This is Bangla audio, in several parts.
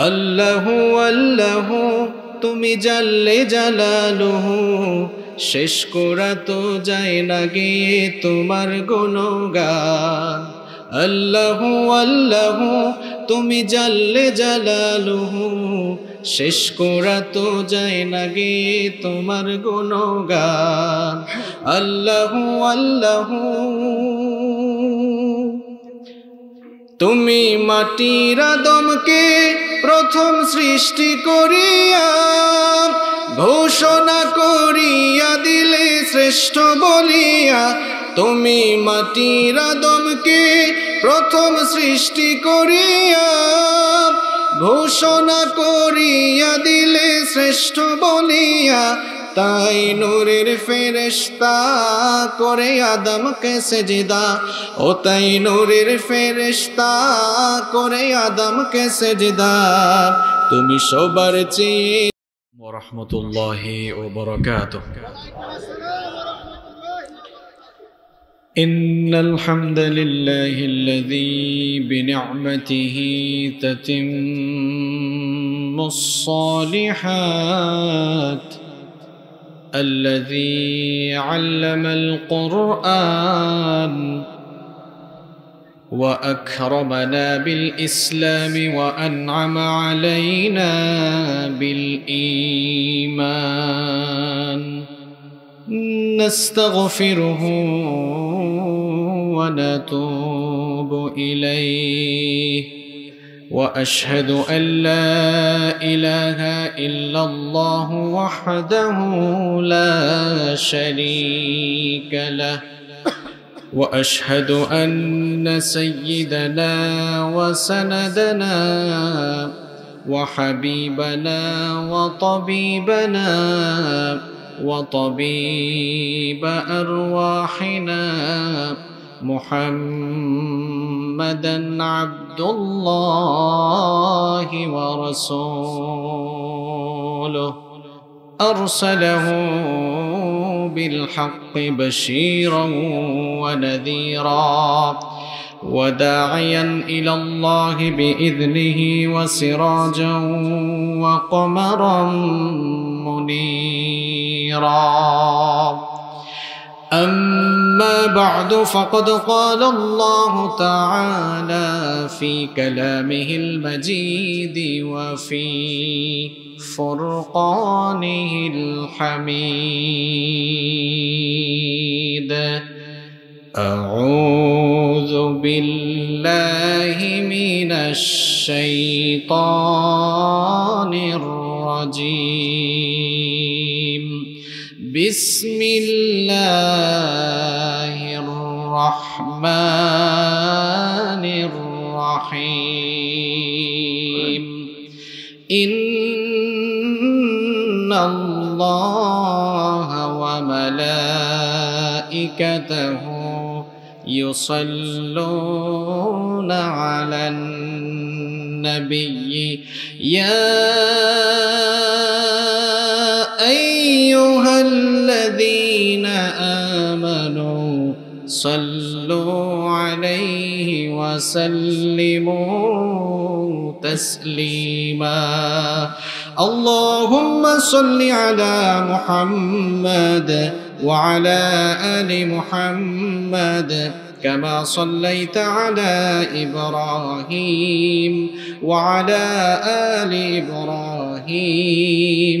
আল্লাহু আল্লাহু, তুমি জাল্লে জালালুহু, শেষ করা তো যায় না গিয়ে তোমার গুণগান। আল্লাহু আল্লাহু, তুমি জাল্লে জালালুহু, শেষ করা তো যায় না গিয়ে তোমার গুণগান। আল্লাহু আল্লাহু তুমি মাটির আদমকে প্রথম সৃষ্টি করিয়া ঘোষণা করিয়া দিলে শ্রেষ্ঠ বলিয়া, তুমি মাটির আদমকে প্রথম সৃষ্টি করিয়া ঘোষণা করিয়া দিলে শ্রেষ্ঠ বলিয়া তাই নূরের ফেরেশতা করে আদমকে সেজদা ও তাই নূরের ফেরেশতা করে আদমকে সেজদা তুমি সবার চেয়ে ওরহমতুল্লাহি ও বরকাতুহ إن الحمد لله الذي بنعمته تتم الصالحات الذي علم القرآن وأكرمنا بالإسلام وأنعم علينا بالإيمان. نستغفره ونتوب إليه. وأشهد أن لا إله إلا الله وحده لا شريك له. وأشهد أن سيدنا وسندنا وحبيبنا وطبيبنا وطبيب أرواحنا محمدا عبد الله ورسوله. أرسله بالحق بشيرا ونذيرا وداعيا إلى الله بإذنه وسراجا وقمرا منيرا. أما بعد فقد قال الله تعالى في كلامه المجيد وفي فرقانه الحميد. أعوذ بالله من الشيطان الرجيم. بسم الله الرحمن الرحيم. إن الله وملائكته يصلون على النبي. يا صلوا عليه وسلموا تسليما. اللهم صل على محمد وعلى آل محمد كما صليت على إبراهيم وعلى آل إبراهيم.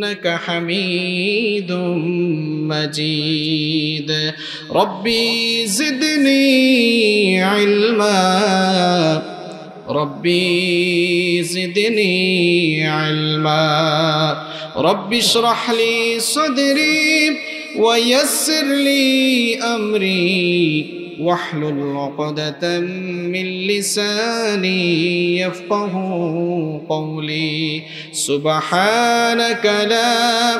إنك حميد مجيد. ربي زدني علما. ربي زدني علما. ربي اشرح لي صدري ويسر لي أمري. واحلل عقدة من لساني يفقه قولي. سبحانك لا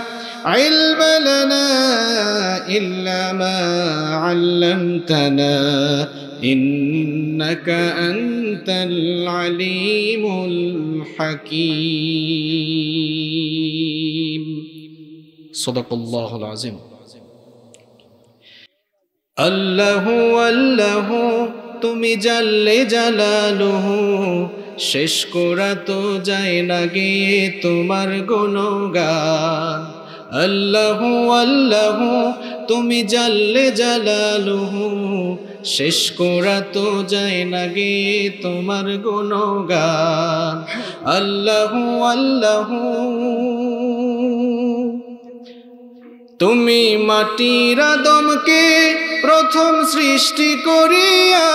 علم لنا إلا ما علمتنا. إنك أنت العليم الحكيم. صدق الله العظيم. আল্লাহ আল্লাহ, তুমি জাল্লে জালালুহ, শেষ করা তো যায় না গিয়ে তোমার গুণগান। আল্লাহ আল্লাহ, তুমি জাল্লে জালালুহ, শেষ করা তো যায় না গিয়ে তোমার গুণগান। আল্লাহ আল্লাহ তুমি মাটির আদমকে প্রথম সৃষ্টি করিয়া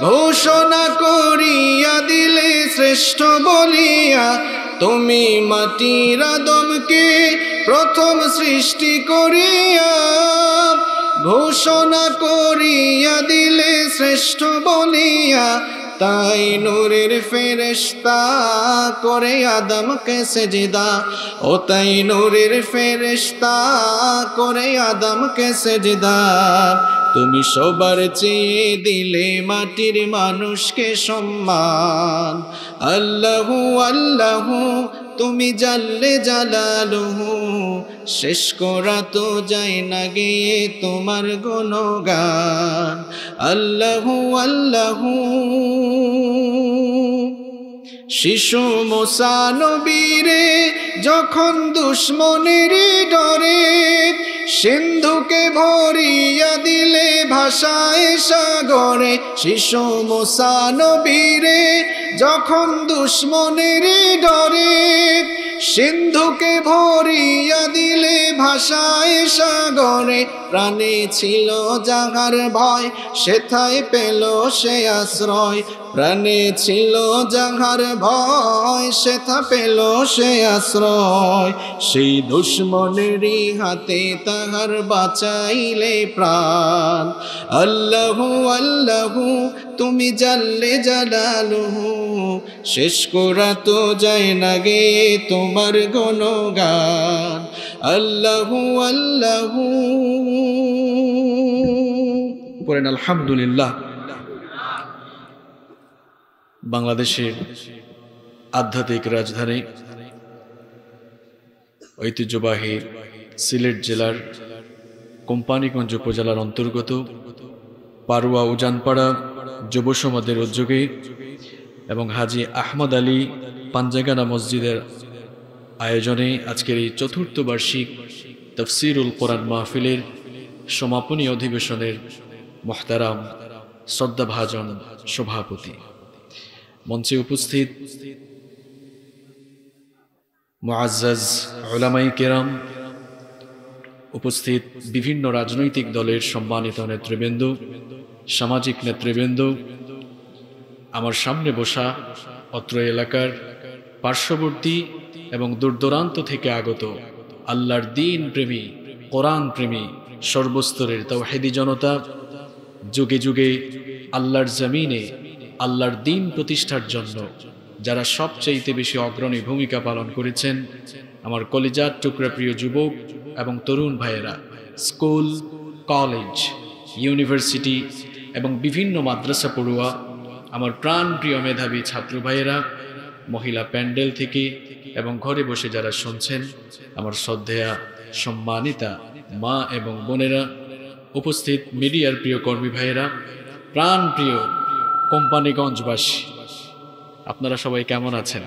ঘোষণা করিয়া দিলে শ্রেষ্ঠ বলিয়া, তুমি মাটির আদমকে প্রথম সৃষ্টি করিয়া ঘোষণা করিয়া দিলে শ্রেষ্ঠ বলিয়া তাই নূরের ফেরেশতা করে আদমকে সেজদা। ও তাই নূরের ফেরেশতা করে আদমকে সেজদা। তুমি সবার চেয়ে দিলে মাটির মানুষকে সম্মান। আল্লাহু আল্লাহু তুমি জাল্লে জালালুহু শেষ করা তো যাই না গিয়ে তোমার গুণগান। আল্লাহু আল্লাহু। শিশু মোসানবীরে যখন দুশ্মনের ডরে, সিন্ধুকে ভরিয়া দিলে ভাষায় সাগরে। শিশু মোসানবীরে যখন দুশ্মনের ডরে, সিন্ধুকে ভরিয়া দিলে ভাষায় সাগরে। প্রাণে ছিল যাহার ভয়, সেথায় পেল সে আশ্রয়। প্রাণে ছিল যাহার ভয় সেথা পেল সে আশ্রয়। সেই দুশ্মনেরই হাতে তাহার বাঁচাইলে প্রাণ। আল্লাহু আল্লাহু, তুমি জানলে জালালুহু শেষ করা তো যায় না গে তোমার গণগান। আল্লাহু আল্লাহু। পড়েন, আলহামদুলিল্লাহ। বাংলাদেশের আধ্যাত্মিক রাজধানী, ঐতিহ্যবাহী সিলেট জেলার কোম্পানিগঞ্জ উপজেলার অন্তর্গত পারুয়া উজানপাড়া যুব সমাজের উদ্যোগে এবং হাজি আহমদ আলী পাঞ্জাগানা মসজিদের আয়োজনে আজকের এই চতুর্থ বার্ষিক তফসিরুল কোরআন মাহফিলের সমাপনী অধিবেশনের মহতারাম শ্রদ্ধাভাজন সভাপতি। মঞ্চে উপস্থিত মুআজ্জাজ ওলামাই কেরাম, উপস্থিত বিভিন্ন রাজনৈতিক দলের সম্মানিত নেতৃবৃন্দ, সামাজিক নেতৃবৃন্দ, আমার সামনে বসা অত্র এলাকার পার্শ্ববর্তী এবং দূরদূরান্ত থেকে আগত আল্লাহর দিন প্রেমী, কোরআন প্রেমী, সর্বস্তরের তাওহেদি জনতা, যুগে যুগে আল্লাহর জমিনে আল্লাহর দিন প্রতিষ্ঠার জন্য। যারা সবচাইতে বেশি অগ্রণী ভূমিকা পালন করেছেন, আমার কলিজার টুকরা প্রিয় যুবক এবং তরুণ ভাইয়েরা, স্কুল, কলেজ, ইউনিভার্সিটি এবং বিভিন্ন মাদ্রাসা পড়ুয়া, আমার প্রাণ প্রিয় মেধাবী ছাত্র ভাইয়েরা, মহিলা প্যান্ডেল থেকে এবং ঘরে বসে যারা শুনছেন, আমার শ্রদ্ধেয়া সম্মানিতা মা এবং বোনেরা, উপস্থিত মিডিয়ার প্রিয় কর্মী ভাইয়েরা, প্রাণ প্রিয় কোম্পানিগঞ্জবাসী, আপনারা সবাই কেমন আছেন?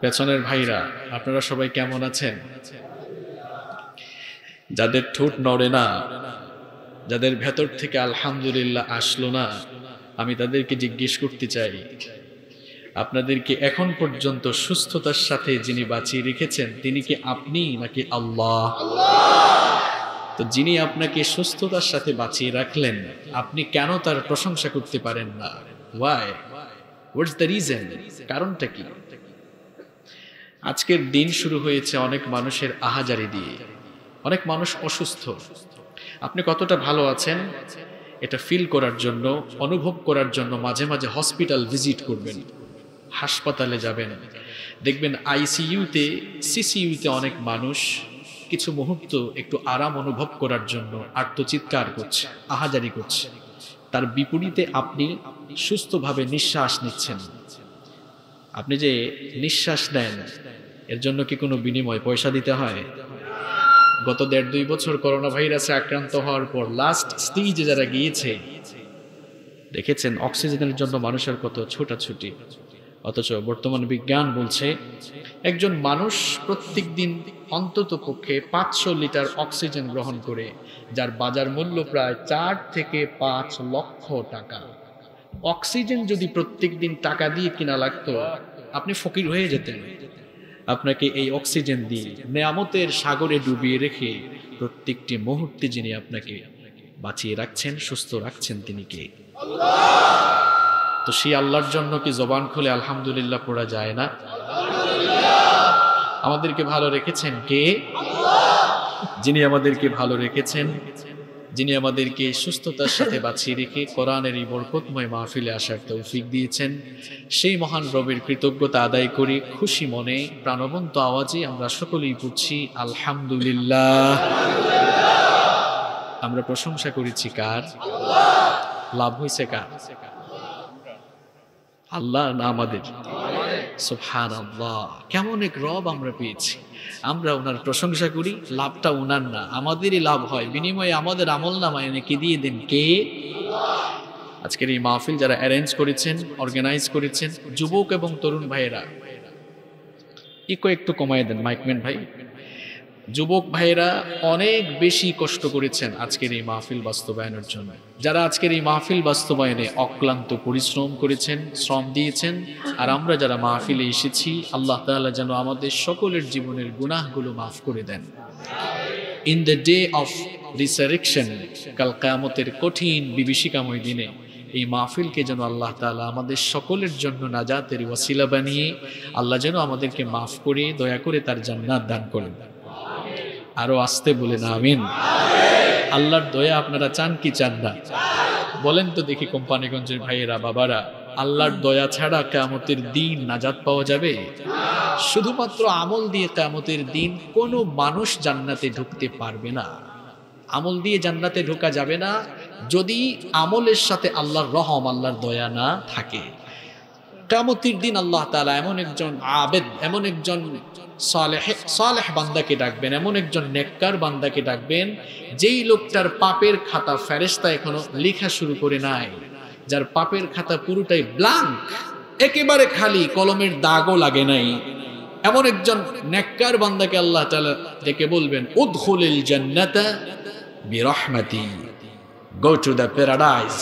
পেছনের ভাইরা, আপনারা সবাই কেমন আছেন? যাদের ঠোঁট নড়ে না, যাদের ভেতর থেকে আলহামদুলিল্লাহ আসলো না, আমি তাদেরকে জিজ্ঞেস করতে চাই, আপনাদেরকে এখন পর্যন্ত সুস্থতার সাথে যিনি বাঁচিয়ে রেখেছেন, তিনি কি আপনি নাকি আল্লাহ? তো যিনি আপনাকে সুস্থতার সাথে বাঁচিয়ে রাখলেন, আপনি কেন তার প্রশংসা করতে পারেন না? ওয়াই হোয়াটস দ্য রিজন কারণটা কি? আজকের দিন শুরু হয়েছে অনেক মানুষের আহাজারি দিয়ে। অনেক মানুষ অসুস্থ। আপনি কতটা ভালো আছেন, এটা ফিল করার জন্য, অনুভব করার জন্য মাঝে মাঝে হসপিটাল ভিজিট করবেন। হাসপাতালে যাবেন। দেখবেন আইসিইউতে সিসিইউতে অনেক মানুষ কিছু মুহূর্ত একটু আরাম অনুভব করার জন্য আত্মচিৎকার করছে, আহাজারি করছে। তার বিপরীতে আপনি সুস্থভাবে নিঃশ্বাস নিচ্ছেন। আপনি যে নিঃশ্বাস নেন, এর জন্য কি কোনো বিনিময় পয়সা দিতে হয়? গত দেড় দুই বছর করোনা ভাইরাসে আক্রান্ত হওয়ার পর লাস্ট স্টেজে যারা গিয়েছে, দেখেছেন অক্সিজেনের জন্য মানুষের কত ছোটাছুটি। অথচ বর্তমান বিজ্ঞান বলছে, একজন মানুষ প্রত্যেক দিন অন্তত পক্ষে পাঁচশো লিটার অক্সিজেন গ্রহণ করে, যার বাজার মূল্য প্রায় চার থেকে পাঁচ লক্ষ টাকা। অক্সিজেন যদি প্রত্যেক দিন টাকা দিয়ে কিনা লাগতো, আপনি ফকির হয়ে যেতেন। আপনাকে এই অক্সিজেন দিয়ে নেয়ামতের সাগরে ডুবিয়ে রেখে প্রত্যেকটি মুহূর্তে যিনি আপনাকে বাঁচিয়ে রাখছেন, সুস্থ রাখছেন, তিনি কে? তো সেই আল্লাহর জন্য কি জবান খুলে আলহামদুলিল্লাহ পড়া যায় না? আমাদেরকে ভালো রেখেছেন কে? যিনি আমাদেরকে ভালো রেখেছেন যিনি আমাদেরকে সুস্থতার সাথে বাঁচিয়ে রেখে কোরআনের এই বরকতময় মাহফিলে আসার তৌফিক দিয়েছেন সেই মহান রবের কৃতজ্ঞতা আদায় করে খুশি মনে প্রাণবন্ত আওয়াজে আমরা সকলেই পড়ছি আলহামদুলিল্লাহ। আমরা প্রশংসা করেছি কার? লাভ হয়েছে কার? আল্লাহ না আমাদের। আল্লাহ কেমন এক রব আমরা পেয়েছি। আমরা ওনার প্রশংসা করি, লাভটা ওনার না, আমাদেরই লাভ হয়। বিনিময়ে আমাদের আমল নামায় নাকি দিয়ে দেন? কে? আজকের এই মাহফিল যারা অ্যারেঞ্জ করেছেন অর্গানাইজ করেছেন, যুবক এবং তরুণ ভাইয়েরা, ইকো একটু কমায় দেন মাইকম্যান ভাই। যুবক ভাইয়েরা অনেক বেশি কষ্ট করেছেন আজকের এই মাহফিল বাস্তবায়নের জন্য। যারা আজকের এই মাহফিল বাস্তবায়নে অক্লান্ত পরিশ্রম করেছেন, শ্রম দিয়েছেন, আর আমরা যারা মাহফিলে এসেছি, আল্লাহ তাআলা যেন আমাদের সকলের জীবনের গুনাহগুলো মাফ করে দেন। In the day of resurrection কাল কায়ামতের কঠিন বিভীষিকাময় দিনে এই মাহফিলকে যেন আল্লাহ তালা আমাদের সকলের জন্য নাজাতের ওয়াসিলা বানিয়ে, আল্লাহ যেন আমাদেরকে মাফ করে, দয়া করে তার জান্নাত দান করেন। আরও আসতে বলেন, আমিন। আল্লাহর দয়া আপনারা চান কি চান না? বলেন তো দেখি কোম্পানিগঞ্জের ভাইয়েরা, বাবারা, আল্লাহর দয়া ছাড়া কেমতের দিন নাজাত পাওয়া যাবে? শুধুমাত্র আমল দিয়ে কেমতের দিন কোনো মানুষ জান্নাতে ঢুকতে পারবে না। আমল দিয়ে জান্নাতে ঢোকা যাবে না, যদি আমলের সাথে আল্লাহর রহম, আল্লাহর দয়া না থাকে। কামতির দিন আল্লাহ তালা এমন একজন আবেদ, এমন একজন সালেহ বান্দাকে ডাকবেন, এমন একজন নেককার বান্দাকে ডাকবেন, যেই লোকটার পাপের খাতা ফেরেস্তা এখনও লেখা শুরু করে নাই, যার পাপের খাতা পুরোটাই ব্লাঙ্ক একেবারে খালি, কলমের দাগও লাগে নাই। এমন একজন নেককার বান্দাকে আল্লাহ তাআলা ডেকে বলবেন, উদখুলিল জান্নাতা বিরহমাতি go to the paradise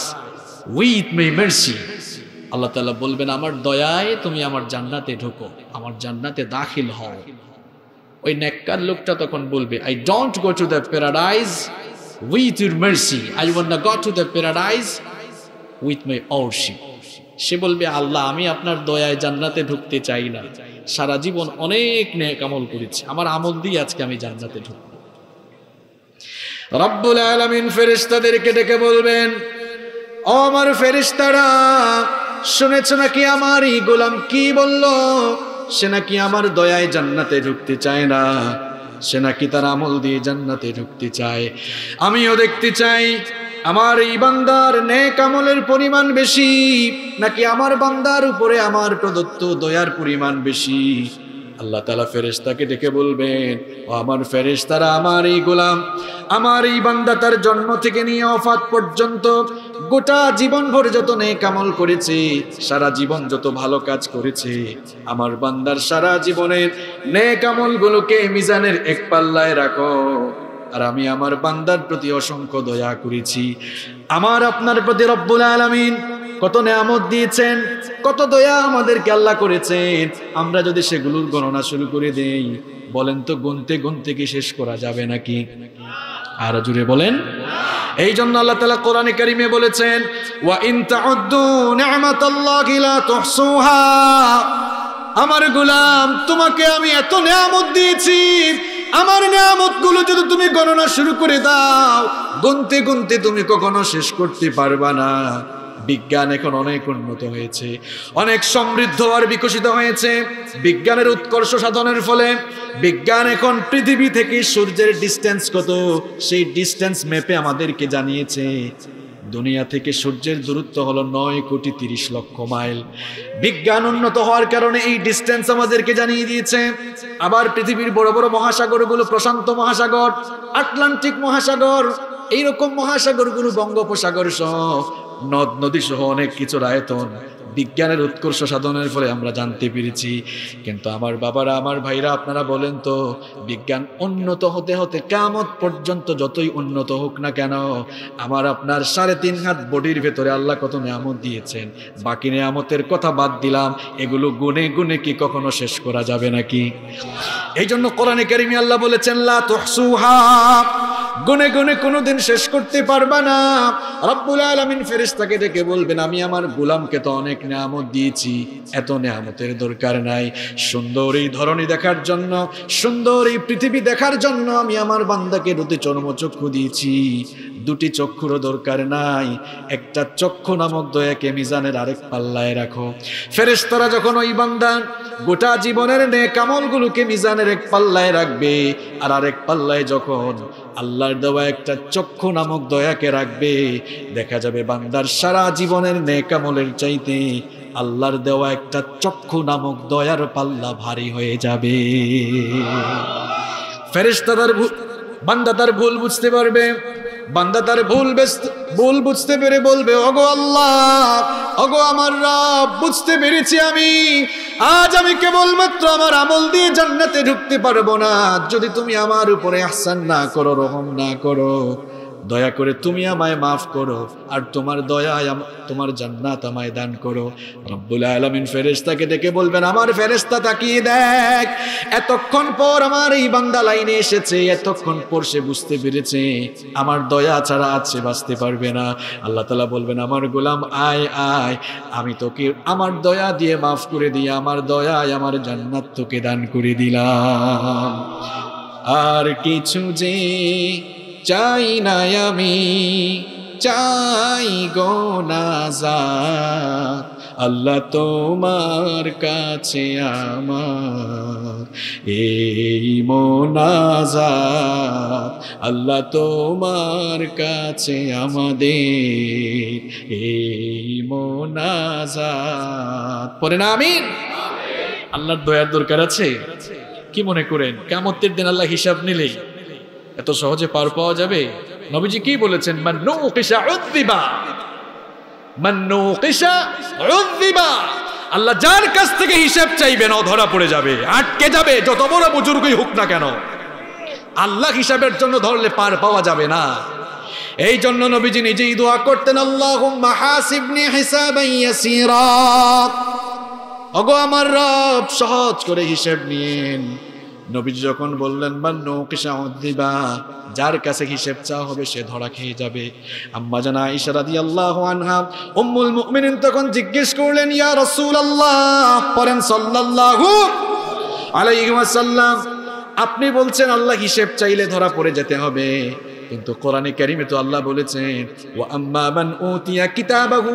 with my mercy Allah Taala বলবেন, আমার দয়ায় তুমি আমার জান্নাতে ঢোকো, আমার জান্নাতে দাখিল হও। ওই নেককার লোকটা তখন বলবে I don't go to the paradise with your mercy I want go to the paradise with my worship সে বলবে, আল্লাহ, আমি আপনার দয়ায় জান্নাতে ঢুকতে চাই না। সারা জীবন অনেক নেক আমল করেছি। আমার আমল দিয়ে আজকে আমি জান্নাতে ঢুকবো। রব্বুল আলামিন ফেরেশতাদেরকে ডেকে বলবেন, ও আমার ফেরেশতারা শুনেছ নাকি আমার এই গোলাম কি বলল? সে নাকি আমার দয়ায় জান্নাতে ঢুকতে চায় না। সে নাকি তার আমল দিয়ে জান্নাতে ঢুকতে চায়। আমিও দেখতে চাই, আমার এই বান্দার নেক আমলের পরিমাণ বেশি, নাকি আমার বান্দার উপরে আমার প্রদত্ত দয়ার পরিমাণ বেশি? আল্লাহ তালা ফেরেশতাকে ডেকে বলবেন, ও আমার ফেরেশতারা, আমার এই গোলাম, আমার এই বান্দা তার জন্ম থেকে নিয়ে অফাত পর্যন্ত গোটা জীবন ভর যত নেক আমল করেছে, সারা জীবন যত ভালো কাজ করেছে, আমার বান্দার সারা জীবনের নেক আমলগুলোকে মিজানের এক পাল্লায় রাখো। আর আমি আমার বান্দার প্রতি অসংখ্য দয়া করেছি। আমার আপনার প্রতি রব্বুল আলামিন কত নেয়ামত দিয়েছেন কত দয়া আমাদেরকে আল্লাহ করেছেন। আমরা যদি সেগুলোর গণনা শুরু করে দেই, বলেন তো গুনতে গুনতে কি শেষ করা যাবে নাকি? আর জুড়ে বলেন। এই জন্য আল্লাহ তালা কোরআনে কারিমে বলেছেন, ওয়া আমার গুলাম, তোমাকে আমি এত নেয়ামত দিয়েছি। আমার নিয়ামতগুলো যদি তুমি গণনা শুরু করে দাও, গুনতে গুনতে তুমি কখনো শেষ করতে পারবা না। বিজ্ঞান এখন অনেক উন্নত হয়েছে, অনেক সমৃদ্ধ আর বিকশিত হয়েছে। বিজ্ঞানের উৎকর্ষ সাধনের ফলে বিজ্ঞান এখন পৃথিবী থেকে সূর্যের ডিস্টেন্স কত, সেই ডিস্টেন্স মেপে আমাদেরকে জানিয়েছে। দুনিয়া থেকে সূর্যের দূরত্ব হলো নয় কোটি তিরিশ লক্ষ মাইল। বিজ্ঞান উন্নত হওয়ার কারণে এই ডিস্টেন্স আমাদেরকে জানিয়ে দিয়েছে। আবার পৃথিবীর বড় বড় মহাসাগরগুলো, প্রশান্ত মহাসাগর, আটলান্টিক মহাসাগর, এইরকম মহাসাগরগুলো বঙ্গোপসাগর সহ নদ নদী সহ অনেক কিছুর আয়তন বিজ্ঞানের উৎকর্ষ সাধনের ফলে আমরা জানতে পেরেছি। কিন্তু আমার বাবারা, আমার ভাইরা, আপনারা বলেন তো, বিজ্ঞান উন্নত হতে হতে কামত পর্যন্ত যতই উন্নত হোক না কেন, আমার আপনার সাড়ে তিন হাত বডির ভেতরে আল্লাহ কত নিয়ামত দিয়েছেন। বাকি নিয়ামতের কথা বাদ দিলাম, এগুলো গুনে গুনে কি কখনো শেষ করা যাবে নাকি? এই জন্য কোরআনে কারিমি আল্লাহ বলেছেন, লা গুনে গুনে কোনোদিন শেষ করতে পারবা না। রব্বুল আলামিন ফেরেশতাকে ডেকে বলবেন, আমি আমার গোলামকে তো অনেক নিয়ামত দিয়েছি, এত নিয়ামতের দরকার নাই। সুন্দর এই ধরনী দেখার জন্য, সুন্দর এই পৃথিবী দেখার জন্য আমি আমার বান্দাকে দুটি চর্মচক্ষু দিয়েছি। দুটি চক্ষুরও দরকার নাই। একটা চক্ষু নামক দয়াকে মিজানের আরেক পাল্লায় রাখো। ফেরেশতারা যখন ওই বান্দা গোটা জীবনের নেক আমলগুলোকে মিজানের এক পাল্লায় রাখবে, আর আরেক পাল্লায় যখন আল্লাহর দেওয়া একটা চক্ষু নামক দয়াকে রাখবে। দেখা যাবে বান্দার সারা জীবনের নেকামলের চাইতে আল্লাহর দেওয়া একটা চক্ষু নামক দয়ার পাল্লা ভারী হয়ে যাবে। ফেরেস্তাদার ভুল বান্দা তার ভুল বুঝতে পারবে। বান্দা তার ভুল ভুল বুঝতে পেরে বলবে, ওগো আল্লাহ, ওগো আমার রব, বুঝতে পেরেছি আমি। আজ আমি কেবলমাত্র আমার আমল দিয়ে জান্নাতে ঢুকতে পারব না। যদি তুমি আমার উপরে আসান না করো, রহম না করো দয়া করে তুমি আমায় মাফ করো, আর তোমার আম- তোমার জান্নাত আমায় দান করো। রব্বুল আলামিন ফেরেস্তাকে ডেকে বলবেন, আমার ফেরেশতা তাকিয়ে দেখ, এতক্ষণ পর আমার এই বান্দা লাইনে এসেছে, এতক্ষণ পর সে বুঝতে পেরেছে, আমার দয়া ছাড়া সে বাঁচতে পারবে না। আল্লাহ তালা বলবেন, আমার গোলাম, আয় আয়, আমি তোকে, আমার দয়া দিয়ে মাফ করে দিয়ে, আমার দয়ায় আমার জান্নাত তোকে দান করে দিলাম। আর কিছু যে চাই না আমি, চাই গো নাজাত। আল্লাহ তোমার কাছে আমার এই মোনাজাত। আল্লাহ তোমার কাছে আমাদের এই মোনাজাত। পরে না আমিন? আল্লাহর দয়ার দরকার আছে? কি মনে করেন? কেমতের দিন আল্লাহ হিসাব নিলেই এত সহজে পার পাওয়া যাবে? নবীজি কি বলেছেন? আল্লাহ যার কাছ থেকে হিসাব চাইবেন ও ধরা পড়ে যাবে, আটকে যাবে, যত বড় বুজুর্গই হোক না কেন। আল্লাহ হিসাবের জন্য ধরলে পার পাওয়া যাবে না। এই জন্য নবীজি নিজেই দোয়া করতেন ইয়াসীরা। ওগো আমার রব, সহজ করে হিসেব নিয়েন। নবীজি যখন বললেন বান্নু কিসা দিবা যার কাছে হিসেব চাওয়া হবে সে ধরা খেয়ে যাবে। আম্মা জানা আয়েশা রাদিয়াল্লাহু আনহা, উম্মুল তখন জিজ্ঞেস করলেন, ইয়া রাসূলুল্লাহ? পড়েন, সাল্লাল্লাহু আলাইহি ওয়াসাল্লাম, আপনি বলছেন, আল্লাহ হিসেব চাইলে ধরা পড়ে যেতে হবে। কিন্তু কোরআনে কারিমে তো আল্লাহ বলেছেন, ওয়া আম্মা কিতাবাহু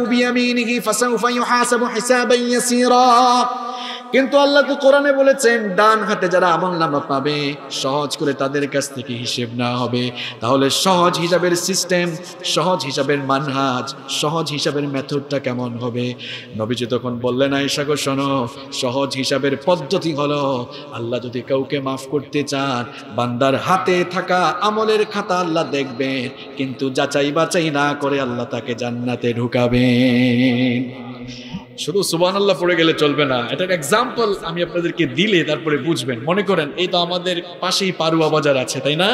কিন্তু আল্লাহ তো কোরআনে বলেছেন, ডান হাতে যারা আমল নামা পাবে, সহজ করে তাদের কাছ থেকে হিসেব না হবে। তাহলে সহজ হিসাবের সিস্টেম সহজ হিসাবের মানহাজ সহজ হিসাবের মেথডটা কেমন হবে? নবীজি তখন বললেন, আয়েশা গো, শোনো, সহজ হিসাবের পদ্ধতি হলো, আল্লাহ যদি কাউকে মাফ করতে চান, বান্দার হাতে থাকা আমলের খাতা আল্লাহ দেখবেন, কিন্তু যাচাই বাছাই না করে আল্লাহ তাকে জান্নাতে ঢুকাবেন। শুধু সুবান আল্লাহ পড়ে গেলে চলবে না। এটার এক্সাম্পল আমি আপনাদেরকে দিলে তারপরে বুঝবেন। মনে করেন, এই তো আমাদের পাশেই পারুয়া বাজার আছে, তাই না?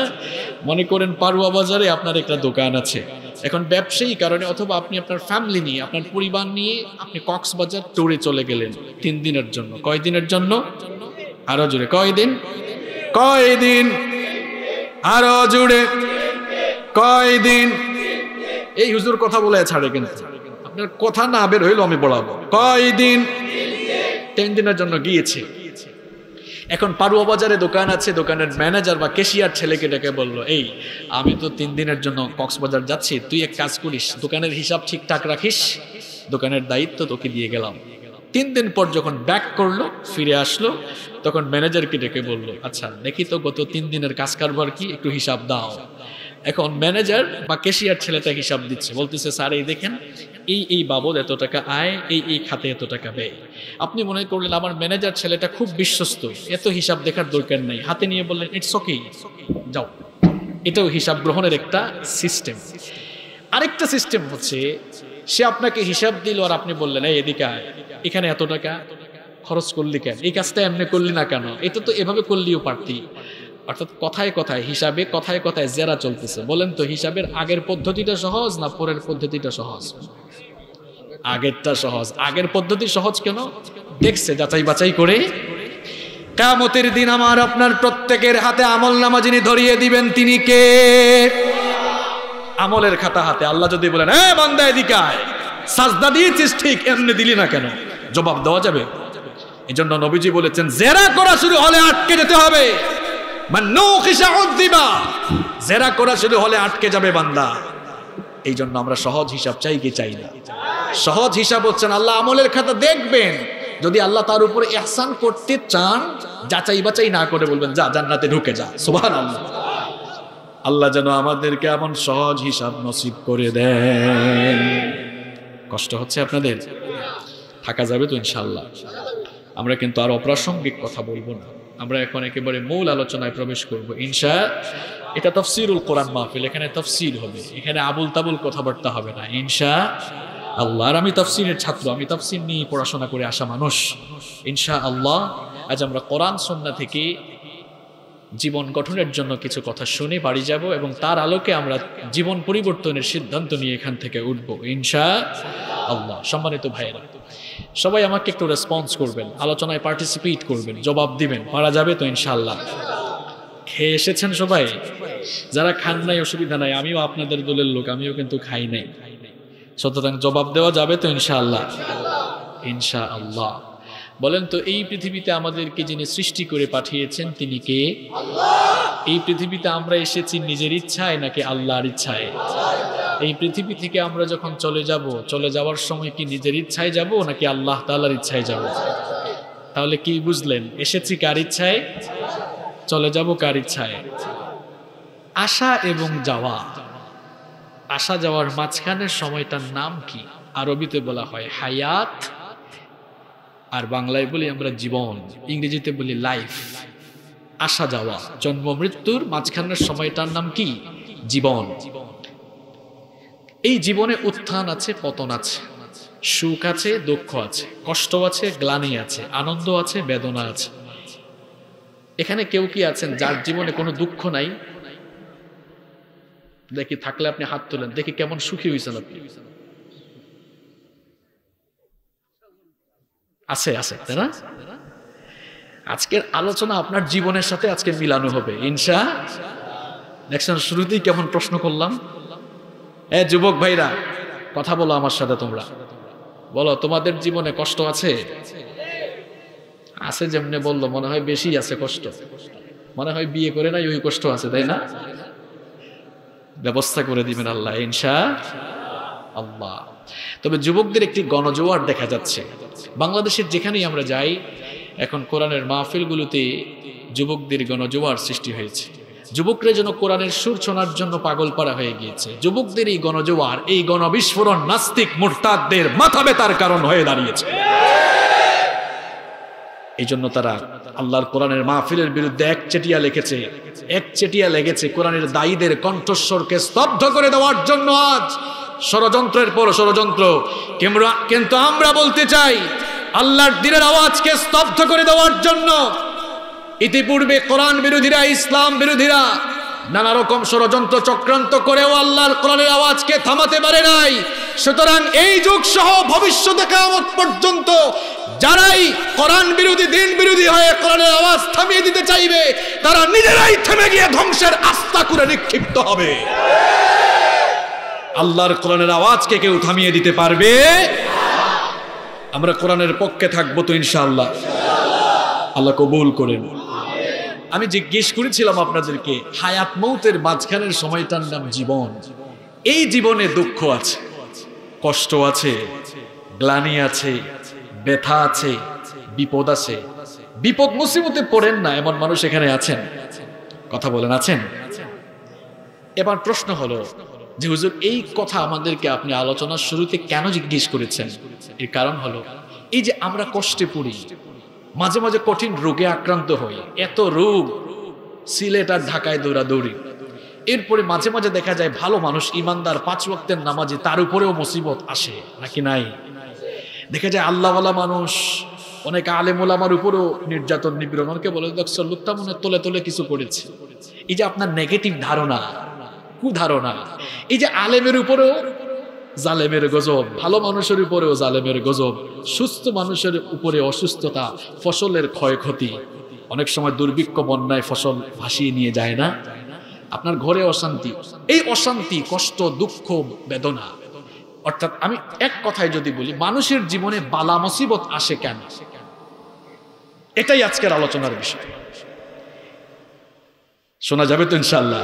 মনে করেন, পারুয়া বাজারে আপনার একটা দোকান আছে। এখন ব্যবসায়ী কারণে অথবা আপনি আপনার ফ্যামিলি নিয়ে, আপনার পরিবার নিয়ে আপনি কক্সবাজার ট্যুরে চলে গেলেন তিন দিনের জন্য। কয় দিনের জন্য? আরও জুড়ে কয় দিন? কয় দিন? আরও জুড়ে কয় দিন? এই হুজুর কথা বলে ছাড়ে কিন্তু। কথা না বের হইল আমি বলাবো। কয়দিন? তিন দিনের জন্য গিয়েছি। এখন পারুয়া বাজারে দোকান আছে, দোকানের ম্যানেজার বা কেশিয়ার ছেলেকে ডেকে বলল, এই, আমি তো তিন দিনের জন্য কক্সবাজার যাচ্ছি, তুই এক কাজ করিস, দোকানের হিসাব ঠিকঠাক রাখিস, দোকানের দায়িত্ব তোকে দিয়ে গেলাম। তিন দিন পর যখন ব্যাক করল, ফিরে আসলো, তখন ম্যানেজারকে ডেকে বলল আচ্ছা দেখি তো গত তিন দিনের কাজ কারবার কি, একটু হিসাব দাও। এখন ম্যানেজার বা কেশিয়ার ছেলেটা হিসাব দিচ্ছে, বলতেছে, স্যার, এই দেখেন এই এই বাবদ এত টাকা আয়, এই এই খাতে এত টাকা ব্যয়। আপনি মনে করলেন আমার ম্যানেজার ছেলেটা খুব বিশ্বস্ত, এত হিসাব দেখার দরকার নেই। হাতে নিয়ে বললেন ইটস ওকে যাও। এটাও হিসাব গ্রহণের একটা সিস্টেম। আরেকটা সিস্টেম হচ্ছে, সে আপনাকে হিসাব দিল আর আপনি বললেন, এই এদিকে আয়, এখানে এত টাকা, খরচ করলি কেন? এই কাজটা এমনি করলি না কেন? এটা তো এভাবে করলিও পারতি। অর্থাৎ কথায় কথায়, হিসাবে কথায় কথায় জেরা চলতেছে। বলেন তো, হিসাবের আগের পদ্ধতিটা সহজ না পরের পদ্ধতিটা সহজ? আগেরটা সহজ। আগের পদ্ধতি সহজ কেন? দেখছে, যাচাই বাছাই করে। কামতের দিন আমার আপনার প্রত্যেকের হাতে আমল নামা যিনি ধরিয়ে দিবেন, তিনি কে? আমলের খাতা হাতে। আল্লাহ যদি বলেন হ্যাঁ বান্দা এদিকায় সাজদা দিয়েছিস ঠিক, এমনি দিলি না কেন? জবাব দেওয়া যাবে? এই জন্য নবীজি বলেছেন, জেরা করা শুরু হলে আটকে যেতে হবে। জেরা করা শুরু হলে আটকে যাবে বান্দা। এই জন্য আমরা সহজ হিসাব চাই কি চাই না? সহজ হিসাব হচ্ছেন আল্লাহ আমলের খাতা দেখবেন। যদি আল্লাহ তার উপরে এহসান করতে চান, যাচাই বাচাই না করে বলবেন, যা, জান্নাতে ঢুকে যা। সুবহান আল্লাহ আল্লাহ যেন আমাদেরকে এমন সহজ হিসাব নসিব করে দেন। কষ্ট হচ্ছে আপনাদের? থাকা যাবে তো ইনশাল্লাহ আমরা কিন্তু আর অপ্রাসঙ্গিক কথা বলব না। আমরা এখন একেবারে মূল আলোচনায় প্রবেশ করব। ইনশা, এটা তফসিরুল কোরআন মাহফিল। এখানে তফসির হবে। এখানে আবুল তাবুল কথাবার্তা হবে না। ইনশা আল্লাহ আর আমি তফসিরের ছাত্র, আমি তফসির নিয়ে পড়াশোনা করে আসা মানুষ। ইনশা আল্লাহ আজ আমরা কোরআন সন্না থেকে জীবন গঠনের জন্য কিছু কথা শুনে বাড়ি যাব এবং তার আলোকে আমরা জীবন পরিবর্তনের সিদ্ধান্ত নিয়ে এখান থেকে উঠবো ইনশা আল্লাহ সম্মানিত ভাইয়েরা, সবাই আমাকে একটু রেসপন্স করবেন, আলোচনায় পার্টিসিপেট করবেন, জবাব দিবেন, পারা যাবে তো ইনশাআল্লাহ। খেয়ে এসেছেন সবাই? যারা খান নাই, অসুবিধা নাই, আমিও আপনাদের দলের লোক, আমিও কিন্তু খাই নাই। সুতরাং জবাব দেওয়া যাবে তো ইনশাআল্লাহ। ইনশা আল্লাহ বলেন তো এই পৃথিবীতে আমাদেরকে যিনি সৃষ্টি করে পাঠিয়েছেন তিনি কে? এই পৃথিবীতে আমরা এসেছি নিজের ইচ্ছায় নাকি আল্লাহর ইচ্ছায়? এই পৃথিবী থেকে আমরা যখন চলে যাব চলে যাওয়ার সময় কি নিজের ইচ্ছায় যাব নাকি আল্লাহ তাল্লার ইচ্ছায় যাব? তাহলে কি বুঝলেন? এসেছি কার ইচ্ছায়? চলে যাব কার ইচ্ছায়? আসা এবং যাওয়া। আসা যাওয়ার মাঝখানের সময়টার নাম কি? আরবিতে বলা হয় হায়াত, আর বাংলায় বলি আমরা জীবন, ইংরেজিতে বলি লাইফ। আসা যাওয়া, জন্ম, মৃত্যুর মাঝখানের সময়টার নাম কি? জীবন। এই জীবনে উত্থান আছে, পতন আছে। সুখ আছে, দুঃখ আছে, কষ্ট আছে, গ্লানি আছে, আনন্দ আছে, বেদনা আছে। এখানে কেউ কি আছেন যার জীবনে কোনো দুঃখ নাই? দেখি থাকলে আপনি হাত তোলেন। দেখি কেমন সুখী হয়েছেন আপনি। আছে আছে, তাই না? আজকের আলোচনা আপনার জীবনের সাথে আজকে মিলানো হবে। ইনশা দেখছেন শুরুতেই কেমন প্রশ্ন করলাম? এ যুবক ভাইরা, কথা বলো আমার সাথে তোমরা। বলো, তোমাদের জীবনে কষ্ট আছে? আছে যেমনি বলল, মনে হয় বেশি আছে কষ্ট। মনে হয় বিয়ে করে নাই, ওই কষ্ট আছে, তাই না? ব্যবস্থা করে দিবেন আল্লাহ, ইনশা আল্লাহ। তবে যুবকদের একটি গণজোয়ার দেখা যাচ্ছে। বাংলাদেশের যেখানেই আমরা যাই, এখন কোরআনের মাহফিলগুলোতে যুবকদের গণজোয়ার সৃষ্টি হয়েছে। যুবকরা যেন কোরআনের সুর শোনার জন্য পাগল পাড়া হয়ে গিয়েছে। যুবকদের এই গণজোয়ার, এই গণবিস্ফোরণ নাস্তিক মোরতাদদের মাথা বেতার কারণ হয়ে দাঁড়িয়েছে। এই জন্য তারা আল্লাহর কোরআনের মাহফিলের বিরুদ্ধে এক চেটিয়া লিখেছে, এক চেটিয়া লেগেছে কোরআনের দায়ীদের কণ্ঠস্বরকে স্তব্ধ করে দেওয়ার জন্য আজ ষড়যন্ত্রের পর ষড়যন্ত্র। কিন্তু আমরা বলতে চাই, আল্লাহর দিনের আওয়াজকে স্তব্ধ করে দেওয়ার জন্য ইতিপূর্বে কোরআন বিরোধীরা, ইসলাম বিরোধীরা নানা রকম ষড়যন্ত্র চক্রান্ত করেও আল্লাহর কোরআনের আওয়াজকে থামাতে পারে নাই। সুতরাং এই যুগ সহ ভবিষ্যতে কামত পর্যন্ত যারাই কোরআন বিরোধী, দিন বিরোধী হয়ে কোরআনের আওয়াজ থামিয়ে দিতে চাইবে, তারা নিজেরাই থেমে গিয়ে ধ্বংসের আস্থা করে নিক্ষিপ্ত হবে। আল্লাহর কোরআনের আওয়াজকে কেউ থামিয়ে দিতে পারবে? আমরা কোরআনের পক্ষে থাকব তো ইনশাআল্লাহ। আল্লাহ কবুল করেন। আমি জিজ্ঞেস করেছিলাম আপনাদেরকে, হায়াত মৌতের মাঝখানের সময়টার নাম জীবন। এই জীবনে দুঃখ আছে, কষ্ট আছে, গ্লানি আছে, ব্যথা আছে, বিপদ আছে। বিপদ মুসিবতে পড়েন না, এমন মানুষ এখানে আছেন। কথা বলেন, আছেন? এবার প্রশ্ন হলো যে হুজুর, এই কথা আমাদেরকে আপনি আলোচনার শুরুতে কেন জিজ্ঞেস করেছেন? এর কারণ হলো, এই যে আমরা কষ্টে পড়ি মাঝে মাঝে কঠিন রোগে আক্রান্ত হই। এত রোগ, সিলেট আর ঢাকায় দৌড়াদৌড়ি। এরপরে মাঝে মাঝে দেখা যায় ভালো মানুষ ইমানদার পাঁচ ওয়াক্তের নামাজে তার উপরেও মুসিবত আসে, নাকি নাই? দেখা যায় আল্লাহওয়ালা মানুষ, অনেক আলেমুল আমার উপরেও নির্যাতন নিপীড়ন অনেকে বলে দেখছ লোকটা মনে তোলে তোলে কিছু করেছে। এই যে আপনার নেগেটিভ ধারণা কুধারণা এই যে আলেমের উপরেও জালেমের গজব। ভালো মানুষের উপরেও জালেমের গজব। সুস্থ মানুষের উপরে অসুস্থতা, ফসলের ক্ষয়ক্ষতি। অনেক সময় দুর্ভিক্ষ, বন্যায় ফসল ভাসিয়ে নিয়ে যায় না? আপনার ঘরে অশান্তি। এই অশান্তি, কষ্ট, দুঃখ, বেদনা। অর্থাৎ আমি এক কথায় যদি বলি, মানুষের জীবনে বালা মুসিবত আসে কেন? এটাই আজকের আলোচনার বিষয়। শোনা যাবে তো ইনশাল্লাহ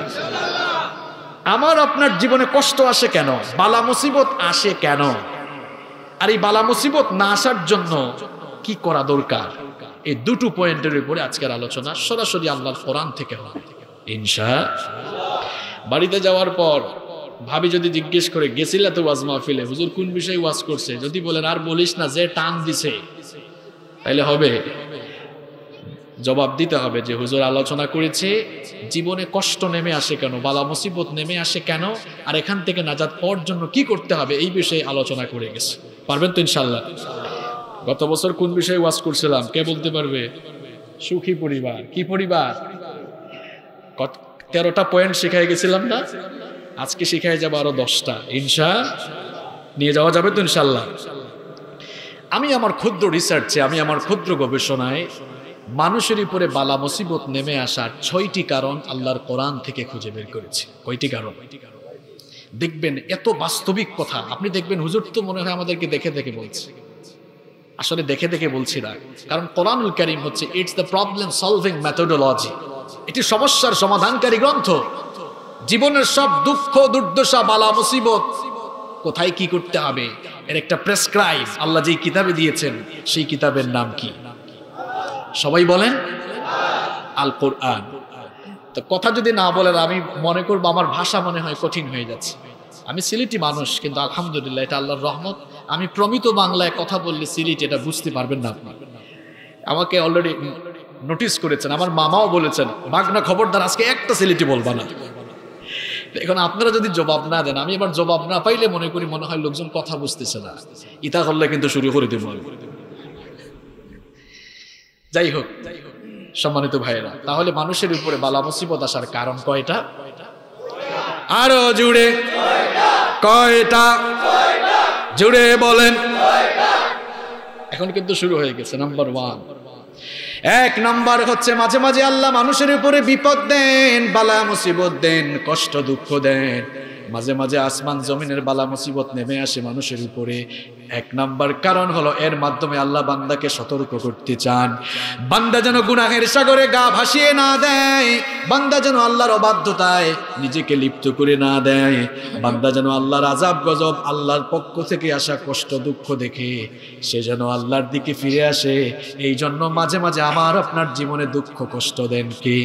আমার আপনার জীবনে কষ্ট আসে কেন? বালা মুসিবত আসে কেন? আর এই বালা মুসিবত না আসার জন্য কি করা দরকার? এই দুটো পয়েন্টের উপরে আজকের আলোচনা সরাসরি আল্লাহর কোরআন থেকে হয় ইনশা বাড়িতে যাওয়ার পর ভাবি যদি জিজ্ঞেস করে, গেছিলা তো ওয়াজ মাহফিলে? হুজুর কোন বিষয়ে ওয়াজ করছে? যদি বলেন, আর বলিস না, যে টান দিছে। তাইলে হবে। জবাব দিতে হবে যে হুজুর আলোচনা করেছে, জীবনে কষ্ট নেমে আসে কেন, বালা মুসিবত নেমে আসে কেন, আর এখান থেকে নাজাদ পাওয়ার জন্য কি করতে হবে, এই বিষয়ে আলোচনা করে গেছে। পারবেন তো ইনশাল্লাহ গত বছর কোন বিষয়ে ওয়াজ করছিলাম? কে বলতে পারবে? সুখী পরিবার। কি পরিবার? তেরোটা পয়েন্ট শিখাই গেছিলাম না? আজকে শিখাই যাব আরও দশটা। ইনশা, নিয়ে যাওয়া যাবে তো ইনশাল্লাহ আমি আমার ক্ষুদ্র রিসার্চে আমি আমার ক্ষুদ্র গবেষণায় মানুষের উপরে বালা মুসিবত নেমে আসার ছয়টি কারণ আল্লাহর কোরআন থেকে খুঁজে বের করেছি। কয়টি কারণ? দেখবেন, এত বাস্তবিক কথা। আপনি দেখবেন, হুজুর তো মনে হয় আমাদেরকে দেখে দেখে বলছে। আসলে দেখে দেখে বলছি না। কারণ কোরআনুল করিম হচ্ছে it's the problem solving methodology এটি সমস্যার সমাধানকারী গ্রন্থ। জীবনের সব দুঃখ, দুর্দশা, বালা মুসিবত, কোথায় কি করতে হবে? এর একটা প্রেসক্রাইব আল্লাহ যেই কিতাবে দিয়েছেন, সেই কিতাবের নাম কি? সবাই বলেন আল কোরআন তো কথা যদি না বলেন, আমি মনে করব আমার ভাষা মনে হয় কঠিন হয়ে যাচ্ছে। আমি সিলেটি মানুষ, কিন্তু আলহামদুলিল্লাহ এটা আল্লাহর রহমত। আমি প্রমিত বাংলায় কথা বললে সিলেট, এটা বুঝতে পারবেন না আপনি। আমাকে অলরেডি নোটিস করেছেন, আমার মামাও বলেছেন বাগনা খবরদার, আজকে একটা সিলেটি বলবা না। এখন আপনারা যদি জবাব না দেন, আমি এবার জবাব না পাইলে মনে করি মনে হয় লোকজন কথা বুঝতেছে না। ইতা করলে কিন্তু শুরু করে দেব। যাই হোক, সম্মানিত ভাইয়েরা, তাহলে মানুষের উপরে বালা মুসিবত আসার কারণ কয়টা? আরও জুড়ে কয়টা? জুড়ে বলেন। এখন কিন্তু শুরু হয়ে গেছে নাম্বার ওয়ান এক নাম্বার হচ্ছে, মাঝে মাঝে আল্লাহ মানুষের উপরে বিপদ দেন, বালা মুসিবত দেন, কষ্ট দুঃখ দেন। মাঝে মাঝে আসমান জমিনের বালা মুসিবত নেমে আসে মানুষের উপরে। এক নাম্বার কারণ হলো এর মাধ্যমে আল্লাহ বান্দাকে সতর্ক করতে চান। বান্দা যেন গুনাহের সাগরে গা ভাসিয়ে না দেয়, বান্দা যেন আল্লাহর অবাধ্যতায় নিজেকে লিপ্ত করে না দেয়, বান্দা যেন আল্লাহর আজাব গজব আল্লাহর পক্ষ থেকে আসা কষ্ট দুঃখ দেখে, সে যেন আল্লাহর দিকে ফিরে আসে এই জন্য মাঝে মাঝে আমার আপনার জীবনে দুঃখ কষ্ট দেন কি?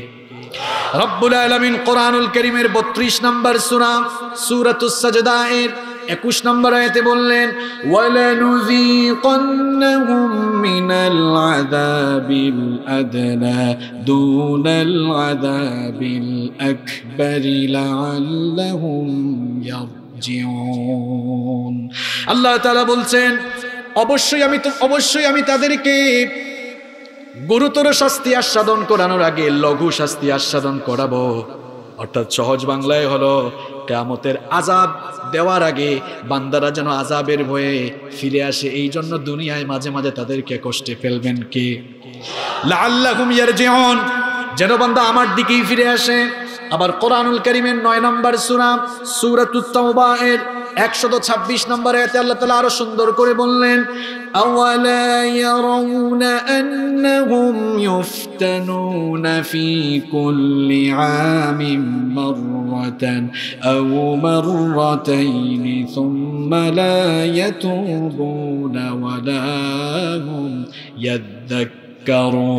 রব্বুল আলামিন কোরআনুল করিমের বত্রিশ নম্বর সুরা, সুরাতুস সাজদায়ের একুশ নম্বর আয়তে বললেন আল্লাহ তাআলা বলছেন, অবশ্যই আমি তো, অবশ্যই আমি তাদেরকে গুরুতর শাস্তি আস্বাদন করানোর আগে লঘু শাস্তি আস্বাদন করাবো। অর্থাৎ সহজ বাংলায় হলো কেয়ামতের আজাব দেওয়ার আগে বান্দারা যেন আজাবের ভয়ে ফিরে আসে এই জন্য দুনিয়ায় মাঝে মাঝে তাদেরকে কষ্টে ফেলবেন কে? লাল্লাহুম জেহন যেন বান্দা আমার দিকেই ফিরে আসে। আবার কোরআনুল করিমের নয় নম্বর সূরা সুরাত উত্তম এর একশত ছাব্বিশ নম্বর এতে আল্লাহ তালা আরো সুন্দর করে বললেন أولا يرون أنهم يفتنون في كل عام مرة أو مرتين ثم لا يتوبون ولا هم يذكرون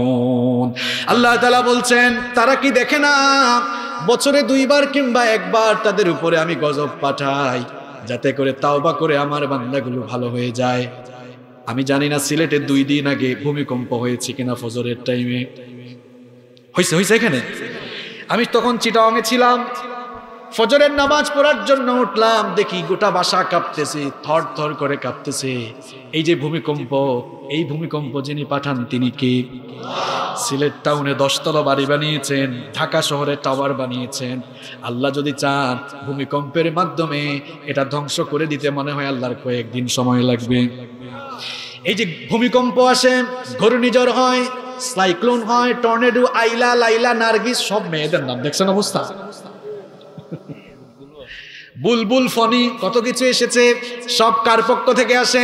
আল্লাহ তালা বলছেন তারা কি দেখে না বছরে দুইবার কিংবা একবার তাদের উপরে আমি গজব পাঠাই যাতে করে তাওবা করে আমার বান্দাগুলো ভালো হয়ে যায়। আমি জানি না সিলেটে দুই দিন আগে ভূমিকম্প হয়েছে কিনা ফজরের টাইমে হয়েছে হয়েছে এখানে? আমি তখন চিটাংয়ে ছিলাম। ফজরের নামাজ পড়ার জন্য উঠলাম, দেখি গোটা বাসা কাঁপতেছে, থর থর করে কাঁপতেছে। এই যে ভূমিকম্প, এই ভূমিকম্প যিনি পাঠান তিনি কে? সিলেট টাউনে দশতলা বাড়ি বানিয়েছেন, ঢাকা শহরে টাওয়ার বানিয়েছেন। আল্লাহ যদি চান, ভূমিকম্পের মাধ্যমে এটা ধ্বংস করে দিতে মনে হয় আল্লাহর কয়েকদিন সময় লাগবে। এই যে ভূমিকম্প আসে, ঘূর্ণিঝড় হয়, সাইক্লোন হয়, টর্নেডো, আইলা, লাইলা, নার্গিস, সব মেয়েদের নাম দেখছেন অবস্থা? বুলবুল ফনি কত কিছু এসেছে? সব কার পক্ষ থেকে আসে?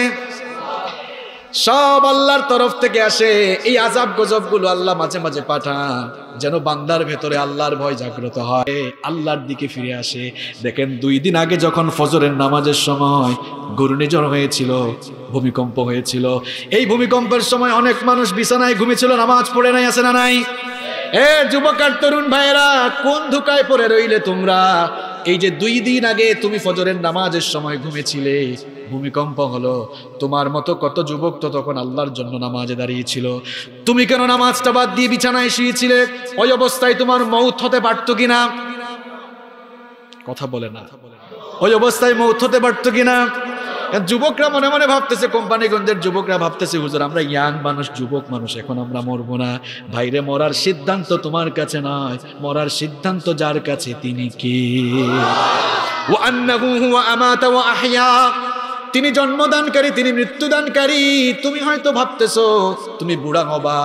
সব আল্লাহর তরফ থেকে আসে। এই আজাব গজবগুলো আল্লাহ মাঝে মাঝে পাঠান, যেন বান্দার ভেতরে আল্লাহর ভয় জাগ্রত হয়। আল্লাহর দিকে ফিরে আসে। দেখেন, দুই দিন আগে যখন ফজরের নামাজের সময় ঘূর্ণিঝড় হয়েছিল, ভূমিকম্প হয়েছিল, এই ভূমিকম্পের সময় অনেক মানুষ বিছানায় ঘুমিয়েছিল, নামাজ পড়ে নাই, আছে না নাই? এ যুবক আর তরুণ ভাইয়েরা, কোন ধুকায় পড়ে রইলে তোমরা? এই যে দুই দিন আগে তুমি ফজরের নামাজের সময় ঘুমেছিলে, ভূমিকম্প হলো। তোমার মতো কত যুবক তো তখন আল্লাহর জন্য নামাজে দাঁড়িয়েছিল। তুমি কেন নামাজটা বাদ দিয়ে বিছানায় শুয়েছিলে? ওই অবস্থায় তোমার মৌত হতে পারতো কিনা? কথা বলে না। ওই অবস্থায় মৌত হতে পারতো কিনা? যুবকরা মনে মনে ভাবতেছে কোম্পানিগঞ্জের যুবকরা ভাবতেছে, হুজুর, আমরা ইয়াং মানুষ, যুবক মানুষ, এখন আমরা মরবো না। ভাইরে, মরার সিদ্ধান্ত তোমার কাছে নয়। মরার সিদ্ধান্ত যার কাছে, তিনি কে? ও আন্নাহু হুয়া আমাতা তিনি জন্মদানকারী, তিনি মৃত্যুদানকারী। তুমি হয়তো ভাবতেছ, তুমি বুড়া হবা,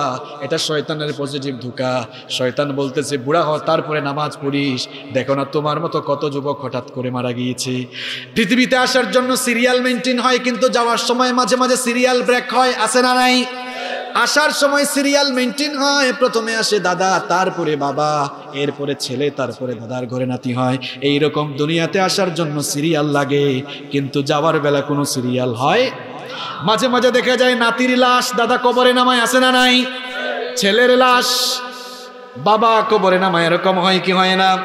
এটা শয়তানের পজিটিভ ধোকা। শয়তান বলতেছে, বুড়া হওয়া তারপরে নামাজ পড়িস। দেখো না, তোমার মতো কত যুবক হঠাৎ করে মারা গিয়েছে। পৃথিবীতে আসার জন্য সিরিয়াল মেনটেন হয়, কিন্তু যাওয়ার সময় মাঝে মাঝে সিরিয়াল ব্রেক হয় আসে না নাই? আসার সময় সিরিয়াল মেনটেন হয়। প্রথমে আসে দাদা, তারপরে বাবা, এরপরে ছেলে, তারপরে দাদার ঘরে নাতি হয়। এই রকম দুনিয়াতে আসার জন্য সিরিয়াল লাগে, কিন্তু যাওয়ার বেলা কোনো সিরিয়াল হয়। মাঝে মাঝে দেখা যায় নাতির লাশ দাদা কবরে নামায় আসে না নাই? ছেলের লাশ বাবা কবরে নামায়, এরকম হয় কি হয় না?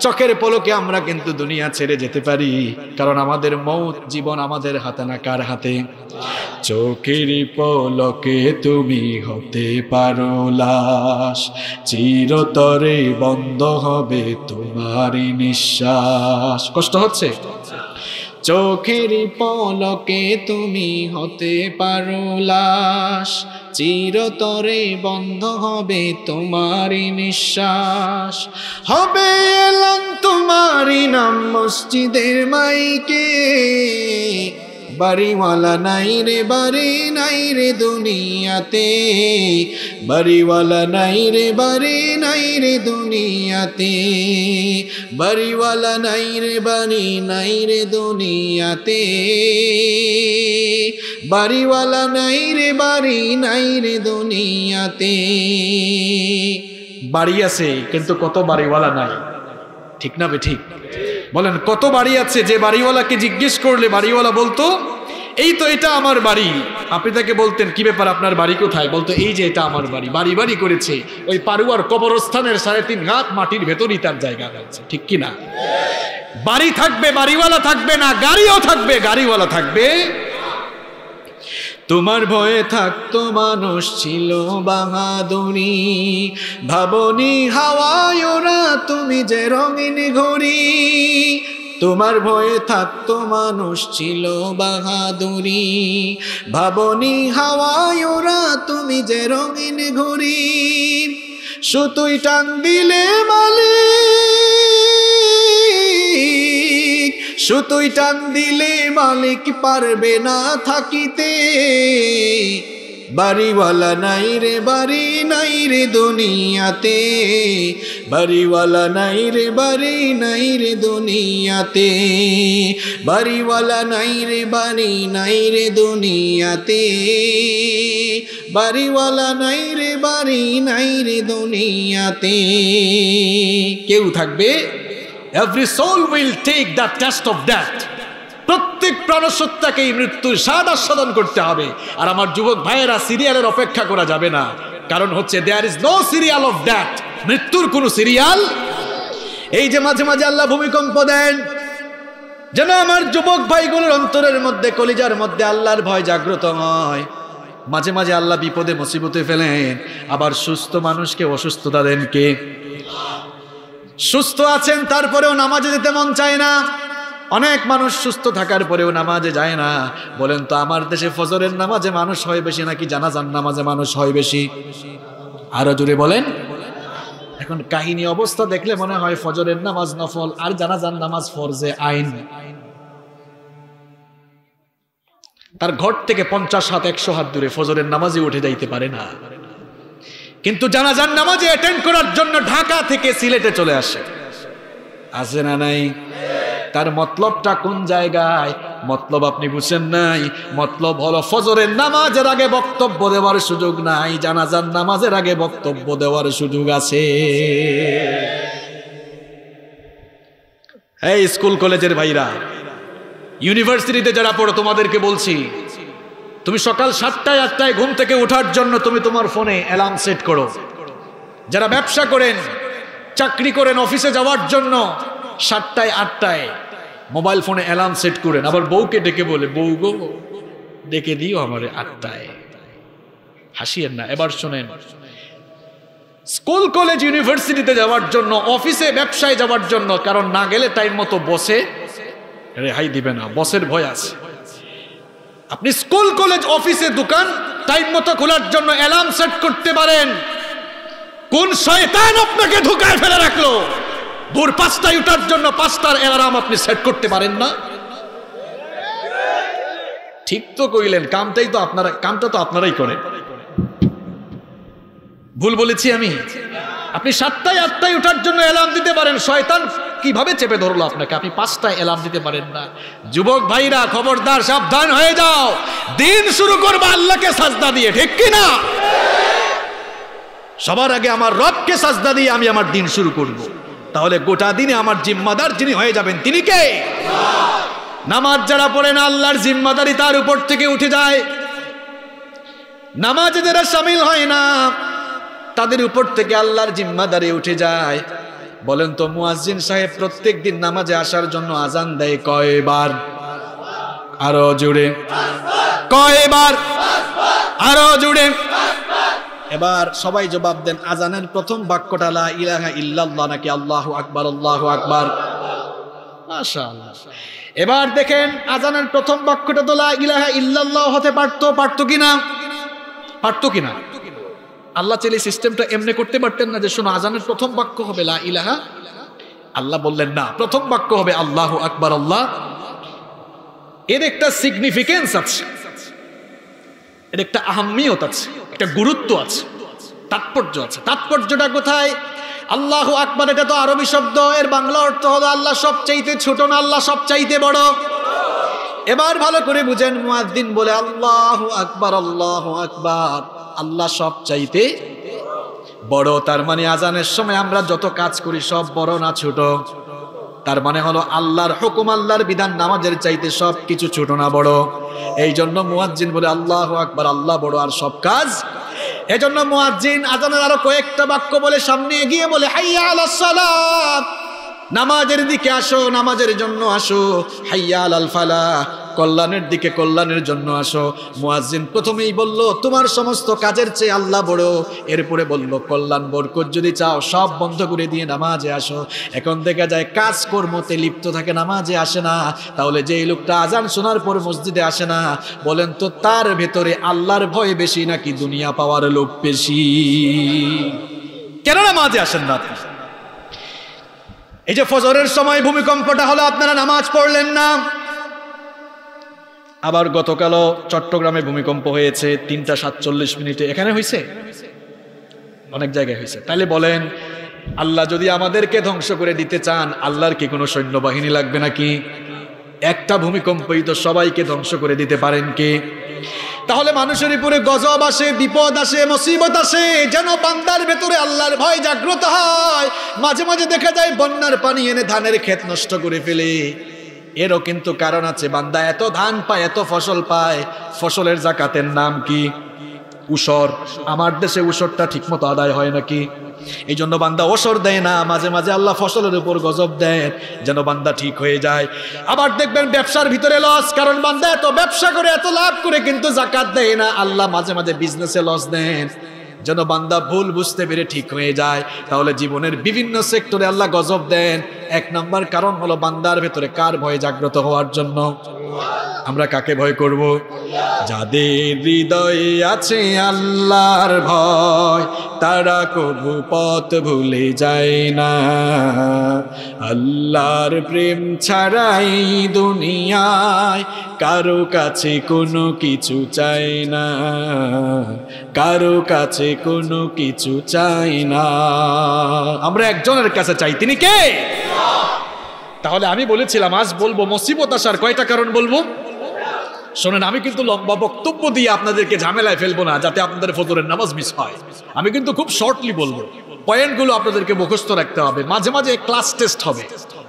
চোখের পলকে আমরা কিন্তু দুনিয়া ছেড়ে যেতে পারি। কারণ আমাদের মৌত জীবন আমাদের হাতে না কার হাতে? চোখের পলকে তুমি হতে পারো লাশ। চিরতরে বন্ধ হবে তোমারই নিঃশ্বাস। কষ্ট হচ্ছে? চোখের পলকে তুমি হতে পারো লাশ। চিরতরে বন্ধ হবে তোমারই নিঃশ্বাস। হবে এলাম তোমারই নাম মসজিদের মাইকে। বাড়িওয়ালা নাই রে, বাড়ি নাই রে দুনিয়াতে। বাড়িওয়ালা নাই রে, বাড়ি নাই রে দুনিয়াতে। বাড়িওয়ালা নাই রে, বাড়ি নাই রে দুনিয়াতে। বাড়িওয়ালা নাই রে, বাড়ি নাই রে দুনিয়াতে। বাড়ি আছে, কিন্তু কত বাড়িওয়ালা নাই। ঠিক না বে ঠিক? বলেন, কত বাড়ি আছে যে বাড়িওয়ালাকে জিজ্ঞেস করলে বাড়িওয়ালা বলতো, এই তো এটা আমার বাড়ি। আপনি তাকে বলতেন, কি ব্যাপার, আপনার বাড়ি কোথায়? বলতো, এই যে এটা আমার বাড়ি। বাড়ি বাড়ি করেছে। ওই পারুয়ার কবরস্থানের সাড়ে তিন হাত মাটির ভেতরই তার জায়গা আছে ঠিক কি না? বাড়ি থাকবে, বাড়িওয়ালা থাকবে না, গাড়িও থাকবে, গাড়িওয়ালা থাকবে। তোমার ভয়ে থাকতো মানুষ ছিল বাহাদুরি। ভাবনি হাওয়ায় ওরা তুমি যে রঙিন ঘড়ি। তোমার ভয়ে থাকতো মানুষ ছিল বাহাদুরি। ভাবনি হাওয়ায় ওরা তুমি যে রঙিন ঘড়ি। সুতুই টান দিলে মালিক। সুতুই টান দিলে মালিক পারবে না থাকিতে। বাড়িওয়ালা নাই রে, বাড়ি নাই রে দুনিয়াতে। বাড়িওয়ালা নাই রে, বাড়ি নাই রে দুনিয়াতে। বাড়িওয়ালা নাই রে, বাড়ি নাই রে দুনিয়াতে। বাড়িওয়ালা নাই রে, বাড়ি নাই রে দুনিয়াতে। কেউ থাকবে? Every soul will take the test of that প্রত্যেক প্রাণসত্তাকে এই মৃত্যুর স্বাদ আস্বাদন করতে হবে। আর আমার যুবক ভাইয়েরা, সিরিয়ালের অপেক্ষা করা যাবে না। কারণ হচ্ছে there is no serial of that মৃত্যুর কোনো সিরিয়াল? এই যে মাঝে মাঝে আল্লাহ ভূমিকম্প দেন, যেন আমার যুবক ভাইগুলোর অন্তরের মধ্যে, কলিজার মধ্যে আল্লাহর ভয় জাগ্রত হয়। মাঝে মাঝে আল্লাহ বিপদে, মুসিবতে ফেলেন। আবার সুস্থ মানুষকে অসুস্থতা দেন কে? সুস্থ আছেন, তারপরেও নামাজে যেতে মন চায় না। অনেক মানুষ সুস্থ থাকার পরেও নামাজে যায় না। বলেন তো, আমার দেশে ফজরের নামাজে মানুষ হয় বেশি নাকি জানাজান নামাজে মানুষ হয় বেশি? আরও জুড়ে বলেন। এখন কাহিনী অবস্থা দেখলে মনে হয় ফজরের নামাজ নফল, আর জানাজান নামাজ ফরজে আইন। তার ঘর থেকে পঞ্চাশ হাত, একশো হাত দূরে ফজরের নামাজে উঠে যাইতে পারে না। কিন্তু জানাজান নামাজে অ্যাটেন্ড করার জন্য ঢাকা থেকে সিলেটে চলে আসে। আছে না নাই? তার মতলবটা কোন জায়গায়? মতলব আপনি বুঝছেন নাই। মতলব হলো ফজরের নামাজের আগে বক্তব্য দেওয়ার সুযোগ নাই জানাজান নামাজের আগে বক্তব্য দেওয়ার সুযোগ আছে। এই স্কুল কলেজের ভাইরা, ইউনিভার্সিটিতে যারা পড়ো তোমাদেরকে বলছি তুমি সকাল সাতটায়, আটটায় ঘুম থেকে ওঠার জন্য তুমি তোমার ফোনে অ্যালার্ম সেট করো। যারা ব্যবসা করেন, চাকরি করেন, অফিসে যাওয়ার জন্য সাতটায়, আটটায় মোবাইল ফোনে অ্যালার্ম সেট করেন। আবার বউকে ডেকে বলে, বউ গো, ডেকে দিও আমারে আটটায়। হাসিয়েন না। এবার শোনেন, স্কুল, কলেজ, ইউনিভার্সিটিতে যাওয়ার জন্য, অফিসে, ব্যবসায় যাওয়ার জন্য, কারণ না গেলে টাইম মতো বসে রেহাই দিবে না। বসের ভয় আছে। আপনি স্কুল, কলেজ, অফিসে দোকান টাইম মতো খোলার জন্য অ্যালার্ম সেট করতে পারেন। কোন শয়তান আপনাকে ঢুকায় ফেলে রাখল? ভোর পাঁচটায় উঠার জন্য পাঁচটার অ্যালার্ম আপনি সেট করতে পারেন না? ঠিক তো কইলেন, কামটাই তো আপনারা, কামটা তো আপনারাই করেন। ভুল বলেছি আমি? আপনি সাতটায় আটটায় উঠার জন্য অ্যালার্ম দিতে পারেন, শয়তান কীভাবে চেপে ধরলো আপনাকে? আপনি পাঁচটায় অ্যালার্ম দিতে পারেন না। যুবক ভাইরা, খবরদার, সাবধান হয়ে যাও। দিন শুরু করব আল্লাহকে সাজদা দিয়ে, ঠিক কি না? সবার আগে আমার রবকে সাজদা দিয়ে আমি আমার দিন শুরু করব। তাহলে গোটা দিনে আমার জিম্মাদার যিনি হয়ে যাবেন, তিনি কে? নামাজ যারা পড়েন আল্লাহর জিম্মাদারি তার উপর থেকে উঠে যায়। নামাজে যারা সামিল হয় না, তাদের উপর থেকে আল্লাহর জিম্মাদারি উঠে যায়। বলেন তো, মুয়াজ্জিন সাহেব প্রত্যেক দিন নামাজে আসার জন্য আজান দেয় কয়বার? আরও জুড়ে কয়বার? আরও জুড়ে এবার সবাই জবাব দেন, আজানের প্রথম বাক্যটা, লা ইলাহা ইল্লাল্লাহ নাকি আল্লাহু আকবার আল্লাহু আকবার? মাশাআল্লাহ। এবার দেখেন, আজানের প্রথম বাক্যটা তো লা ইলাহা ইল্লাল্লাহ হতে পারতো পারতো কিনা? পারতো কিনা? আল্লাহ চাইলে সিস্টেমটা এমনি করতে পারতেন না যে শোনো, আজানের প্রথম বাক্য হবে লা ইলাহা আল্লাহ বললেন, না, প্রথম বাক্য হবে আল্লাহ আকবার, আল্লাহ। এর একটা সিগনিফিকেন্স আছে। এর একটা আহমিয়ত আছে, একটা গুরুত্ব আছে, তাৎপর্য আছে। তাৎপর্যটা কোথায়? আল্লাহ আকবার, এটা তো আরবি শব্দ, এর বাংলা অর্থ হলো আল্লাহ সব চাইতে ছোট না আল্লাহ সব চাইতে বড়। এবার ভালো করে বুঝেন মুয়াদ্দিন বলে, আল্লাহ আকবার আল্লাহ আকবার। আল্লাহ সব চাইতে বড়, তার মানে আজানের সময় আমরা যত কাজ করি সব বড় না ছোট। তার মানে হলো আল্লাহর হুকুম, আল্লাহর বিধান নামাজের চাইতে সব কিছু ছোট না বড়। এই জন্য মুয়াজ্জিন বলে, আল্লাহ আকবার, আল্লাহ বড় আর সব কাজ। এজন্য মুয়াজ্জিন আজানের আরও কয়েকটা বাক্য বলে সামনে এগিয়ে বলে, হাইয়া সালাত। নামাজের দিকে আসো, নামাজের জন্য আসো। হাইয়া আল ফালা, কল্যাণের দিকে কল্যাণের জন্য আসো। মুয়াজ্জিন প্রথমেই বলল, তোমার সমস্ত কাজের চেয়ে আল্লাহ বড়। এরপরে বলল, কল্যাণ বরকত যদি চাও, সব বন্ধ করে দিয়ে নামাজে আসো। এখন দেখা যায় কাজ কর্মতে লিপ্ত থাকে, নামাজে আসে না। তাহলে যেই লোকটা আজান শোনার পর মসজিদে আসে না। বলেন তো, তার ভেতরে আল্লাহর ভয় বেশি নাকি দুনিয়া পাওয়ার লোক বেশি? কেন নামাজে আসেন না এই যে ফজরের সময় ভূমিকম্পটা হলো, আপনারা নামাজ পড়লেন না। আবার গতকালও চট্টগ্রামে ভূমিকম্প হয়েছে, তিনটা সাতচল্লিশ মিনিটে। এখানে হয়েছে অনেক জায়গায় হয়েছে তাহলে বলেন, আল্লাহ যদি আমাদেরকে ধ্বংস করে দিতে চান, আল্লাহর কি কোনো সৈন্যবাহিনী লাগবে নাকি? একটা ভূমিকম্পই তো সবাইকে ধ্বংস করে দিতে পারেন কে? তাহলে মানুষের উপরে গজব আসে, বিপদ আসে, মুসিবত আসে, যেন বান্দার ভেতরে আল্লাহর ভয় জাগ্রত হয়। মাঝে মাঝে দেখা যায় বন্যার পানি এনে ধানের ক্ষেত নষ্ট করে ফেলে। এরও কিন্তু কারণ আছে, বান্দা এত ধান পায়, এত ফসল পায়। ফসলের জাকাতের নাম কি? উসর। আমার দেশে উসরটা ঠিকমতো আদায় হয় নাকি? এই জন্য বান্দা ওসর দেয় না, মাঝে মাঝে আল্লাহ ফসলের উপর গজব দেন যেন বান্দা ঠিক হয়ে যায়। আবার দেখবেন ব্যবসার ভিতরে লস কারণ বান্দা এত ব্যবসা করে, এত লাভ করে, কিন্তু জাকাত দেয় না। আল্লাহ মাঝে মাঝে বিজনেসে লস দেন। যেন বান্দা ভুল বুঝতে পেরে ঠিক হয়ে যায়। তাহলে জীবনের বিভিন্ন সেক্টরে আল্লাহ গজব দেন। এক নম্বর কারণ হলো বান্দার ভেতরে কার ভয় জাগ্রত হওয়ার জন্য। আমরা কাকে ভয় করব? যাদের হৃদয়ে আছে আল্লাহর ভয়, তারা কবু পথ ভুলে যায় না। আল্লাহর প্রেম ছাড়াই দুনিয়ায় কারও কাছে কোনো কিছু চায় না। কারও কাছে কোনো কিছু চাই না। আমরা একজনের কাছে চাই, তিনি কে? তাহলে আমি বলেছিলাম, আজ বলব, মুসিবত আসার কয়টা কারণ বলব? শোনেন, আমি কিন্তু লম্বা বক্তব্য দিয়ে আপনাদেরকে ঝামেলায় ফেলব না, যাতে আপনাদের ফজরের নামাজ মিস হয়। আমি কিন্তু খুব শর্টলি বলব, পয়েন্টগুলো আপনাদেরকে মুখস্থ রাখতে হবে, মাঝে মাঝে ক্লাস টেস্ট হবে।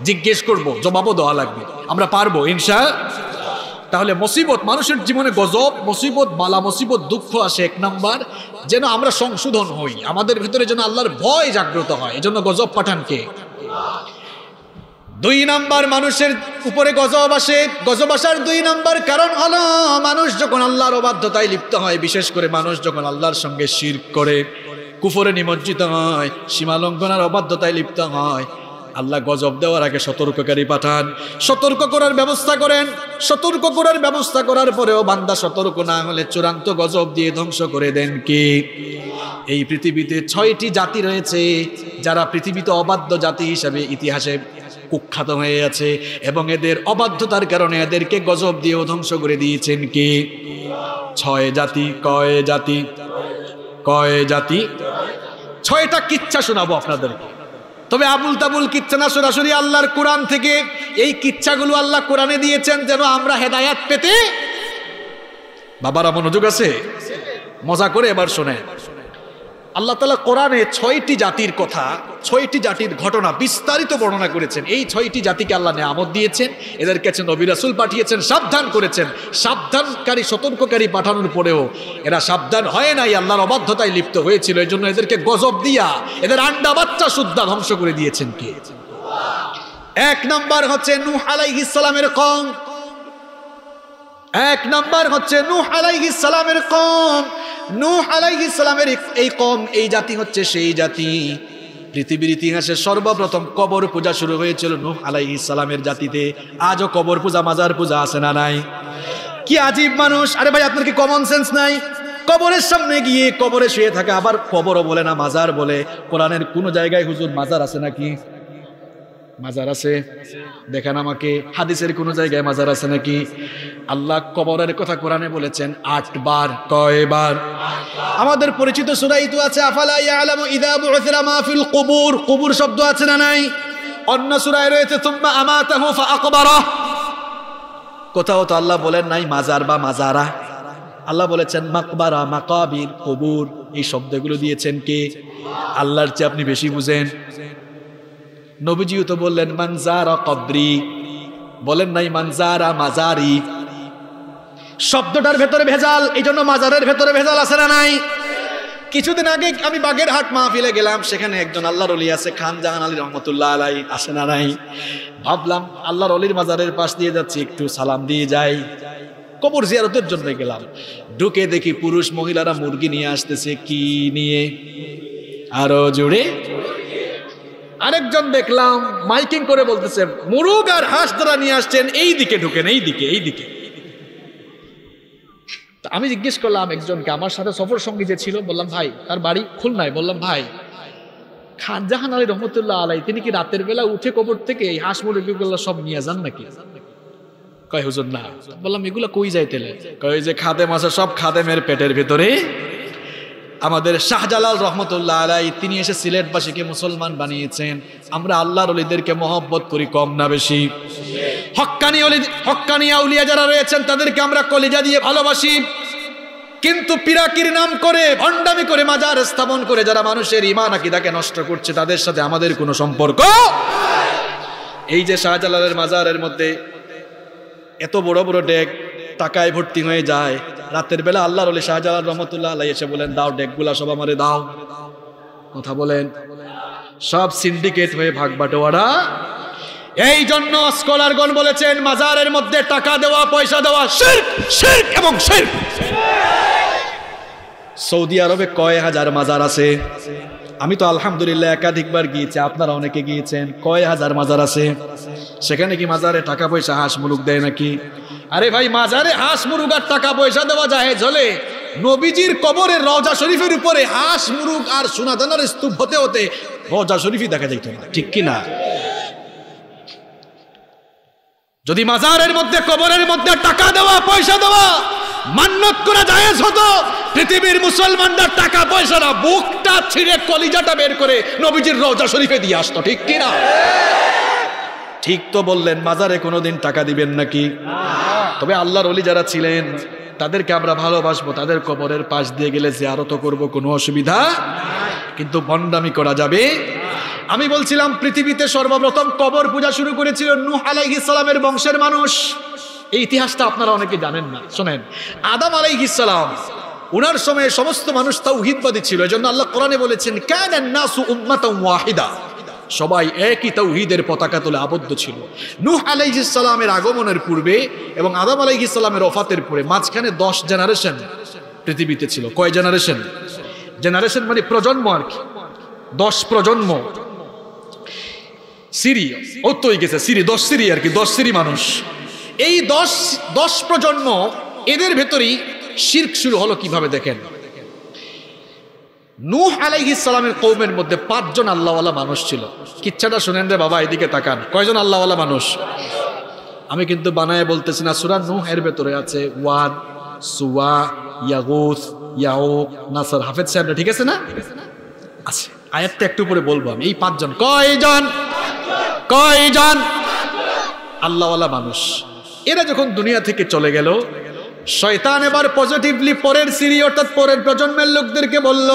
জিজ্ঞেস করব, জবাবও দেওয়া লাগবে। আমরা পারব, ইনশা তাহলে মুসিবত মানুষের জীবনে গজব, মুসিবত, বালা, মুসিবত, দুঃখ আসে এক নাম্বার। যেন আমরা সংশোধন হই, আমাদের ভিতরে যেন আল্লাহর ভয় জাগ্রত হয়, এজন্য গজব পাঠানকে দুই নাম্বার মানুষের উপরে গজব আসে, গজব আসার দুই নাম্বার কারণ হলো মানুষ যখন আল্লাহর অবাধ্যতায় লিপ্ত হয়, বিশেষ করে মানুষ যখন আল্লাহর সঙ্গে শির করে, কুফরে নিমজ্জিত হয়, সীমালঙ্ঘনার অবাধ্যতায় লিপ্ত হয় আল্লাহ গজব দেওয়ার আগে সতর্ককারী পাঠান। সতর্ক করার ব্যবস্থা করেন। সতর্ক করার ব্যবস্থা করার পরেও বান্দা সতর্ক না হলে চূড়ান্ত গজব দিয়ে ধ্বংস করে দেন কি? এই পৃথিবীতে ছয়টি জাতি রয়েছে, যারা পৃথিবীতে অবাধ্য জাতি হিসাবে ইতিহাসে কুখ্যাত হয়ে আছে এবং এদের অবাধ্যতার কারণে এদেরকে গজব দিয়েও ধ্বংস করে দিয়েছেন কি? ছয় জাতি, কয় জাতি? কয় জাতি? ছয়টা কিচ্ছা শোনাবো আপনাদেরকে। তবে আবুল তাবুল কিচ্ছা না, সরাসরি আল্লাহর কোরআন থেকে এই কিচ্ছাগুলো আল্লাহ কোরআনে দিয়েছেন যেন আমরা হেদায়াত পেতে বাবারা মনোযোগ আছে? মজা করে এবার শোনে আল্লাহ তালা কোরআনে ছয়টি জাতির কথা, ছয়টি জাতির ঘটনা বিস্তারিত বর্ণনা করেছেন। এই ছয়টি জাতিকে আল্লাহ নেয়ামত দিয়েছেন। এদের কাছে নবী রাসুল পাঠিয়েছেন। সাবধান করেছেন। সাবধানকারী, সতর্ককারী পাঠানোর পরেও এরা সাবধান হয় নাই, আল্লাহর অবাধ্যতায় লিপ্ত হয়েছিল। এই জন্য এদেরকে গজব দিয়া এদের আন্ডা বাচ্চা সুদ্ধা ধ্বংস করে দিয়েছেন কে? এক নাম্বার হচ্ছে নূহ আলাইহিস সালামের এক নাম্বার হচ্ছে নূহ আলাইহিস সালামের কম। নূহ আলাইহিস সালামের এই কম, এই জাতি হচ্ছে সেই জাতি। পৃথিবীর ইতিহাসে সর্বপ্রথম কবর পূজা শুরু হয়েছিল নূহ আলাইহিস সালামের জাতিতে। আজও কবর পূজা, মাজার পূজা আছে না নাই? কি আজীব মানুষ। আরে ভাই, আপনার কি কমন সেন্স নাই? কবরের সামনে গিয়ে কবরে শুয়ে থাকে, আবার কবরও বলে না, মাজার বলে। কোরআনের কোনো জায়গায় হুজুর মাজার আছে নাকি? মাজার আছে? দেখেন আমাকে, হাদিসের কোন জায়গায় মাজার আছে নাকি? আল্লাহ কবরের কথা কোরআনে বলেছেন, আটবার, কয়বার? আমাদের পরিচিত সুরাই তো আছে কুবুর? কুবুর শব্দ আছে না নাই? অন্য সুরায় রয়েছে কোথাও তো আল্লাহ বলেন নাই, মাজার বা মাজারা। আল্লাহ বলেছেন, মাকবারা, মাকাবির, কবুর। এই শব্দগুলো দিয়েছেন কে? আল্লাহর চেয়ে আপনি বেশি বুঝেন। নবীজিও তো বললেন মানজারা কবরি। বলেন নাই মানজারা মাজারি। শব্দটার ভেতরে ভেজাল এই জন্য মাজারের ভেতরে ভেজাল আছে না নাই? কিছুদিন আগে আমি বাগেরহাট মাহফিলে গেলাম, সেখানে একজন আল্লাহর অলি আছে, খান জাহান আলী রহমতুল্লাহ আলাই আসে না নাই? ভাবলাম, আল্লাহর অলির মাজারের পাশ দিয়ে যাচ্ছি, একটু সালাম দিয়ে যাই। কবর জিয়ারতের জন্য গেলাম। ঢুকে দেখি পুরুষ মহিলারা মুরগি নিয়ে আসতেছে, কি নিয়ে? আরও জুড়ে আরেকজন দেখলাম মাইকিং করে বলতেছে, মুরুগ আর হাঁস দ্বারা নিয়ে আসছেন, এই দিকে ঢুকেন, এই দিকে এই দিকে। আমি জিজ্ঞেস করলাম একজনকে, আমার সাথে সফর সঙ্গী যে ছিল? বললাম, ভাই, তার বাড়ি খুলনায়। বললাম, ভাই খানজাহান আলী রহমতুল্লাহ আলাই, তিনি কি রাতের বেলা উঠে কবর থেকে এই হাঁস মুরগিগুলো সব নিয়ে যান নাকি? কয়, হুজুর, না। বললাম, এগুলো কই যাইতেলে কয় যে খাদেম আছে, সব খাদেমের পেটের ভিতরে আমাদের শাহজালাল রহমতুল্লাহ আলাই, তিনি এসে সিলেটবাসীকে মুসলমান বানিয়েছেন। আমরা আল্লাহর অলিদেরকে মহব্বত করি কম না বেশি। হক্কানি অলি, হক্কানি উলিয়া যারা রয়েছেন, তাদেরকে আমরা কলিজা দিয়ে ভালোবাসি। কিন্তু পিরাকির নাম করে, ভণ্ডামি করে মাজার স্থাপন করে যারা মানুষের ইমান আকিদাকে নষ্ট করছে, তাদের সাথে আমাদের কোনো সম্পর্ক এই যে শাহজালালের মাজারের মধ্যে এত বড় বড় ডেক, টাকায় ভর্তি হয়ে যায় রাতের বেলা আল্লাহর আলী শাহজালাল রহমতুল্লাহ আলাই এসে বলেন, দাও ডেকগুলা সব আমারে দাও। কথা বলেন, সব সিন্ডিকেট হয়ে ভাগ বাটোয়ারা। এই জন্য স্কলারগণ বলেছেন, মাজারের মধ্যে টাকা দেওয়া, পয়সা দেওয়া শিরক শিরক এবং শিরক। সৌদি আরবে কয় হাজার মাজার আছে? আমি তো আলহামদুলিল্লাহ একাধিকবার গিয়েছি, আপনারা অনেকে গিয়েছেন, কয় হাজার মাজার আছে? সেখানে কি মাজারে টাকা পয়সা হাঁস মুরুগ দেয় নাকি? আরে ভাই, মাজারে হাঁস, মুরুগার টাকা পয়সা দেওয়া যায় হলে নবীজির কবরের রওজা শরীফের উপরে হাঁস, মুরুগ আর সোনাদানার স্তূপ হতে হতে রওজা শরীফই দেখা যাইত না ঠিক কি না? যদি মাজারের মধ্যে, কবরের মধ্যে টাকা দেওয়া, পয়সা দেওয়া মান্নত করা জায়েজ হতো, পৃথিবীর মুসলমানরা টাকা পয়সা না বুকটা ছিঁড়ে কলিজাটা বের করে নবীজির রওজা শরীফে দিয়ে আসতো। ঠিক কি না? ঠিক তো বললেন, মাজারে কোনোদিন টাকা দিবেন নাকি? তবে আল্লাহর অলি যারা ছিলেন, তাদেরকে আমরা ভালোবাসবো, তাদের কবরের পাশ দিয়ে গেলে জিয়ারত করব, কোনো অসুবিধা কিন্তু বন্ডামি করা যাবে? আমি বলছিলাম, পৃথিবীতে সর্বপ্রথম কবর পূজা শুরু করেছিল নূহ আলাইহিস সালামের বংশের মানুষ। এই ইতিহাসটা আপনারা অনেকে জানেন না, শোনেন। আদাম আলাইহিস সালাম, উনার সময়ে সমস্ত মানুষ তাওহীদবাদী ছিল। এজন্য আল্লাহ কোরআনে বলেছেন, কানান নাসু উম্মাতান ওয়াহিদা। সবাই একই তাওহীদের পতাকা তুলে আবদ্ধ ছিল। নূহ আলাইহিস সালামের আগমনের পূর্বে এবং আদম আলাইহিস সালামের ওফাতের পরে মাঝখানে দশ জেনারেশন পৃথিবীতে ছিল। কয় জেনারেশন জেনারেশন মানে প্রজন্ম আর কি। দশ প্রজন্ম। সিরি ও তো হয়ে গেছে সিরি, দশ সিরি আর কি, দশ সিরি মানুষ। এই দশ দশ প্রজন্ম, এদের ভেতরেই শির্ক শুরু হলো কীভাবে দেখেন? নূহ আলাইহিস সালামের কৌমের মধ্যে পাঁচজন আল্লাহওয়ালা মানুষ ছিল। কিচ্ছাটা শুনেন রে বাবা, এদিকে তাকান। কয়জন আল্লাহওয়ালা মানুষ? আমি কিন্তু বানায় বলতেছি না, সুরা নূহ এর ভেতরে আছে ওয়াদ, সুয়া, ইয়াগুস, ইয়াউক, নাসার। হাফেজ সাহেব ঠিক আছে না? আছে। আয়াতটা একটু পরে বলব আমি। এই পাঁচজন, কয়জন? কয়জন? আল্লাহওয়ালা মানুষ। এরা যখন দুনিয়া থেকে চলে গেল শয়তান এবার পজিটিভলি পরের সিরি অর্থাৎ পরের প্রজন্মের লোকদেরকে বলল,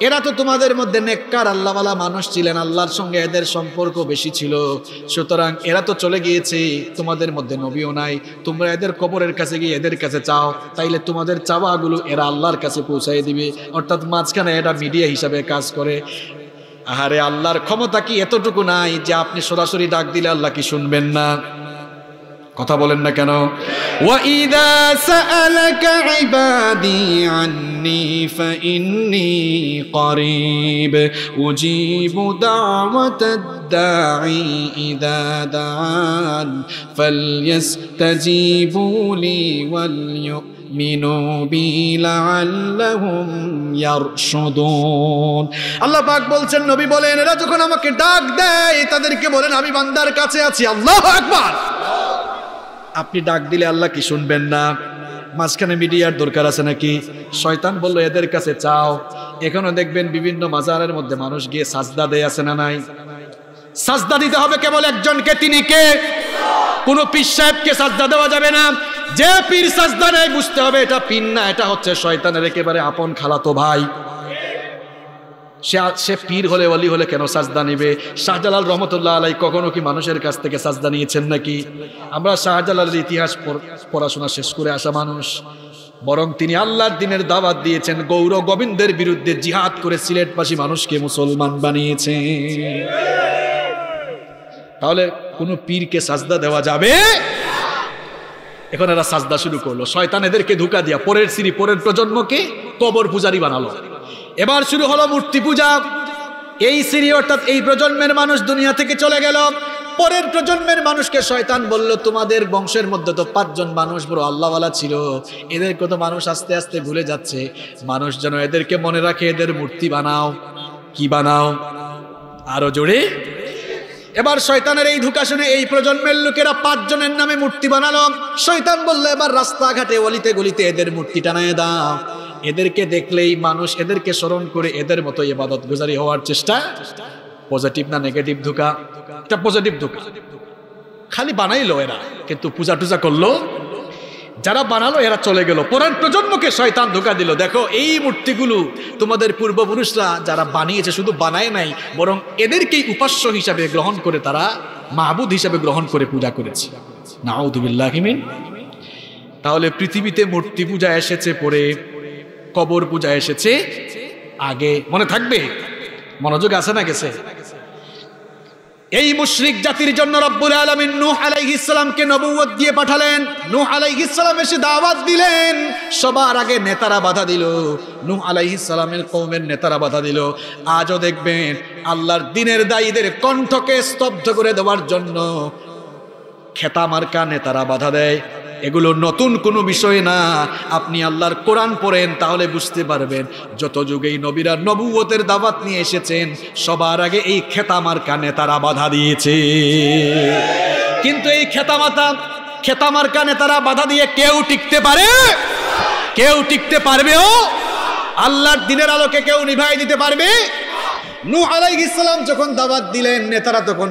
এরা তো তোমাদের মধ্যে নেককার, আল্লাহওয়ালা মানুষ ছিলেন, আল্লাহর সঙ্গে এদের সম্পর্ক বেশি ছিল। সুতরাং এরা তো চলে গিয়েছে, তোমাদের মধ্যে নবীও নাই। তোমরা এদের কবরের কাছে গিয়ে এদের কাছে চাও, তাইলে তোমাদের চাওয়াগুলো এরা আল্লাহর কাছে পৌঁছাই দিবে। অর্থাৎ মাঝখানে এটা মিডিয়া হিসাবে কাজ করে। আহারে, আল্লাহর ক্ষমতা কি এতটুকু নাই যে আপনি সরাসরি ডাক দিলে আল্লাহ কি শুনবেন না? কথা বলেন না কেন وإذا سألك عبادي عني فإني قريب أجيب دعوة الداعي إذا دعان فليستجيبوا لي وليؤمنوا بي لعلهم يرشدون আল্লাহ পাক বলছেন নবী বলেন এরা যখন আমাকে ডাক দেয় তাদেরকে বলেন আমি বান্দার কাছে আছি আল্লাহ আকবার আপনি ডাক দিলে আল্লাহ কি শুনবেন না? মাঝখানে মিডিয়ার দরকার আছে নাকি? শয়তান বলল, এদের কাছে চাও। এখনও দেখবেন বিভিন্ন মাজারের মধ্যে মানুষ গিয়ে সাজদা দেয়, আছে না নাই? সাজদা দিতে হবে কেবল একজনকে, তিনি কে? কোন পীর সাহেবকে সাজদা দেওয়া যাবে না। যে পীর সাজদা নেয়, বুঝতে হবে এটা পীর না, এটা হচ্ছে শয়তানের একেবারে আপন খালাতো ভাই। সে পীর হলে অলি হলে কেন সাজদা নিবে? শাহজালাল রহমতুল্লাহ আলাই কখনো কি মানুষের কাছ থেকে সাজদা নিয়েছেন নাকি? আমরা শাহজালালের ইতিহাস পড়াশোনা শেষ করে আসা মানুষ। বরং তিনি আল্লাহর দিনের দাওয়াত দিয়েছেন, গৌর গোবিন্দের বিরুদ্ধে জিহাদ করে সিলেটবাসী মানুষকে মুসলমান বানিয়েছেন। তাহলে কোনো পীরকে সাজদা দেওয়া যাবে? এখন এরা সাজদা শুরু করল। শয়তান এদেরকে ধোকা দিয়া, পরের সিঁড়ি, পরের প্রজন্মকে কবর পূজারি বানালো। এবার শুরু হলো মূর্তি পূজা। এই সিঁড়ি অর্থাৎ এই প্রজন্মের মানুষ দুনিয়া থেকে চলে গেল। পরের প্রজন্মের মানুষকে শয়তান বলল, তোমাদের বংশের মধ্যে তো পাঁচজন মানুষ, বড় আল্লাহওয়ালা ছিল। এদেরকে তো মানুষ আস্তে আস্তে ভুলে যাচ্ছে। মানুষ যেন এদেরকে মনে রাখে, এদের মূর্তি বানাও। কি বানাও? আরও জোরে? এবার শয়তানের এই ধোকা শুনে এই প্রজন্মের লোকেরা পাঁচজনের নামে মূর্তি বানালো। শয়তান বলল, এবার রাস্তাঘাটে অলিতে গলিতে এদের মূর্তি টানায় দাও। এদেরকে দেখলেই মানুষ এদেরকে স্মরণ করে এদের মতো ইবাদত গুজারি হওয়ার চেষ্টা পজিটিভ না নেগেটিভ ধোকা? এটা পজিটিভ ধোকা। খালি বানাইলো এরা, কিন্তু পূজা টুজা করল। যারা বানালো, এরা চলে গেল। পরের প্রজন্মকে শয়তান ধোকা দিল। দেখো, এই মূর্তিগুলো তোমাদের পূর্বপুরুষরা যারা বানিয়েছে, শুধু বানায় নাই, বরং এদেরকেই উপাস্য হিসাবে গ্রহণ করে তারা মাহবুদ হিসাবে গ্রহণ করে পূজা করেছে। নাউদুবিল্লাহিমিন তাহলে পৃথিবীতে মূর্তি পূজা এসেছে পরে কবর পূজা এসেছে। আগে মনে থাকবে? মনোযোগ আছে না গেছে? এই মুশরিক জাতির জন্য রব্বুল আলামিন নূহ আলাইহিস সালামকে নবুয়ত দিয়ে পাঠালেন। নূহ আলাইহিস সালাম এসে দাওয়াত দিলেন। সবার আগে নেতারা বাধা দিল। নূহ আলাইহিস সালামের কওমের নেতারা বাধা দিল। আজও দেখবেন আল্লাহর দিনের দায়ীদের কণ্ঠকে স্তব্ধ করে দেওয়ার জন্য খেতা মার্কা নেতারা বাধা দেয়। এগুলো নতুন কোনো বিষয় না। আপনি আল্লাহর কোরআন পড়েন, তাহলে বুঝতে পারবেন। যত যুগেই নবীরা নবুয়তের দাওয়াত নিয়ে এসেছেন, সবার আগে এই খেতামার কানে তারা বাধা দিয়েছে। কিন্তু এই খেতামাতা খেতামার কানে তারা বাধা দিয়ে কেউ টিকতে পারে? কেউ টিকতে পারবেও আল্লাহর দিনের আলোকে কেউ নিভাই দিতে পারবে? নূহ আলাইহিস সালাম যখন দাওয়াত দিলেন, নেতারা তখন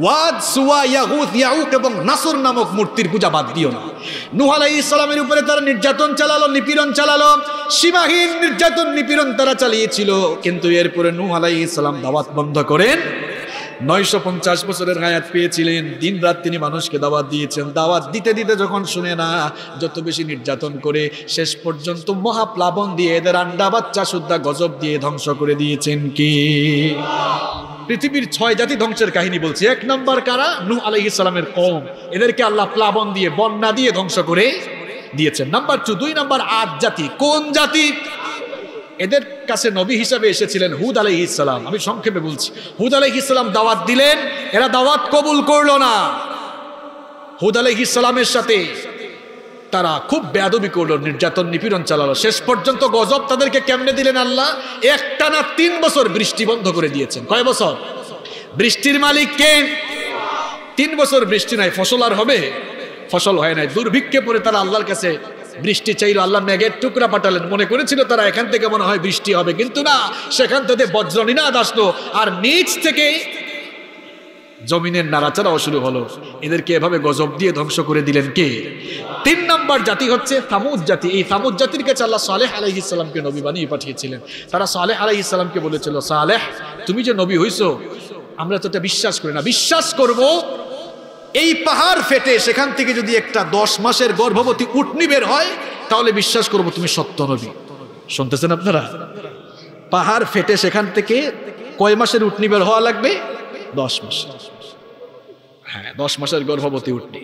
ওয়াদ সুয়া ইয়াহুদ ইয়াউক এবং নাসর নামক মূর্তির পূজা বাদ দিও না। নুহ আলাই ইসলামের উপরে তারা নির্যাতন চালালো, নিপীড়ন চালালো, সীমাহীন নির্যাতন, নিপীড়ন তারা চালিয়েছিল। কিন্তু এরপরে নুহ আলাই ইসলাম দাওয়াত বন্ধ করেন। নয়শো পঞ্চাশ বছরের হায়াত পেয়েছিলেন। দিন রাত তিনি মানুষকে দাওয়াত দিয়েছেন। দাওয়াত দিতে দিতে যখন শুনে না, যত বেশি নির্যাতন করে শেষ পর্যন্ত মহাপ্লাবন দিয়ে এদের আন্ডা বাচ্চা সুদ্ধা গজব দিয়ে ধ্বংস করে দিয়েছেন কি? পৃথিবীর ছয় জাতি ধ্বংসের কাহিনী বলছি। এক নম্বর কারা? নূহ আলাইহিস সালামের কম এদেরকে আল্লাহ প্লাবন দিয়ে, বন্যা দিয়ে ধ্বংস করে দিয়েছেন। নাম্বার টু দুই নাম্বার আট জাতি। কোন জাতি? এদের কাছে নবী হিসাবে এসেছিলেন হুদ আলহ আমি সংক্ষেপে বলছি। হুদ আলহ ইসলাম দাওয়াত দিলেন, এরা দাওয়াত কবুল করল না। হুদ আলহ ইসলামের সাথে তারা খুব বেয়াদবি করল, নির্যাতন, নিপীড়ন চালালো। শেষ পর্যন্ত গজব তাদেরকে কেমনে দিলেন আল্লাহ? একটা না তিন বছর বৃষ্টি বন্ধ করে দিয়েছেন। কয় বছর? বৃষ্টির মালিক কে? তিন বছর বৃষ্টি নাই, ফসল আর হবে? ফসল হয় নাই। দুর্ভিক্ষে পরে তারা আল্লাহর কাছে বৃষ্টি চাইল আল্লাহ মেঘের টুকরা পাঠালেন। মনে করেছিল তারা এখান থেকে মনে হয় বৃষ্টি হবে, কিন্তু না, সেখান থেকে বজ্র নিনাদ আসলো আর নিচ থেকে জমিনের নাড়াচাড়াও শুরু হলো। এদেরকে এভাবে গজব দিয়ে ধ্বংস করে দিলেন কে? তিন নম্বর জাতি হচ্ছে তামুদ জাতি। এই তামুদ জাতির কাছে আল্লাহ সালেহ আলহ ইসলামকে নবী বানিয়ে পাঠিয়েছিলেন। তারা সালেহ আলহ ইসলামকে বলেছিল, সালেহ, তুমি যে নবী হইছো, আমরা তো এটা বিশ্বাস করি না। বিশ্বাস করব এই পাহাড় ফেটে সেখান থেকে যদি একটা দশ মাসের গর্ভবতী উটনি বের হয়, তাহলে বিশ্বাস করব তুমি সত্য নবী। শুনতেছেন আপনারা? পাহাড় ফেটে সেখান থেকে কয় মাসের উটনি বের হওয়া লাগবে? দশ মাস। হ্যাঁ দশ মাসের গর্ভবতী উটনি।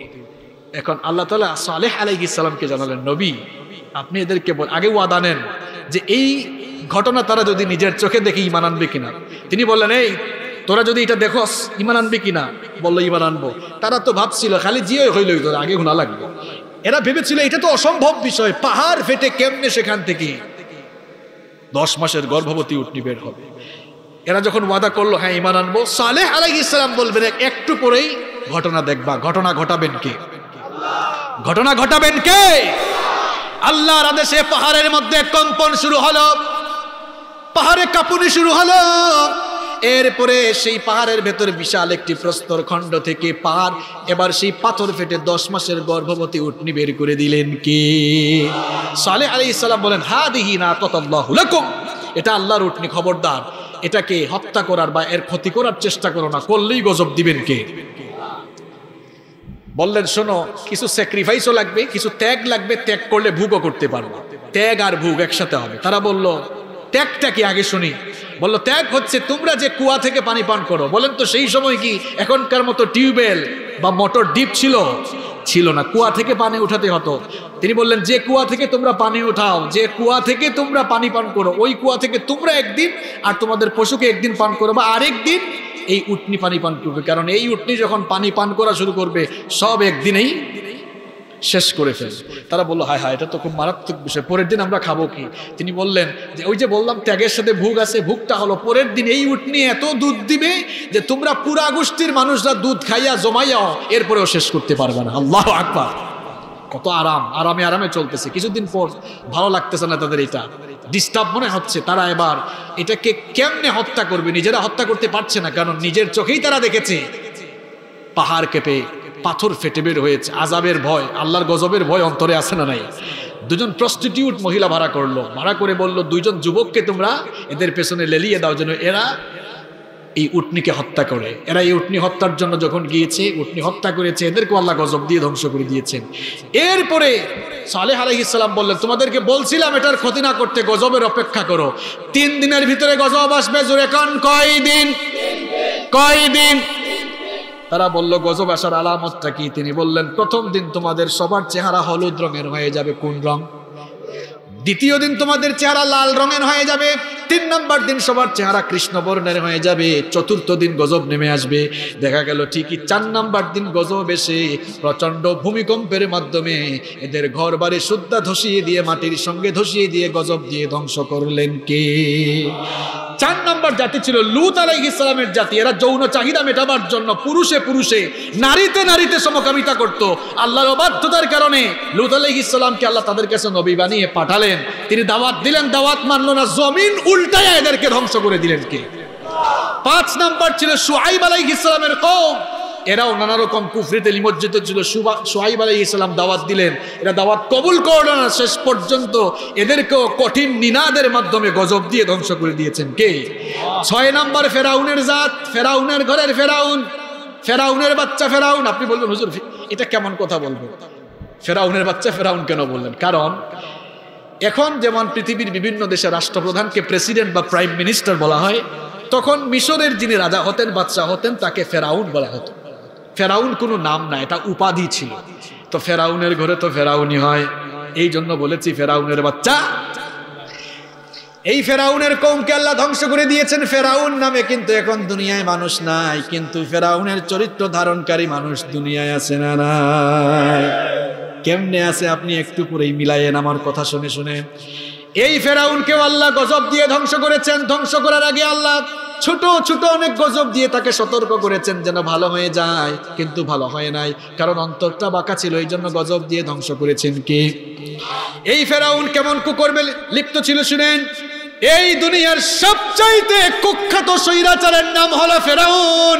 এখন আল্লাহ তালা সালেহ আলাইহ ইসলামকে জানালেন, নবী, আপনি এদেরকে আগে ওয়াদা নেন যে এই ঘটনা তারা যদি নিজের চোখে দেখে ইমান আনবে কিনা। তিনি বললেন, এই তোরা যদি এটা দেখোস, ইমান আনবে কিনা? বলল, ইমান আনব। তারা তো ভাবছিল, খালি জিও হইল আগে গুণা লাগবে। এরা ভেবেছিল, এটা তো অসম্ভব বিষয়, পাহাড় ফেটে কেমনে সেখান থেকে? দশ মাসের গর্ভবতী উটনি বের হবে। এরা যখন ওয়াদা করল হ্যাঁ ইমান আনব, সালেহ আলাই ইসলাম বলবেন, একটু পরেই ঘটনা দেখবা, ঘটনা ঘটাবেন কে? ঘটনা ঘটাবেন কে? আল্লাহর আদেশে পাহাড়ের মধ্যে কম্পন শুরু হলো। পাহাড়ে কাঁপুনি শুরু হলো। এরপরে সেই পাহাড়ের ভেতর বিশাল একটি প্রস্তর খণ্ড থেকে পাহাড়, এবার সেই পাথর ফেটে দশ মাসের গর্ভবতী উটনি বের করে দিলেন কি? সালে আলী ইসলাম বলেন হা দিহি না কতম এটা আল্লাহর উটনি খবরদার। এটাকে হত্যা করার বা এর ক্ষতি করার চেষ্টা করো না, করলেই গজব দিবেন কে? বললেন, শোনো, কিছু স্যাক্রিফাইসও লাগবে, কিছু ত্যাগ লাগবে, ত্যাগ করলে ভুগও করতে পারব। ত্যাগ আর ভুগ একসাথে হবে। তারা বলল, ত্যাগটা কি? আগে শুনি। বলল, ত্যাগ হচ্ছে, তোমরা যে কুয়া থেকে পানি পান করো। বলেন তো, সেই সময় কি এখনকার মতো টিউবওয়েল বা মোটর ডিপ ছিল? ছিল না, কুয়া থেকে পানি উঠাতে হতো। তিনি বললেন, যে কুয়া থেকে তোমরা পানি উঠাও, যে কুয়া থেকে তোমরা পানি পান করো, ওই কুয়া থেকে তোমরা একদিন আর তোমাদের পশুকে একদিন পান করো বা আরেক দিন এই উটনি পানি পান করবে। কারণ এই উটনি যখন পানি পান করা শুরু করবে, সব একদিনেই শেষ করে ফেলবে। তারা বলল, হায় হায়, এটা তো খুব মারাত্মক বিষয়। পরের দিন আমরা খাব কি? তিনি বললেন যে, ওই যে বললাম, ত্যাগের সাথে ভুগ আছে, ভুগটা হলো পরের দিন এই উঠনি এত দুধ দিবে যে তোমরা পুরা গোষ্ঠীর মানুষরা দুধ খাইয়া জমাইয়া এরপরেও শেষ করতে পারবে না। আল্লাহ আকবার! কত আরাম, আরামে আরামে চলতেছে। কিছুদিন পর ভালো লাগতেছে না তাদের এটা। ডিস্টার্ব মনে হচ্ছে তারা এবার এটাকে কেমনে হত্যা করবে? নিজেরা হত্যা করতে পারছে না, কারণ নিজের চোখেই তারা দেখেছে। পাহাড় কেঁপে পাথর ফেটে বের হয়েছে, আজাবের ভয়, আল্লাহর গজবের ভয় অন্তরে আছে না নাই? দুজন প্রস্টিটিউট মহিলা ভাড়া করল, ভাড়া করে বলল, দুইজন যুবককে তোমরা এদের পেছনে লেলিয়ে দাও যেন এরা এই উটনিকে হত্যা করে। এরা এই উটনি হত্যার জন্য যখন গিয়েছে, উটনি হত্যা করেছে এদেরকে আল্লাহ গজব দিয়ে ধ্বংস করে দিয়েছেন। এরপরে সালেহ আলহিসাল্লাম বললেন, তোমাদেরকে বলছিলাম এটার ক্ষতি না করতে, গজবের অপেক্ষা করো। তিন দিনের ভিতরে গজব আসবে, জোরে কন কয় দিন কয় দিন তারা বলল, গজব আসার আলামতটা কি? তিনি বললেন, প্রথম দিন তোমাদের সবার চেহারা হলুদ রঙের হয়ে যাবে, কোন রং? দ্বিতীয় দিন তোমাদের চেহারা লাল রঙের হয়ে যাবে, তিন নম্বর দিন সবার চেহারা কৃষ্ণবর্ণের হয়ে যাবে, চতুর্থ দিন গজব নেমে আসবে। দেখা গেল ঠিকই চার নম্বর দিন গজব এসে প্রচণ্ড ভূমিকম্পের মাধ্যমে এদের ঘর বাড়ি শুদ্ধা ধসিয়ে দিয়ে, মাটির সঙ্গে ধসিয়ে দিয়ে গজব দিয়ে ধ্বংস করলেন কে? চার নম্বর জাতি ছিল লুত আলাই ইসলামের জাতি। এরা যৌন চাহিদা মেটাবার জন্য পুরুষে পুরুষে, নারীতে নারীতে সমকামিতা করত। আল্লাহর অবাধ্যতার কারণে লুত আলাই ইসলামকে আল্লাহ তাদের কাছে নবী বানিয়ে পাঠালেন। তিনি দাওয়াত দিলেন, দাওয়াত মানল না, জমিন উল্টায় এদেরকে ধ্বংস করে দিলেন কে? পাঁচ নাম্বার ছিল সুহাইব আলাই ইসলামের কম এরাও নানা রকম কুফরিতে নিমজ্জিত ছিল। সোহাইব আলাই ইসলাম দাওয়াত দিলেন। এরা দাওয়াত কবুল করল না। শেষ পর্যন্ত এদেরকেও কঠিন নিনাদের মাধ্যমে গজব দিয়ে ধ্বংস করে দিয়েছেন। কে? ছয় নম্বর ফেরাউনের জাত। ফেরাউনের ঘরের ফেরাউন। ফেরাউনের বাচ্চা ফেরাউন। আপনি বলবেন, হুজুর, এটা কেমন কথা বলব? ফেরাউনের বাচ্চা ফেরাউন কেন বললেন? কারণ এখন যেমন পৃথিবীর বিভিন্ন দেশের রাষ্ট্রপ্রধানকে প্রেসিডেন্ট বা প্রাইম মিনিস্টার বলা হয়, তখন মিশরের যিনি রাজা হতেন, বাদশাহ হতেন, তাকে ফেরাউন বলা হতো। ফেরাউন কোনো নাম না, এটা উপাধি ছিল। তো ফেরাউনের ঘরে তো ফেরাউনই হয়। এই জন্য বলেছি ফেরাউনের বাচ্চা। এই ফেরাউনের কৌমকে আল্লাহ ধ্বংস করে দিয়েছেন ফেরাউন নামে, কিন্তু এখন দুনিয়ায় মানুষ নাই। কিন্তু ফেরাউনের চরিত্র ধারণকারী মানুষ দুনিয়ায় আছে না কেমনে আছে আপনি একটু পরেই মিলাইয়েন আমার কথা শুনে শুনে। এই ফেরাউনকেও আল্লাহ গজব দিয়ে ধ্বংস করেছেন। ধ্বংস করার আগে আল্লাহ ছোট ছোট অনেক গজব দিয়ে তাকে সতর্ক করেছেন যেন ভালো হয়ে যায়, কিন্তু ভালো হয় নাই, কারণ অন্তরটা বাঁকা ছিল, এই জন্য গজব দিয়ে ধ্বংস করেছেন কে? এই ফেরাউন কেমন কুকর্মে লিপ্ত ছিল শুনেন? এই দুনিয়ার সবচাইতে কুখ্যাত স্বৈরাচারের নাম হলো ফেরাউন।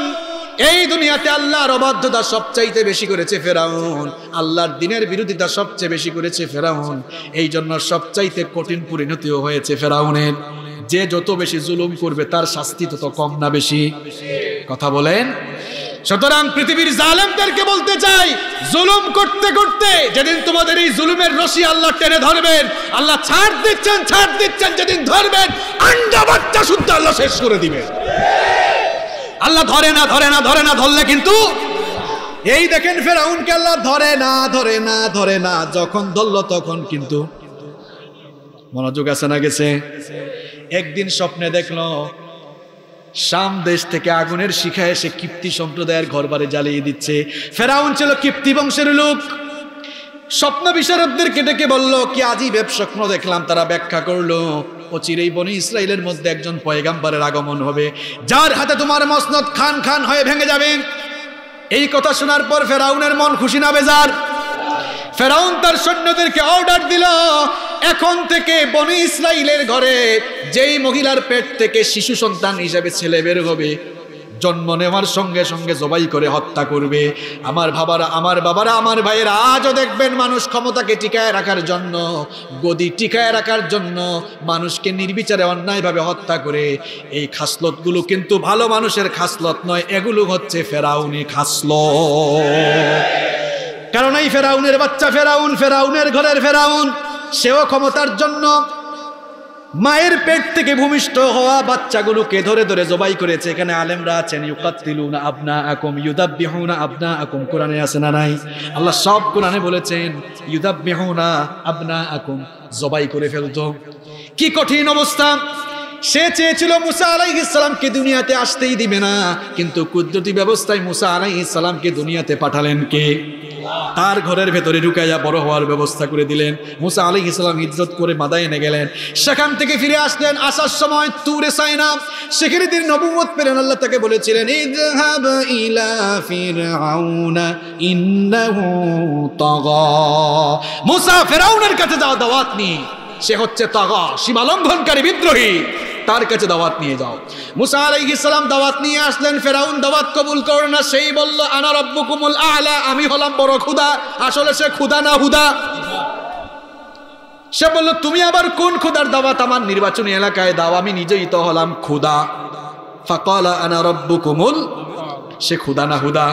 এই দুনিয়াতে আল্লাহর অবাধ্যতা সবচাইতে বেশি করেছে ফেরাউন। আল্লাহর দিনের বিরোধিতা সবচেয়ে বেশি করেছে ফেরাউন। এই জন্য সবচাইতে কঠিন পরিণতিও হয়েছে ফেরাউনের। যে যত বেশি জুলুম করবে, তার শাস্তি তত কম না বেশি। কথা বলেন? সুতরাং পৃথিবীর জালেমদেরকে বলতে চাই, জুলুম করতে করতে যেদিন তোমাদের এই জুলুমের রশি আল্লাহ টেনে ধরবেন, আল্লাহ ছাড় দিচ্ছেন ছাড় দিচ্ছেন, যেদিন ধরবেন, আন্ডা বাচ্চা শুদ্ধ আল্লাহ শেষ করে দিবেন। আল্লাহ ধরে না ধরে না ধরে না, ধরলে কিন্তু এই দেখেন ফেরাউনকে আল্লাহ ধরে না ধরে না ধরে না, যখন ধরলো তখন কিন্তু মনোযোগ আছে না গেছে? একদিন স্বপ্নে দেখল, শাম দেশ থেকে আগুনের শিখা এসে কিপ্তি সম্প্রদায়ের ঘর বাড়ি জ্বালিয়ে দিচ্ছে। ফেরাউন ছিল কিপ্তি বংশের লোক। স্বপ্ন বিশারদদেরকে ডেকে বলল, কি আজই স্বপ্ন দেখলাম, তারা ব্যাখ্যা করল। অচিরেই বনি ইসরায়েলের মধ্যে একজন পয়গাম্বারের আগমন হবে, যার হাতে তোমার মসনদ খান খান হয়ে ভেঙে যাবে। এই কথা শোনার পর ফেরাউনের মন খুশি না বেজার। ফেরাউন তার সৈন্যদেরকে অর্ডার দিল, এখন থেকে বনি ইসরায়েলের ঘরে যেই মহিলার পেট থেকে শিশু সন্তান হিসেবে ছেলে বের হবে জন্ম নেওয়ার সঙ্গে সঙ্গে জবাই করে হত্যা করবে। আমার বাবারা আমার বাবারা, আমার ভাইয়েরা, আজও দেখবেন মানুষ ক্ষমতাকে টিকায় রাখার জন্য, গদি টিকায় রাখার জন্য মানুষকে নির্বিচারে অন্যায়ভাবে হত্যা করে। এই খাসলতগুলো কিন্তু ভালো মানুষের খাসলত নয়, এগুলো হচ্ছে ফেরাউনি খাসলত। কারণ এই ফেরাউনের বাচ্চা ফেরাউন, ফেরাউনের ঘরের ফেরাউন, সেও ক্ষমতার জন্য মায়ের পেট থেকে ভূমিষ্ঠ হওয়া বাচ্চাগুলোকে ধরে ধরে জবাই করেছে। এখানে আলেমরা আছেন ইউকাতিলুনা আবনা আকুম ইউদাব্বিহুনা আবনা আকুম কোরআনে আছে না নাই? আল্লাহ সব কোরআনে বলেছেন, ইউদাব্বিহুনা আবনা আকুম জবাই করে ফেলতো। কি কঠিন অবস্থা? সে চেয়েছিল মুসা আলাইহিস সালামকে দুনিয়াতে আসতেই দিবে না। কিন্তু কুদরতি ব্যবস্থায় মুসা আলাইহিস সালামকে দুনিয়াতে পাঠালেন কে? তার ঘরের ভেতরে ঢুকাইয়া বড় হওয়ার ব্যবস্থা করে দিলেন। মুসা আলী ইসলাম হিজরত করে মাদায় এনে গেলেন। সেখান থেকে ফিরে আসলেন। আসার সময় তুরে সাইনা, সেখানে তিনি নবুমত পেলেন। আল্লাহ তাকে বলেছিলেন তাগা। মুসা ফেরাউনের কাছে যাও দাওয়াত নিয়ে সে হচ্ছে তাগা, সীমালঙ্ঘনকারী বিদ্রোহী। তার কাছে দাওয়াত নিয়ে যাও। মুসা আলাইহিস সালাম দাওয়াত নিয়ে আসলেন, ফেরাউন দাওয়াত কবুল করে না, সেই বলল, আনা রব্বুকুমুল আলা, আমি হলাম বড় খুদা আসলে সে খুদা না হুদা? সে বলল, তুমি আবার কোন খুদার দাওয়াত আমার নির্বাচনী এলাকায় দাও? আমি নিজেই তো হলাম খুদা ফাকালা, আনা রব্বুকুমুল, সে খুদা না হুদা?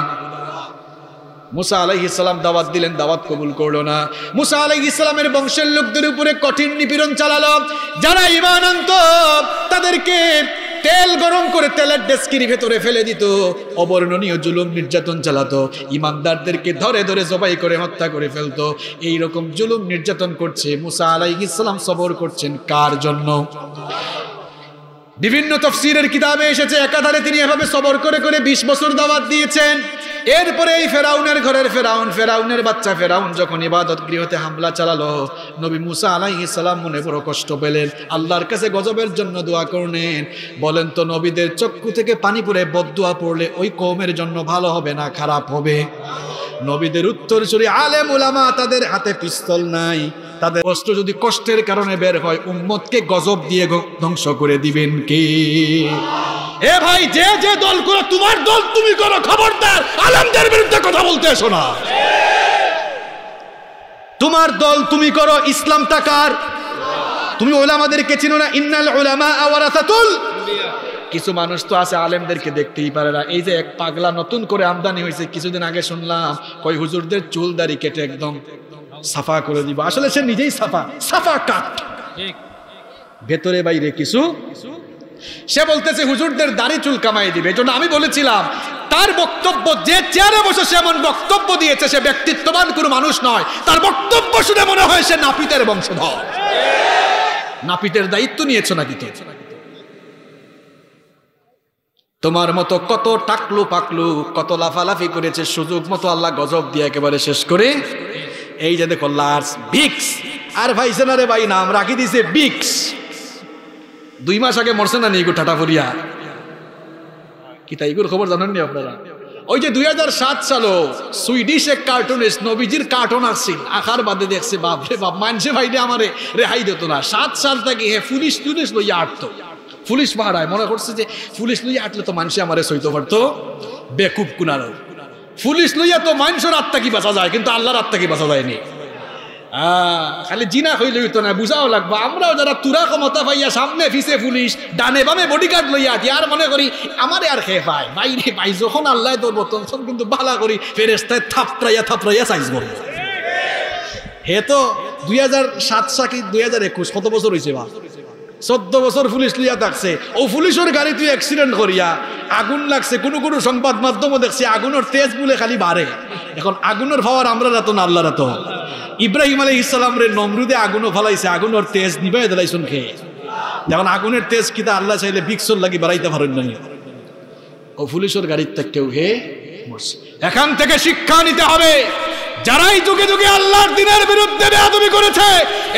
মুসা আলাইহিস সালাম দাওয়াত দিলেন, দাওয়াত কবুল করল না। মুসা আলাইহিস সালামের বংশের লোকদের উপরে কঠিন নিপীড়ন চালালো। যারা ইমান আনত, তাদেরকে তেল গরম করে তেলের ডেস্কির ভেতরে ফেলে দিত, অবর্ণনীয় জুলুম নির্যাতন চালাতো ইমানদারদেরকে ধরে ধরে জবাই করে হত্যা করে ফেলতো। এই রকম জুলুম নির্যাতন করছে মুসা আলাইহিস সালাম সবর করছেন কার জন্য? বিভিন্ন তফসিরের কিতাবে এসেছে, একাধারে তিনি এভাবে সবর করে করে বিশ বছর দাওয়াত দিয়েছেন। এরপরে এই ফেরাউনের ঘরের ফেরাউন, ফেরাউনের বাচ্চা ফেরাউন যখন ইবাদত গৃহতে হামলা চালালো, নবী মুসা আলাইহিস সালাম মনে বড় কষ্ট পেলেন। আল্লাহর কাছে গজবের জন্য দোয়া করলেন। বলেন তো, নবীদের চক্ষু থেকে পানি পড়ে বদুয়া পড়লে ওই কৌমের জন্য ভালো হবে না, খারাপ হবে? নবীদের উত্তর চুরি, আলেম উলামা তাদের হাতে পিস্তল নাই। তাদের কষ্ট যদি কষ্টের কারণে বের হয়, উম্মতকে গজব দিয়ে ধ্বংস করে দিবেন কে? এ ভাই, যে যে দল করো তোমার দল তুমি করো, খবরদার। আলেমদের বিরুদ্ধে কথা বলতে এসো না। তোমার দল তুমি করো ইসলাম টাকার তুমি ওলামাদেরকে চিনো না? ইন্নাল ওলামা আওয়ারাতাতুল কিছু মানুষ তো আছে, আলেমদেরকে দেখতেই পারে না। এই যে এক পাগলা নতুন করে আমদানি হয়েছে, কিছুদিন আগে শুনলাম কই হুজুরদের চুল দাড়ি কেটে একদম সাফা করে দিব। আসলে সে নিজেই সাফা সাফা কাট ভেতরে বাইরে কিছু সে বলতেছে, হুজুরদের দাড়ি চুল কামাই দিবে। এজন্য আমি বলেছিলাম, তার বক্তব্য যে চেয়ারে বসে সে এমন বক্তব্য দিয়েছে, সে ব্যক্তিত্ববান কোনো মানুষ নয়। তার বক্তব্য শুনে মনে হয় সে নাপিতের বংশধর। নাপিতের দায়িত্ব নিয়েছ নাকি তো তোমার মতো কত টাকলু পাকলু, কত লাফালাফি করেছে, সুযোগ মতো আল্লাহ গজব দিয়ে একেবারে শেষ করে। এই যে দেখো লার্স বিক্স আর ভাই সেনারে ভাই, নাম রাখি দিছে বিক্স দুই মাস আগে মরছে না নিগু ঠাটা ফুরিয়া কি তাই এগুলোর খবর জানেননি আপনারা? ওই যে দুই হাজার সাত সালো সুইডিশ এক কার্টুনিস্ট নবীজির কার্টুন আসছিল আকার বাদে দেখছে, বাপরে বাপ, মানছে ভাইরে আমারে, রেহাই দিত না। সাত সাল থেকে হে পুলিশ টুলিশ লইয়া আটতো। পুলিশ পাহাড়ায় মনে করছে যে পুলিশ লইয়া আটলে তো মানুষে আমারে সইতে পারতো। বেকুব কুনারো পুলিশ লইয়া তো মানুষের আত্মা কি বাঁচা যায়? কিন্তু আল্লাহর আত্মা কি বাঁচা যায়নি? খালি জিনা হইলে হইতো না, বুঝাও লাগবো। আমরাও যারা তুরা ক্ষমতা পাইয়া সামনে ফিসে পুলিশ, ডানে বামে বডিগার্ড লইয়া আছি, আর মনে করি আমারে আর খেয়ে পায়। বাইরে পাই, যখন আল্লাহ ধরবো, তখন কিন্তু বালা করি ফেরেস্তায় থাপড়াইয়া থাপড়াইয়া সাইজ করব হে তো দুই হাজার সাত সাকি দুই হাজার একুশ, কত বছর হয়েছে বা? চোদ্দ বছর পুলিশ লিয়া থাকছে। ও পুলিশের গাড়ি তুই অ্যাক্সিডেন্ট করিয়া আগুন লাগছে। কোনো কোনো সংবাদ মাধ্যমে দেখছে আগুনের তেজ বলে খালি বাড়ে এখন আগুনের পাওয়ার আমরা রাতো না, আল্লাহ রাতো। ইব্রাহিম আলাই ইসলাম রে নমরুদে আগুনও ফলাইছে, আগুনের তেজ নিবাই দিলাইছুন খেয়ে যখন আগুনের তেজ কিতা আল্লাহ চাইলে বিক্সর লাগি বাড়াইতে পারেন নাই। ও পুলিশের গাড়ির কেউ হে। এখান থেকে শিক্ষা নিতে হবে। যারাই যুগে যুগে আল্লাহর দিনের বিরুদ্ধে বেয়াদবি করেছে,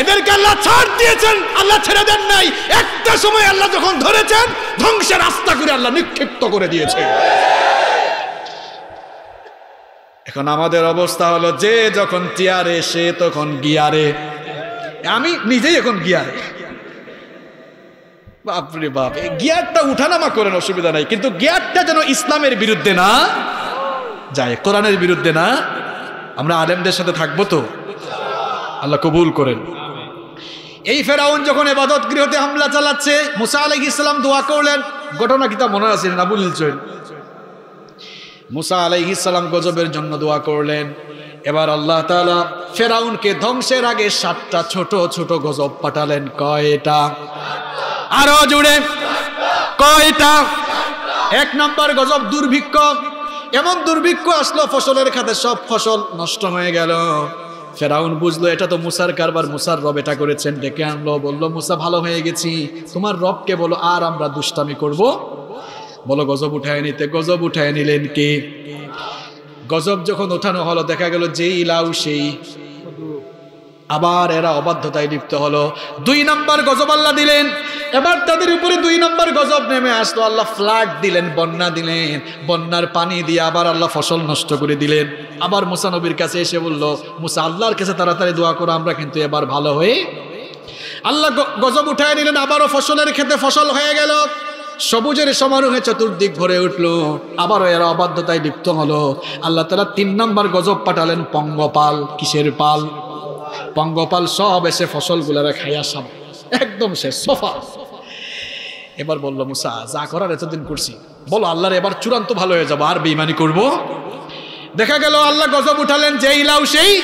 এদেরকে আল্লাহ ছাড় দিয়েছেন, আল্লাহ ছেড়ে দেন নাই। একটা সময় আল্লাহ যখন ধরেছেন, ধ্বংসের রাস্তা করে আল্লাহ নিক্ষিপ্ত করে দিয়েছে। এখন আমাদের অবস্থা হলো যে যখন টিয়ারে সে তখন গিয়ারে। আমি নিজেই এখন গিয়ারে। বাপরে বাপ গিয়ারটা উঠানামা করেন অসুবিধা নাই, কিন্তু গিয়ারটা যেন ইসলামের বিরুদ্ধে না যায়, কোরআনের বিরুদ্ধে না আমরা আলেমদের সাথে থাকব তো? আল্লাহ কবুল করেন। এই ফেরাউন যখন এবাদত গৃহতে হামলা চালাচ্ছে, মুসা আলাইহ ইসলাম দোয়া করলেন, ঘটনা কিতা মনে আছে না বলিলছেন মুসা আলাইহ ইসলাম গজবের জন্য দোয়া করলেন। এবার আল্লাহ তাআলা ফেরাউনকে ধ্বংসের আগে সাতটা ছোট ছোট গজব পাঠালেন। কয়টা? আরও জুড়ে কয়টা? এক নম্বর গজব দুর্ভিক্ষ। এমন দুর্ভিক্ষ আসলো, ফসলের খাতে সব ফসল নষ্ট হয়ে গেল। ফেরাউন বুঝলো, এটা তো মুসার কারবার, মুসার রব এটা করেছেন। ডেকে আনলো, বলল, মুসা, ভালো হয়ে গেছি। তোমার রবকে বলো, আর আমরা দুষ্টামি করব? বলো, গজব উঠায় নিতে, গজব উঠায় নিলেন কে? গজব যখন ওঠানো হলো, দেখা গেল, যেই লাউ সেই আবার এরা অবাধ্যতায় লিপ্ত হলো। দুই নাম্বার গজব আল্লাহ দিলেন। এবার তাদের উপরে দুই নাম্বার গজব নেমে আসলো। আল্লাহ ফ্লাড দিলেন, বন্যা দিলেন। বন্যার পানি দিয়ে আবার আল্লাহ ফসল নষ্ট করে দিলেন। আবার মুসা নবীর কাছে এসে বলল, মুসা, আল্লাহর কাছে তাড়াতাড়ি দোয়া করো, আমরা কিন্তু এবার ভালো হয়ে আল্লাহ গজব উঠায় নিলেন, আবারও ফসলের ক্ষেত্রে ফসল হয়ে গেল। সবুজের সমারোহে চতুর্দিক ভরে উঠল। আবারও এরা অবাধ্যতায় লিপ্ত হলো। আল্লাহ তালা তিন নম্বর গজব পাঠালেন, পঙ্গপাল, কিসের পাল? পঙ্গপাল সব এসে ফসলগুলারে খাইয়া সব একদম শেষ, সোফা। এবার বলল, মুসা, যা করার এতদিন করছি। বলো, আল্লাহর এবার চূড়ান্ত ভালো হয়ে যাব, আর বেইমানি করব? দেখা গেল, আল্লাহ গজব উঠালেন যে লাউ সেই।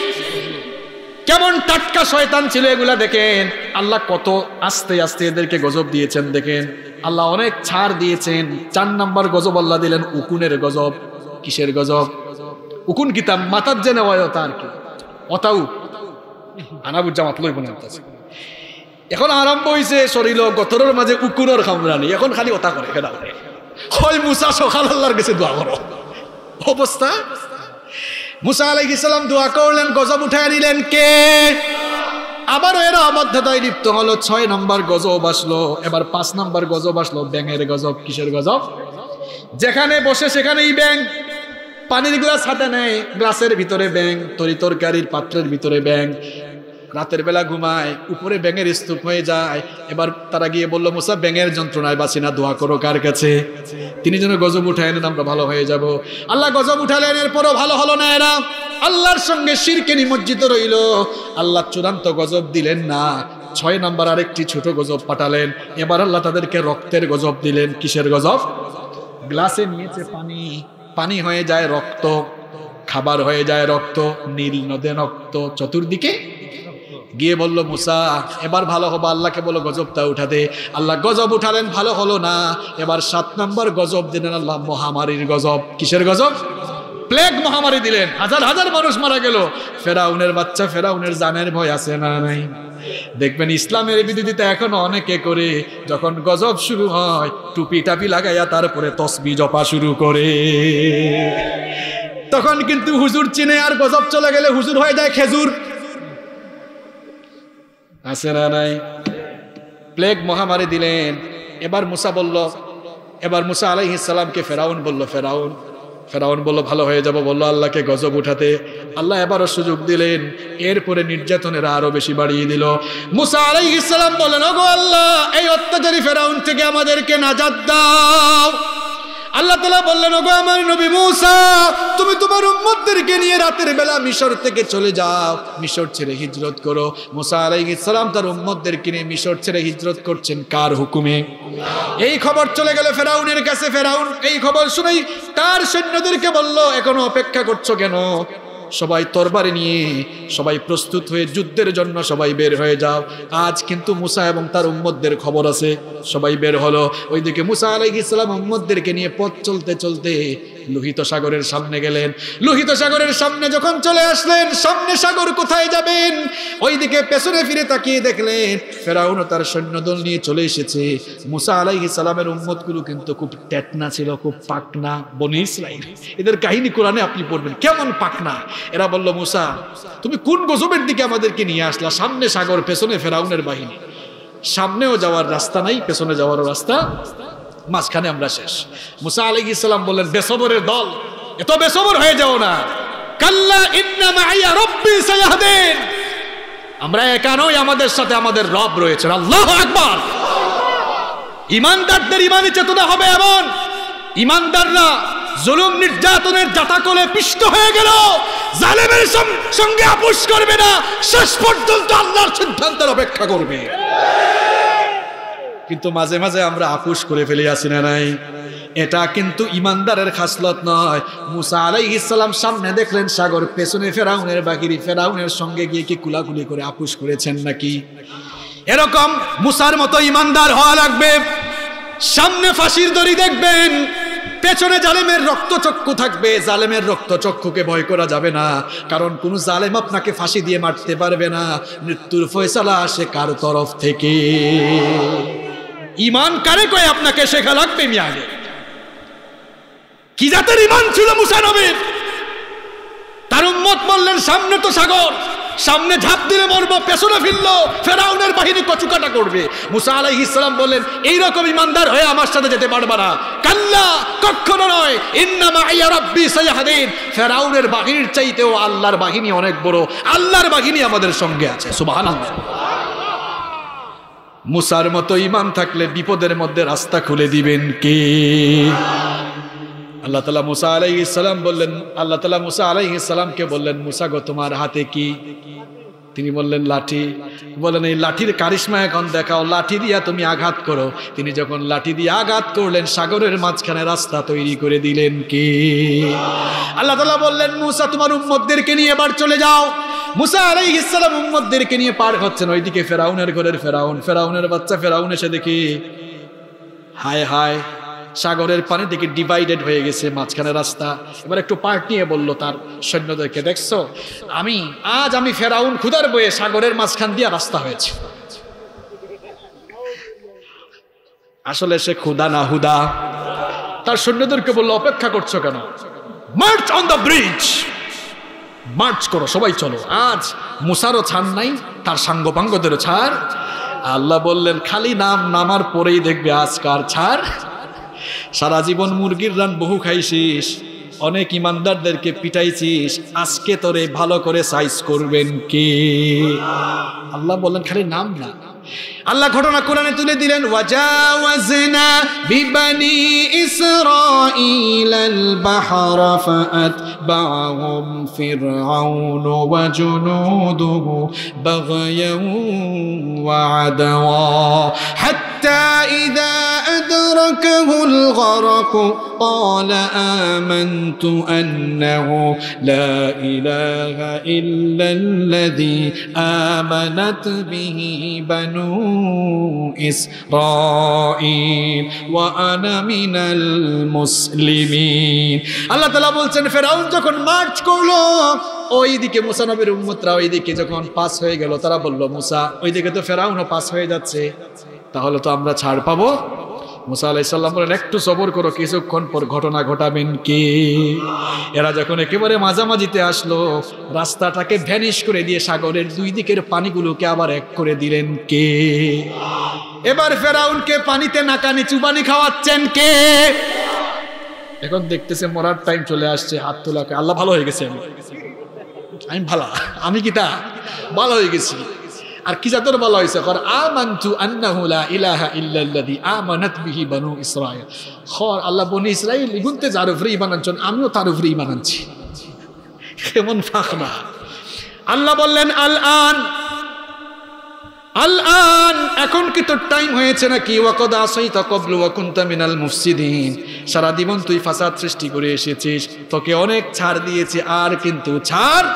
কেমন টাটকা শয়তান ছিল এগুলা দেখেন। আল্লাহ কত আস্তে আস্তে এদেরকে গজব দিয়েছেন, দেখেন। আল্লাহ অনেক ছাড় দিয়েছেন। চার নাম্বার গজব আল্লাহ দিলেন, উকুনের গজব। কিসের গজব? উকুন কিতাব মাতার জেনে হয় তার কি? অতাউ আনাবুজ্জামাত লইব না তাছে। এখন আরম্ভ হয়েছে শরীর গতরের মাঝে উকুনের খামরানি। এখন খালি ওটা করে কেনা করে। হয় মুসা সকাল আল্লাহর কাছে দোয়া করো। অবস্থা? মুসা আলাইহিস সালাম দোয়া করলেন, গজব উঠায় নিলেন কে? আবারও এরা অবাধ্যতায় লিপ্ত হলো, ছয় নম্বর গজব আসলো। এবার পাঁচ নম্বর গজব আসলো, ব্যাঙের গজব, কিসের গজব? যেখানে বসে সেখানেই ব্যাং পানির গ্লাস হাতে নেয়, গ্লাসের ভিতরে ব্যাং তরি তরকারির পাত্রের ভিতরে ব্যাং রাতের বেলা ঘুমায়, উপরে ব্যাঙের স্তূপ হয়ে যায়। এবার তারা গিয়ে বলল, মুসা, ব্যাঙের যন্ত্রণায় বাঁচি না, দোয়া করো কার কাছে? তিনি যেন গজব উঠায় নেন আমরা ভালো হয়ে যাব। আল্লাহ গজব উঠালেন, এরপরও ভালো হলো না এরা। আল্লাহর সঙ্গে শিরকে নিমজ্জিত রইল। আল্লাহ চূড়ান্ত গজব দিলেন না। ছয় নাম্বার আরেকটি ছোট গজব পাঠালেন। এবার আল্লাহ তাদেরকে রক্তের গজব দিলেন। কিসের গজব? গ্লাসে নিয়েছে পানি। পানি হয়ে যায় রক্ত, খাবার হয়ে যায় রক্ত, নীল নদে রক্ত। চতুর্দিকে গিয়ে বলল, মুসা, এবার ভালো হব, আল্লাহকে বলো গজবটা উঠাতে। আল্লাহ, গজব উঠালেন, ভালো হলো না। এবার সাত নম্বর গজব দিলেন আল্লাহ, মহামারীর গজব। কিসের গজব? প্লেগ মহামারী দিলেন। হাজার হাজার মানুষ মারা গেল। ফেরাউনের বাচ্চা, ফেরাউনের জানের ভয় আছে না নাই? দেখবেন ইসলামের বিরোধিতা এখন অনেকে করে। যখন গজব শুরু হয় টুপি টাপি লাগাইয়া তারপরে তসবি জপা শুরু করে। তখন কিন্তু হুজুর চিনে আর গজব চলে গেলে হুজুর হয়ে যায় খেজুর। আছে না নাই? প্লেগ মহামারী দিলেন। এবার মুসা বলল, এবার মুসা আলাইহিস সালামকে ফেরাউন বলল, ফেরাউন ফেরাউন বলল, ভালো হয়ে যাব। বলল, আল্লাহকে গজব উঠাতে। আল্লাহ এবারও সুযোগ দিলেন। এরপরে নির্যাতনের আরও বেশি বাড়িয়ে দিল। মুসা আলাইহিস সালাম বললেন ওগো আল্লাহ, এই অত্যাচারী ফেরাউন থেকে আমাদেরকে নাজাত দাও। আল্লাহ তালা বললেন, ওগো আমার নবী মুসা, তুমি তোমার উম্মতদেরকে নিয়ে রাতের বেলা মিশর থেকে চলে যাও। মিশর ছেড়ে হিজরত করো। মুসা আলাইহিস সালাম তার উম্মতদেরকে নিয়ে মিশর ছেড়ে হিজরত করছেন কার হুকুমে? এই খবর চলে গেল ফেরাউনের কাছে। ফেরাউন এই খবর শুনেই তার সৈন্যদেরকে বলল, এখনও অপেক্ষা করছ কেন? সবাই তরবারি নিয়ে, সবাই প্রস্তুত হয়ে যুদ্ধের জন্য সবাই বের হয়ে যাও। আজ কিন্তু মুসা এবং তার উম্মদদের খবর আছে। সবাই বের হলো। ওইদিকে মুসা আলাইহিস ইসলাম উম্মদদেরকে নিয়ে পথ চলতে চলতে লোহিত সাগরের সামনে গেলেন। লোহিত সাগরের সামনে যখন চলে আসলেন, সামনে সাগর কোথায় যাবেন? ওইদিকে পেছনে ফিরে তাকিয়ে দেখলেন, ফেরাউন তার সৈন্যদল নিয়ে চলে এসেছে। মুসা আলাইহিস সালামের উম্মতগুলো কিন্তু খুব টেটনা ছিল, খুব পাকনা, বনি ইসরাইল। এদের কাহিনী কোরআনে আপনি পড়বেন, কেমন পাকনা? এরা বলল, মুসা, তুমি কোন গজবের দিকে আমাদেরকে নিয়ে আসলা? সামনে সাগর, পেছনে ফেরাউনের বাহিনী। সামনেও যাওয়ার রাস্তা নাই, পেছনে যাওয়ার রাস্তা মাঝখানে আমরা শেষ। মুসা আলী ইসলাম বললেন, বেসবরের দল, এত বেসবর হয়ে যাও না। কাল্লা ইন্না মাইয়া রব্বি সায়াহদিন। আমরা একানই আমাদের সাথে আমাদের রব রয়েছেন। আল্লাহ আকবার। ইমানদারদের ইমানি চেতনা হবে এমন, ইমানদাররা জুলুম নির্যাতনের জাতাকলে পিষ্ট হয়ে গেল। জালেমের সঙ্গে আপোষ করবে না। শেষ পর্যন্ত আল্লাহর সিদ্ধান্তের অপেক্ষা করবে। কিন্তু মাঝে মাঝে আমরা আপোষ করে ফেলে আসি না নাই? এটা কিন্তু ইমানদারের খাসলত নয়। মুসা আলাই ইসলাম সামনে দেখলেন সাগর, পেছনে ফেরাউনের বাহিরি ফেরাউনের সঙ্গে গিয়ে কি কুলাকুলি করে আপুস করেছেন নাকি? এরকম মুসার মতো ইমানদার হওয়া লাগবে। সামনে ফাঁসির দড়ি দেখবেন, পেছনে জালেমের রক্তচক্ষু থাকবে। জালেমের রক্তচক্ষুকে ভয় করা যাবে না, কারণ কোন জালেম আপনাকে ফাঁসি দিয়ে মারতে পারবে না। মৃত্যুর ফয়সালা আসে কার তরফ থেকে? ইমান কারে কয়ে আপনাকে শেখা লাগবে মিয়াগে কি জাতের ইমান ছিল মুসানবের তার উম্মত বললেন, সামনে তো সাগর, সামনে ঝাঁপ দিলে মরবো, পেছনে ফিরলো, ফেরাউনের বাহিনী কচুকাটা করবে। মুসা আলাই ইসলাম বললেন, এইরকম ইমানদার হয়ে আমার সাথে যেতে পারবে না। কাল্লা, কখনো নয় ইন্নামা ইয়া রাব্বি সাইয়াহাদিন ফেরাউনের বাহিনীর চাইতেও আল্লাহর বাহিনী অনেক বড়। আল্লাহর বাহিনী আমাদের সঙ্গে আছে, সুবহানাল্লাহ। মুসার মতো ইমান থাকলে বিপদের মধ্যে রাস্তা খুলে দিবেন কে? আল্লাহ তালা মুসা আলাই ইসলাম বললেন, আল্লাহ তালা মুসা আলাই ইসলামকে বললেন, মুসা গো, তোমার হাতে কি? তিনি বললেন, লাঠি। বলেন এই লাঠির কারিশ্মা এখন দেখাও, লাঠি দিয়া তুমি আঘাত করো। তিনি যখন লাঠি দিয়ে আঘাত করলেন, সাগরের মাঝখানে রাস্তা তৈরি করে দিলেন কি? আল্লাহ তালা বললেন, মুসা, তোমার উম্মদদেরকে নিয়ে এবার চলে যাও। মুসা আলাই ইসলাম উম্মদদেরকে নিয়ে পার হচ্ছেন ওইদিকে ফেরাউনের ঘরের ফেরাউন। ফেরাউনের বাচ্চা ফেরাউন এসে দেখি, হায় হায়। সাগরের পানি থেকে ডিভাইডেড হয়ে গেছে, মাঝখানে রাস্তা। এবার একটু পার্ট নিয়ে বলল তার সৈন্যদেরকে, দেখছ? আমি, আজ আমি ফেরাউন খুদার বয়ে সাগরের মাঝখান দিয়ে রাস্তা হয়েছে। আসলে সে খুদা না হুদা। তার সৈন্যদেরকে বলল, অপেক্ষা করছ কেন? March on the bridge march করো, সবাই চলো। আজ মুসারও ছাড় নাই, তার সাঙ্গপাঙ্গদেরও ছাড়। আল্লাহ বললেন, খালি নাম নামার পরেই দেখবে আজকার ছাড়। সারা জীবন মুরগির রান বহু খাইছিস, অনেক ইমানদারদেরকে পিটাইছিস, আজকে তোরে ভালো করে সাইজ করবেন কে? আল্লাহ বললেন খালি নাম না। আল্লাহ ঘটনা কোরআনে তুলে দিলেন, ওয়াজাওয়াজনা বিবানি ইসরাঈলাল বাহরা ফাআতবাহুম ফিরআউন ওয়া জুনুদুহু বাগয়ান ওয়া আদওয়া হাত্তা ইযা أدركه الغرق قال آمنت أنه لا إله إلا الذي آمنت به بنو إسرائيل وأنا من المسلمين আল্লাহ তালা বলছেন ফেরাউন যখন মার্চ করলো ওইদিকে মুসা নবীর উম্মতরা ওইদিকে যখন পাস হয়ে গেল তারা বলল মুসা ওইদিকে তো ফেরাউনও পাস হয়ে যাচ্ছে তাহলে তো আমরা ছাড় পাবো মুসা আলাইসাল্লাম বলেন, একটু সবর করো, কিছুক্ষণ পর ঘটনা ঘটাবেন কে? এরা যখন একেবারে মাঝামাঝিতে আসলো, রাস্তাটাকে ভ্যানিশ করে দিয়ে সাগরের দুই দিকের পানিগুলোকে আবার এক করে দিলেন কে? এবার ফেরাউনকে পানিতে নাকানি চুবানি খাওয়াচ্ছেন কে? এখন দেখতেছে মরার টাইম চলে আসছে, হাত তোলাকে আল্লাহ ভালো হয়ে গেছে আমি। আমি ভালো, আমি কি তা? ভালো হয়ে গেছি। আর কি জাতর বলা হয়েছে? কর, আমানতু আন্নাহু লা ইলাহা ইল্লাল্লাযী আমানাত বিহি বানু ইসরাঈল। খর আল্লাহ বনি ইসরাঈল ইগুনতে যার উপরে ঈমান আনছেন, আমিও তার উপরে ঈমান আনছি। কেমন ফাখনা আল্লাহ বললেন আল আন আল আন এখন কি তোর টাইম হয়েছে নাকি? ওয়াকদ আসাইতা কবলু ওয়াকুনতা মিনাল মুফসিদিন। সারা জীবন তুই ফাসাদ সৃষ্টি করে এসেছিস, তোকে অনেক ছাড় দিয়েছে, আর কিন্তু ছাড়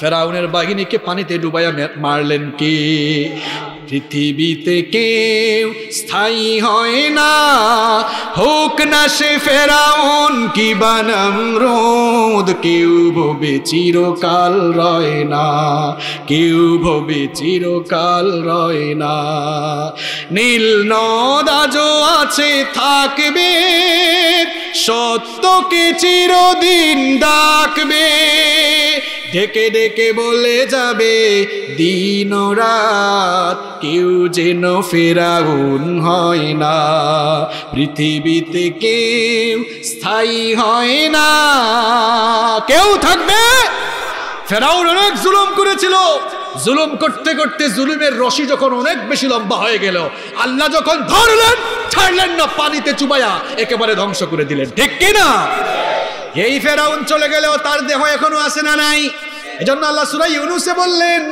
ফেরাউনের বাহিনীকে পানিতে ডুবাইয়া মারলেন কে? পৃথিবীতে কেউ স্থায়ী হয় না। হোক না সে ফেরাউন কি বানাম রোদ কেউ ভবে চিরকাল রয় না। কেউ ভবে চিরকাল রয় না। নীল নদ আজও আছে, থাকবে। সত্যকে চিরদিন ডাকবে। ডেকে ডেকে বলে যাবে, দিন রাত কেউ যেন ফেরাউন হয় না। পৃথিবীতে কেউ স্থায়ী হয় না। কেউ থাকবে? ফেরাউন অনেক জুলুম করেছিল। জুলুম করতে করতে জুলুমের রশি যখন অনেক বেশি লম্বা হয়ে গেল, আল্লাহ যখন ধরলেন, ছাড়লেন না, পানিতে চুবাইয়া একেবারে ধ্বংস করে দিলেন। ঠিক কিনা? এই ফেরাউন চলে গেলেও তার দেহ এখনও আছে না নাই? এজন্য আল্লাহ সুরাই ইউনুসে বললেন,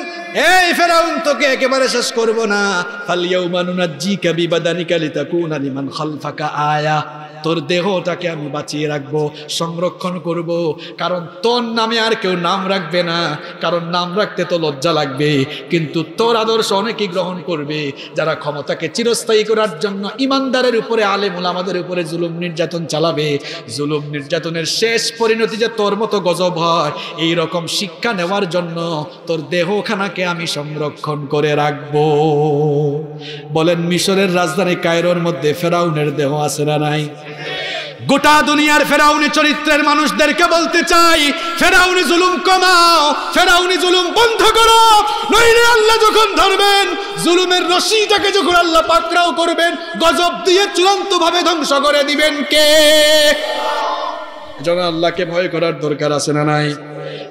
এই ফেরাউন, তোকে একেবারে শেষ করব না। ফালিয়াউমা নুনাজ্জিকা বিবাদানিকা লিতাকুনা লিমান খালফাকা আয়া। তোর দেহটাকে আমি বাঁচিয়ে রাখব, সংরক্ষণ করব। কারণ তোর নামে আর কেউ নাম রাখবে না। কারণ নাম রাখতে তো লজ্জা লাগবে কিন্তু তোর আদর্শ অনেকেই গ্রহণ করবে। যারা ক্ষমতাকে চিরস্থায়ী করার জন্য ইমানদারের উপরে আলেমুল আমাদের উপরে জুলুম নির্যাতন চালাবে। জুলুম নির্যাতনের শেষ পরিণতি যে তোর মতো গজব হয় এই রকম শিক্ষা নেওয়ার জন্য তোর দেহখানাকে আমি সংরক্ষণ করে রাখব। বলেন মিশরের রাজধানী কায়রোর মধ্যে ফেরাউনের দেহ আছে না নাই? গোটা দুনিয়ার ফেরাউনি চরিত্রের মানুষদেরকে বলতে চাই, ফেরাউনি জুলুম কমাও, ফেরাউনি জুলুম বন্ধ করো। নইলে আল্লাহ যখন ধরবেন, জুলুমের রশিটাকে যখন আল্লাহ পাকড়াও করবেন, গজব দিয়ে চূড়ান্ত ভাবে ধ্বংস করে দিবেন কে? যেন আল্লাহকে ভয় করার দরকার আছে না নাই?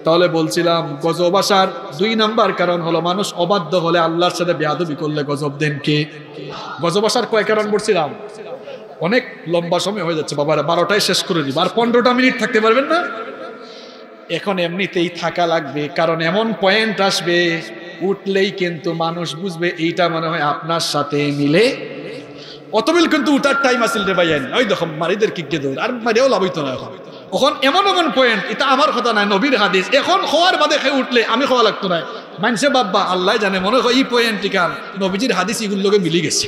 তাহলে বলছিলাম, গজব আসার দুই নাম্বার কারণ হলো মানুষ অবাধ্য হলে আল্লাহর সাথে বেয়াদবি করলে গজব দেন কে? গজব আসার কয় কারণ বলছিলাম? অনেক লম্বা সময় হয়ে যাচ্ছে, বাবারা, বারোটায় শেষ করে দিব। আর পনেরোটা মিনিট থাকতে পারবেন না? এখন এমনিতেই থাকা লাগবে, কারণ এমন পয়েন্ট আসবে, উঠলেই কিন্তু মানুষ বুঝবে, এইটা মনে হয় আপনার সাথে মিলে। অতবিল কিন্তু উঠার টাইম আসিল রে ভাই ওই দেখো মারিদের কি কে আর মারিও লাভ হইতো না এখন। এমন এমন পয়েন্ট এটা আমার কথা নাই নবীর হাদিস। এখন হওয়ার বাদে খেয়ে উঠলে আমি খাওয়া লাগতো না। মানছে বাব্বা আল্লাহ জানে, মনে হয় এই পয়েন্ট টিকান নবীজির হাদিস এগুলোকে মিলি গেছে।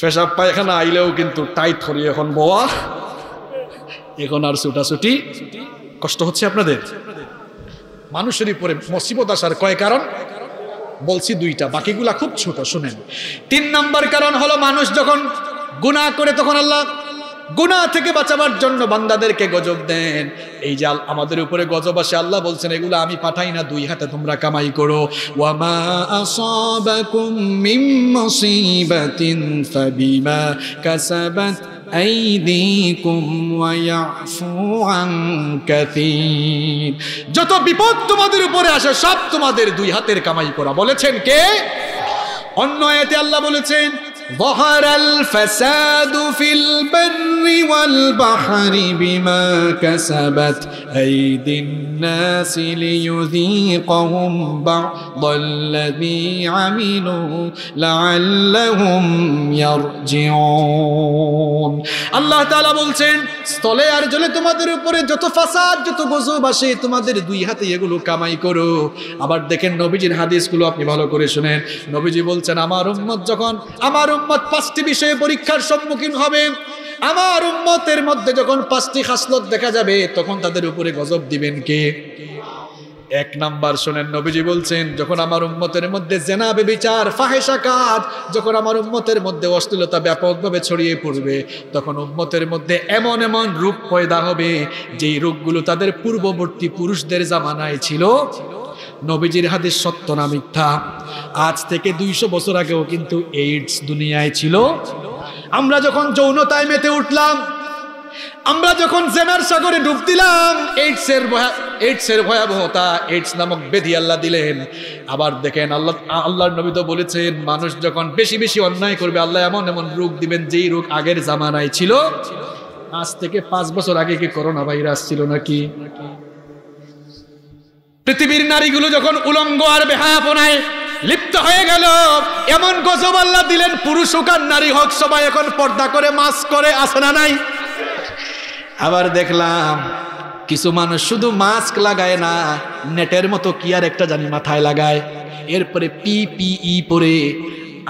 পেশাব পায়খানা আইলেও কিন্তু টাইট করি এখন বোয়া এখন আর ছুটাছুটি কষ্ট হচ্ছে আপনাদের? মানুষের উপরে মসিবত আসার কয় কারণ? বলছি দুইটা, বাকিগুলা খুব ছোট, শুনেন। তিন নাম্বার কারণ হলো মানুষ যখন গুনাহ করে, তখন আল্লাহ গুনা থেকে বাঁচাবার জন্য বান্দাদেরকে গজব দেন। এই যে আমাদের উপরে গজব আসে, আল্লাহ বলছেন, এগুলো আমি পাঠাই না, দুই হাতে তোমরা কামাই করো। ওয়ামা যত বিপদ তোমাদের উপরে আসে, সব তোমাদের দুই হাতের কামাই করা। বলেছেন কে? অন্য আয়াতে আল্লাহ বলেছেন ظهر الفساد في البر والبحر بما كسبت أيدي الناس ليذيقهم بعض الذي عملوا لعلهم يرجعون আল্লাহ তাআলা বলছেন স্থলে আর জলে তোমাদের উপরে যত ফাসাদ যত গজব আসে তোমাদের দুই হাতে এগুলো কামাই করো আবার দেখেন নবীজির হাদিসগুলো আপনি ভালো করে শুনেন নবীজি বলছেন আমার উম্মত যখন আমার উম্মত পাঁচটি বিষয়ে পরীক্ষার সম্মুখীন হবে। আমার উম্মতের মধ্যে যখন পাঁচটি খাসলত দেখা যাবে, তখন তাদের উপরে গজব দিবেন কে? এক নাম্বার শোনেন, নবীজি বলছেন, যখন আমার উম্মতের মধ্যে জেনা বেবিচার ফাহেসা কাজ, যখন আমার উম্মতের মধ্যে অশ্লীলতা ব্যাপকভাবে ছড়িয়ে পড়বে, তখন উম্মতের মধ্যে এমন এমন রূপ পয়দা হবে, যেই রোগগুলো তাদের পূর্ববর্তী পুরুষদের জামানায় ছিল। নবীজির হাদিস সত্য না মিথ্যা? আজ থেকে দুইশো বছর আগেও কিন্তু এইডস দুনিয়ায় ছিল। আমরা যখন যৌনতায় মেতে উঠলাম, আমরা যখন জেনার সাগরে ডুব দিলাম এইডসের এইডসের ভয়াবহতা এইডস নামক বেধি আল্লাহ দিলেন। আবার দেখেন আল্লাহ আল্লাহর নবী তো বলেছেন, মানুষ যখন বেশি বেশি অন্যায় করবে, আল্লাহ এমন এমন রোগ দিবেন যেই রোগ আগের জামানায় ছিল। আজ থেকে পাঁচ বছর আগে কি করোনা ভাইরাস ছিল নাকি? পৃথিবীর নারীগুলো যখন উলঙ্গ আর বেহায়াপনায় লিপ্ত হয়ে গেল, এমন গজব আল্লাহ দিলেন, পুরুষ হোক আর নারী হোক, সবাই এখন পর্দা করে মাস করে আসে না নাই? আবার দেখলাম, কিছু মানুষ শুধু মাস্ক লাগায় না, নেটের মতো কি আর একটা জানি মাথায় লাগায়। এরপরে পি পি পরে,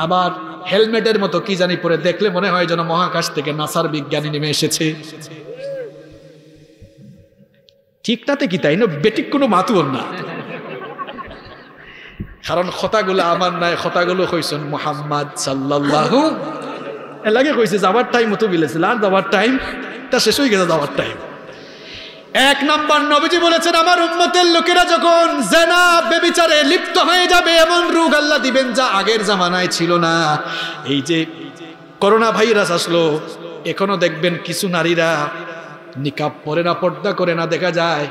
আবার হেলমেটের মতো কি জানি পরে, দেখলে মনে হয় যেন মহাকাশ থেকে নাসার বিজ্ঞানী নেমে এসেছে। ঠিকটাতে কি তাই? না বেটিক কোনো মাতুর না। কারণ খতাগুলো আমার নাই খতাগুলো কইছেন মোহাম্মদ সাল্লাল্লাহু। এ লাগে কইছে যাবার টাইম মতো বিলেছিল, আর যাবার টাইম তা শেষ হয়ে গেছে যাওয়ার টাইম এক নাম্বার নবীজি বলেছেন, আমার উম্মতের লোকেরা যখন জেনা, বেবিচারে লিপ্ত হয়ে যাবে, এমন রোগ আল্লাহ দিবেন যা আগের জামানায় ছিল না। এই যে করোনা ভাইরাস আসলো, এখনও দেখবেন কিছু নারীরা নিকাব পরে না, পর্দা করে না, দেখা যায়।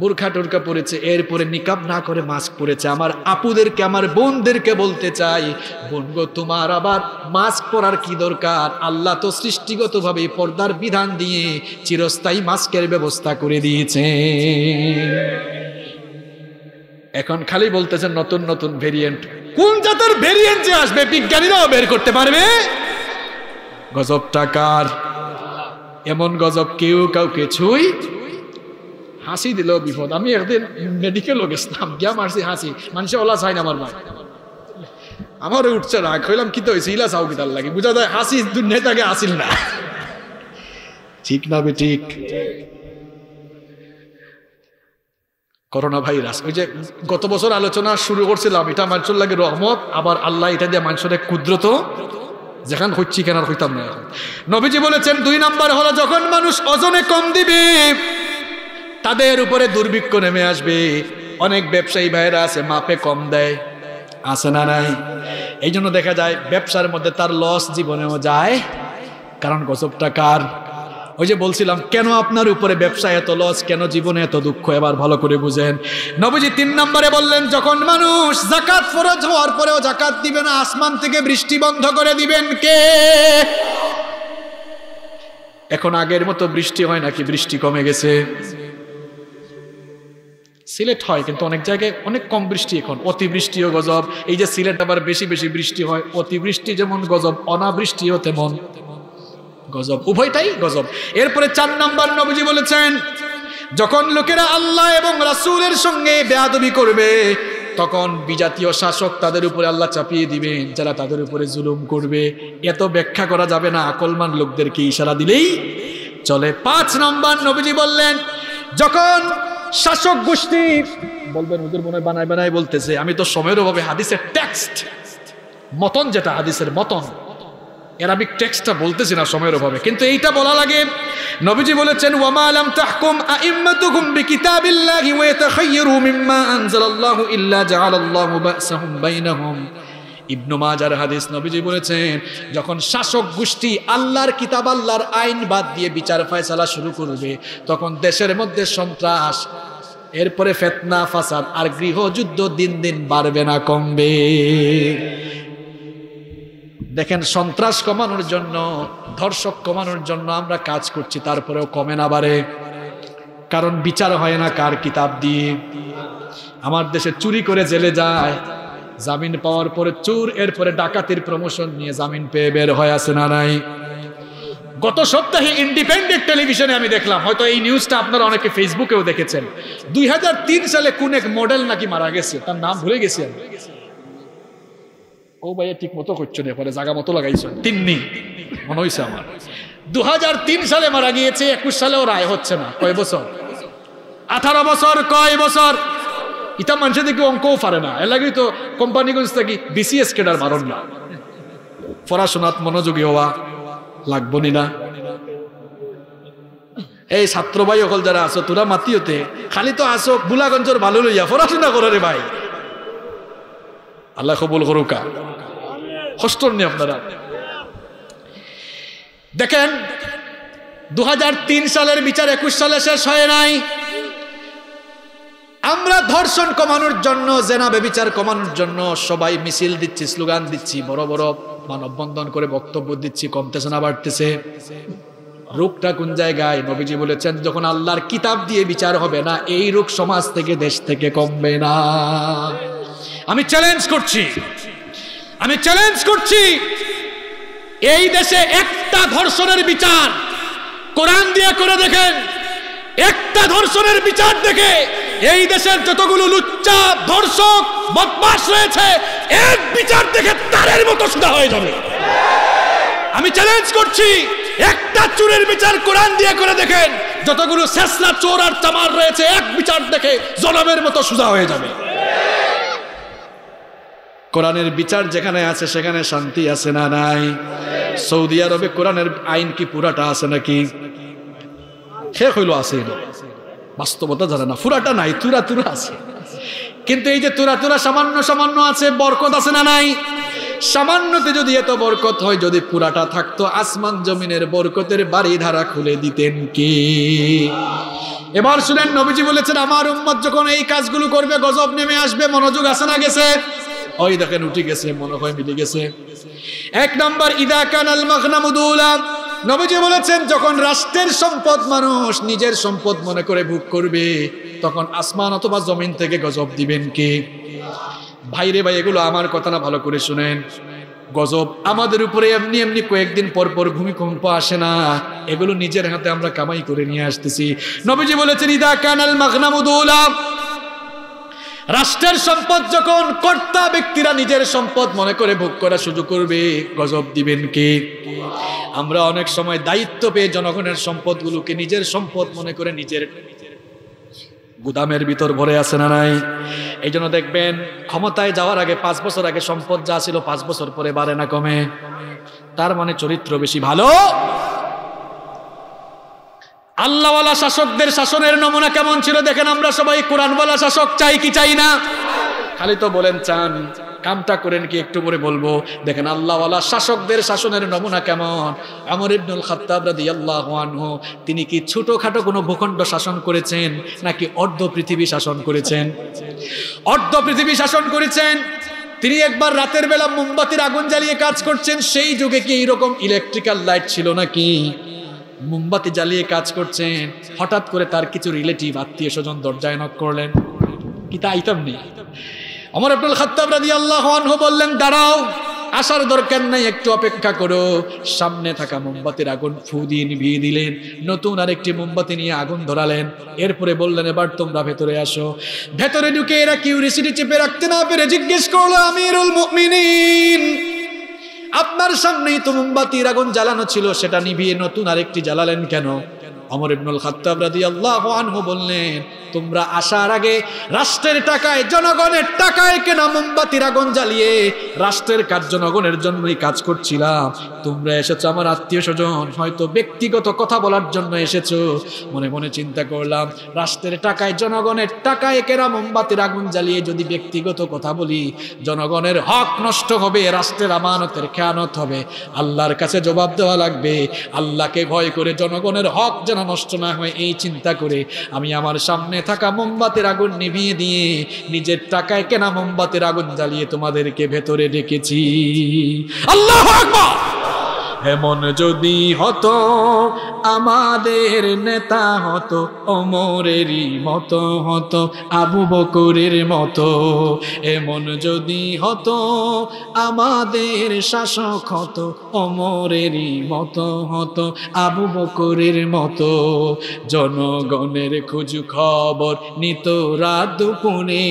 বুরখা টুরকা পরেছে এরপরে নিকাব না করে মাস্ক পরেছে। আমার আপুদেরকে, আমার বোনদেরকে বলতে চাই, বোন গো, তোমার আবার মাস্ক পরার কি দরকার? আল্লাহ তো সৃষ্টিগতভাবে পর্দার বিধান দিয়ে চিরস্থায়ী মাস্কের ব্যবস্থা করে দিয়েছে। এখন খালি বলতেছেন নতুন নতুন ভেরিয়েন্ট কোন জাতের ভেরিয়েন্ট যে আসবে, বিজ্ঞানীরাও বের করতে পারবে? গজব টাকার এমন গজব কেউ কাউকে ছুই হাসি দিল বিপদ। আমি একদিন মেডিকেলও গেছিলাম গিয়া মারছি হাসি। মানুষে ওলা চাই না আমার ভাই। আমারও উঠছে রাগ হইলাম কি তো হয়েছে ইলা চাও কি তার লাগে? বুঝা যায় হাসি নেতাকে আসিল না। ঠিক না বে ঠিক। করোনা ভাইরাস ওই যে গত বছর আলোচনা শুরু করছিলাম এটা মানুষের লাগে রহমত আবার আল্লাহ এটা দিয়ে মানুষের কুদ্রত যেখান হচ্ছি কেনার হইতাম না এখন। নবীজি বলেছেন, দুই নম্বর হলো, যখন মানুষ ওজনে কম দিবে, তাদের উপরে দুর্ভিক্ষ নেমে আসবে। অনেক ব্যবসায়ী ভাইরা আছে, মাপে কম দেয়। আছে না নাই? এই জন্য দেখা যায়, ব্যবসার মধ্যে তার লস জীবনেও যায়। কারণ গজবটা কার? ওই যে বলছিলাম, কেন আপনার উপরে ব্যবসা এত লস কেন জীবনে এত দুঃখ? এবার ভালো করে বুঝেন। নবীজি তিন নম্বরে বললেন, যখন মানুষ জাকাত ফরজ হওয়ার পরেও জাকাত দিবে না, আসমান থেকে বৃষ্টি বন্ধ করে দিবেন কে? এখন আগের মতো বৃষ্টি হয় নাকি? বৃষ্টি কমে গেছে। সিলেট হয়, কিন্তু অনেক জায়গায় অনেক কম বৃষ্টি এখন। অতিবৃষ্টিও গজব। এই যে সিলেট আবার বেশি বেশি বৃষ্টি হয়, অতিবৃষ্টি যেমন গজব, অনাবৃষ্টিও তেমন। গজব, উভয়টাই গজব। এরপরে চার নাম্বার নবীজি বলেছেন, যখন লোকেরা আল্লাহ এবং রাসূলের সঙ্গে বেয়াদবি করবে, তখন বিজাতীয় শাসক তাদের উপরে আল্লাহ চাপিয়ে দিবেন যারা তাদের উপরে জুলুম করবে। এত ব্যাখ্যা করা যাবে না, আকলমান লোকদেরকে ইশারা দিলেই চলে। পাঁচ নম্বর নবীজি বললেন, যখন শাসক গোষ্ঠী, বলবেন, হুজুর মনে বানায় বানায় বলতেছে। আমি তো সময়ের অভাবে হাদিসের টেক্সট মতন যেটা, হাদিসের মতন। অ্যারাবিক টেক্সটটা বলতেছি না সময়ের অভাবে। কিন্তু এইটা বলা লাগে, নবীজি বলেছেন, ওয়ামা লাম তাহকুম আইম্মাতুকুম বিকিতাবিল্লাহি ওয়া ইয়াতাখায়্যারু মিম্মা আনজালাল্লাহু ইল্লা জাআলাল্লাহু বা'সাহুম বাইনাহুম। ইবনু মাজার হাদিস নবীজি বলেছেন, যখন শাসক গোষ্ঠী আল্লাহর কিতাব, আল্লাহর আইন বাদ দিয়ে বিচার ফয়সালা শুরু করবে, তখন দেশের মধ্যে সন্ত্রাস, এরপরে ফেতনা, ফাসাদ আর গৃহযুদ্ধ দিন দিন বাড়বে না, কমবে। দেখেন, সন্ত্রাস কমানোর জন্য, ধর্ষক কমানোর জন্য আমরা কাজ করছি, তারপরেও কমে না বাড়ে। কারণ বিচার হয় না কার কিতাব দিয়ে। আমার দেশে চুরি করে জেলে যায়, জামিন পাওয়ার পরে চুর, এরপরে ডাকাতির প্রমোশন নিয়ে জামিন পেয়ে বের হয়ে, আছে না নাই? গত সপ্তাহে ইন্ডিপেন্ডেন্ট টেলিভিশনে আমি দেখলাম, হয়তো এই নিউজটা আপনারা অনেকে ফেসবুকেও দেখেছেন। দুই হাজার তিন সালে কোন এক মডেল নাকি মারা গেছে, তার নাম ভুলে গেছি আমি। ও ভাইয়া ঠিক মতো করছ না, পরে জাগা মতো লাগাইছো। তিন্নি, মনে হয়েছে আমার। দুহাজার তিন সালে মারা গিয়েছে, একুশ সালেও রায় হচ্ছে না, কয় বছর? আঠারো বছর, কয় বছর? ইটা মানুষের দিকে অঙ্কও পারে না। এর লাগেই তো কোম্পানিগঞ্জ থাকি বিসিএস কেডার মারণ না। পড়াশোনাত মনোযোগী হওয়া লাগবনি না। এই ছাত্র ভাই অকল যারা আছো, তোরা মাতিওতে খালি তো আসো বুলাগঞ্জের ভালো লইয়া পড়াশোনা করে রে ভাই। আল্লাহ কবুল করুকা। কষ্ট নি আপনারা। দেখেন দুই হাজার তিন সালের বিচার একুশ সালে শেষ হয় নাই। আমরা ধর্ষণ কমানোর জন্য, জেনা বেবিচার কমানোর জন্য সবাই মিছিল দিচ্ছি, স্লোগান দিচ্ছি, বড় বড় মানববন্ধন করে বক্তব্য দিচ্ছি, কমতেছে না, বাড়তেছে। রোগটা কোন জায়গায়? নবীজি বলেছেন, যখন আল্লাহর কিতাব দিয়ে বিচার হবে না, এই রোগ সমাজ থেকে, দেশ থেকে কমবে না। আমি চ্যালেঞ্জ করছি। আমি চ্যালেঞ্জ করছি। এই দেশে একটা ধর্ষণের বিচার। কোরআন দিয়ে করে দেখেন। একটা ধর্ষণের বিচার দেখে এই দেশের যতগুলো লুচ্চা, ধর্ষক বদমাস রয়েছে, এক বিচার দেখে তারের মতো সুদা হয়ে যাবে। আমি চ্যালেঞ্জ করছি। একটা চুরের বিচার কোরআন দিয়ে করে দেখেন। যতগুলো শেষলা চোর আর চামার রয়েছে, এক বিচার দেখে জনমের মতো সুদা হয়ে যাবে। কোরআনের বিচার যেখানে আছে, সেখানে শান্তি আছে না নাই? সৌদি আরবে কোরআনের আইন কি পুরাটা আছে নাকি? শেষ হইল আছে। বাস্তবতা জানে না। পুরাটা নাই, তুরা তুরা আছে। কিন্তু এই যে তুরা তুরা সামান্য সামান্য আছে, বরকত আছে না নাই? সামান্যতে যদি এত বরকত হয়, যদি পুরাটা থাকতো, আসমান জমিনের বরকতের বাড়ি ধারা খুলে দিতেন কি? এবার শুনেন, নবীজি বলেছেন, আমার উম্মত যখন এই কাজগুলো করবে, গজব নেমে আসবে, মনোযোগ আসে না গেছে? ওই দেখেন উঠে গেছে, মনে হয় মিলে গেছে। এক নম্বর, ইদা কানাল মাখনামুদুলা নবীজি বলেছেন, যখন রাষ্ট্রের সম্পদ মানুষ নিজের সম্পদ মনে করে ভোগ করবে, তখন আসমান অথবা জমিন থেকে গজব দিবেন কে? ভাইরে ভাই, এগুলো আমার কথা না, ভালো করে শুনেন। গজব আমাদের উপরে এমনি এমনি কয়েকদিন পর পর ভূমিকম্প আসে না। এগুলো নিজের হাতে আমরা কামাই করে নিয়ে আসতেছি। নবীজি বলেছেন, ইদা কানাল মাগনামুদুলা রাষ্ট্রের সম্পদ যখন কর্তা ব্যক্তিরা নিজের সম্পদ মনে করে ভোগ করা সুযোগ করবে, গজব দিবেন কে? আমরা অনেক সময় দায়িত্ব পেয়ে জনগণের সম্পদগুলোকে নিজের সম্পদ মনে করে নিজের গুদামের ভিতর ভরে আছে না নাই? এই জন্য দেখবেন, ক্ষমতায় যাওয়ার আগে পাঁচ বছর আগে সম্পদ যা ছিল পাঁচ বছর পরে বাড়ে না কমে। তার মানে চরিত্র বেশি ভালো। আল্লাহওয়ালা শাসকদের শাসনের নমুনা কেমন ছিল দেখেন আমরা সবাই কোরআনওয়ালা শাসক, চাই কি চাই না? খালি তো বলেন চান, কামটা করেন কি একটু পরে বলব। দেখেন আল্লাহওয়ালা শাসকদের শাসনের নমুনা কেমন? আমর ইবনুল খাত্তাব রাদিয়াল্লাহু তিনি কি ছোটখাটো কোনো ভূখণ্ড শাসন করেছেন নাকি অর্ধ পৃথিবী শাসন করেছেন? অর্ধ পৃথিবী শাসন করেছেন। তিনি একবার রাতের বেলা মোমবাতির আগুন জ্বালিয়ে কাজ করছেন, সেই যুগে কি এইরকম ইলেকট্রিক্যাল লাইট ছিল নাকি? মোমবাতি জ্বালিয়ে কাজ করছেন। হঠাৎ করে তার কিছু রিলেটিভ, আত্মীয় স্বজন দরজায় নক করলেন। কি তা আইতাম নেই? অমর আব্দুল খাত্তাব রাদি আল্লাহ বললেন, দাঁড়াও, আসার দরকার নাই, একটু অপেক্ষা করো। সামনে থাকা মোমবাতির আগুন ফু দিয়ে নিভিয়ে দিলেন। নতুন আরেকটি মোমবাতি নিয়ে আগুন ধরালেন। এরপরে বললেন, এবার তোমরা ভেতরে আসো। ভেতরে ঢুকে এরা কিউরিসিটি চেপে রাখতে না পেরে জিজ্ঞেস করল, আমিরুল মুমিনিন। আপনার সামনেই তো মোমবাতির আগুন জ্বালানো ছিল সেটা নিভিয়ে নতুন আরেকটি জ্বালালেন কেন? অমর ইবনুল খাত্তাব আল্লাহ আনহু বললেন, তোমরা আসার আগে রাষ্ট্রের টাকায়, জনগণের টাকায় কেনা মোমবাতির আগুন জ্বালিয়ে রাষ্ট্রের কাজ জনগণের জন্যই কাজ করছিলাম। তোমরা এসেছ আমার আত্মীয় স্বজন, হয়তো ব্যক্তিগত কথা বলার জন্য এসেছ। মনে মনে চিন্তা করলাম, রাষ্ট্রের টাকায়, জনগণের টাকায় কেনা মোমবাতির আগুন জ্বালিয়ে যদি ব্যক্তিগত কথা বলি, জনগণের হক নষ্ট হবে, রাষ্ট্রের আমানতের খেয়ানত হবে। আল্লাহর কাছে জবাব দেওয়া লাগবে। আল্লাহকে ভয় করে জনগণের হক যেন নষ্ট না হয়, এই চিন্তা করে আমি আমার সামনে থাকা মোমবাতির আগুন নিভিয়ে দিয়ে নিজের টাকায় কেনা মোমবাতির আগুন জ্বালিয়ে তোমাদেরকে ভেতরে ডেকেছি। আল্লাহ আকবার! এমন যদি হতো, আমাদের নেতা হতো, অমরেরই মতো হতো, আবু বকরের মতো। এমন যদি হতো, আমাদের শাসক হতো, অমরেরই মতো হতো, আবু বকরের মতো। জনগণের খোঁজ খবর নিত রাত দুপুরে,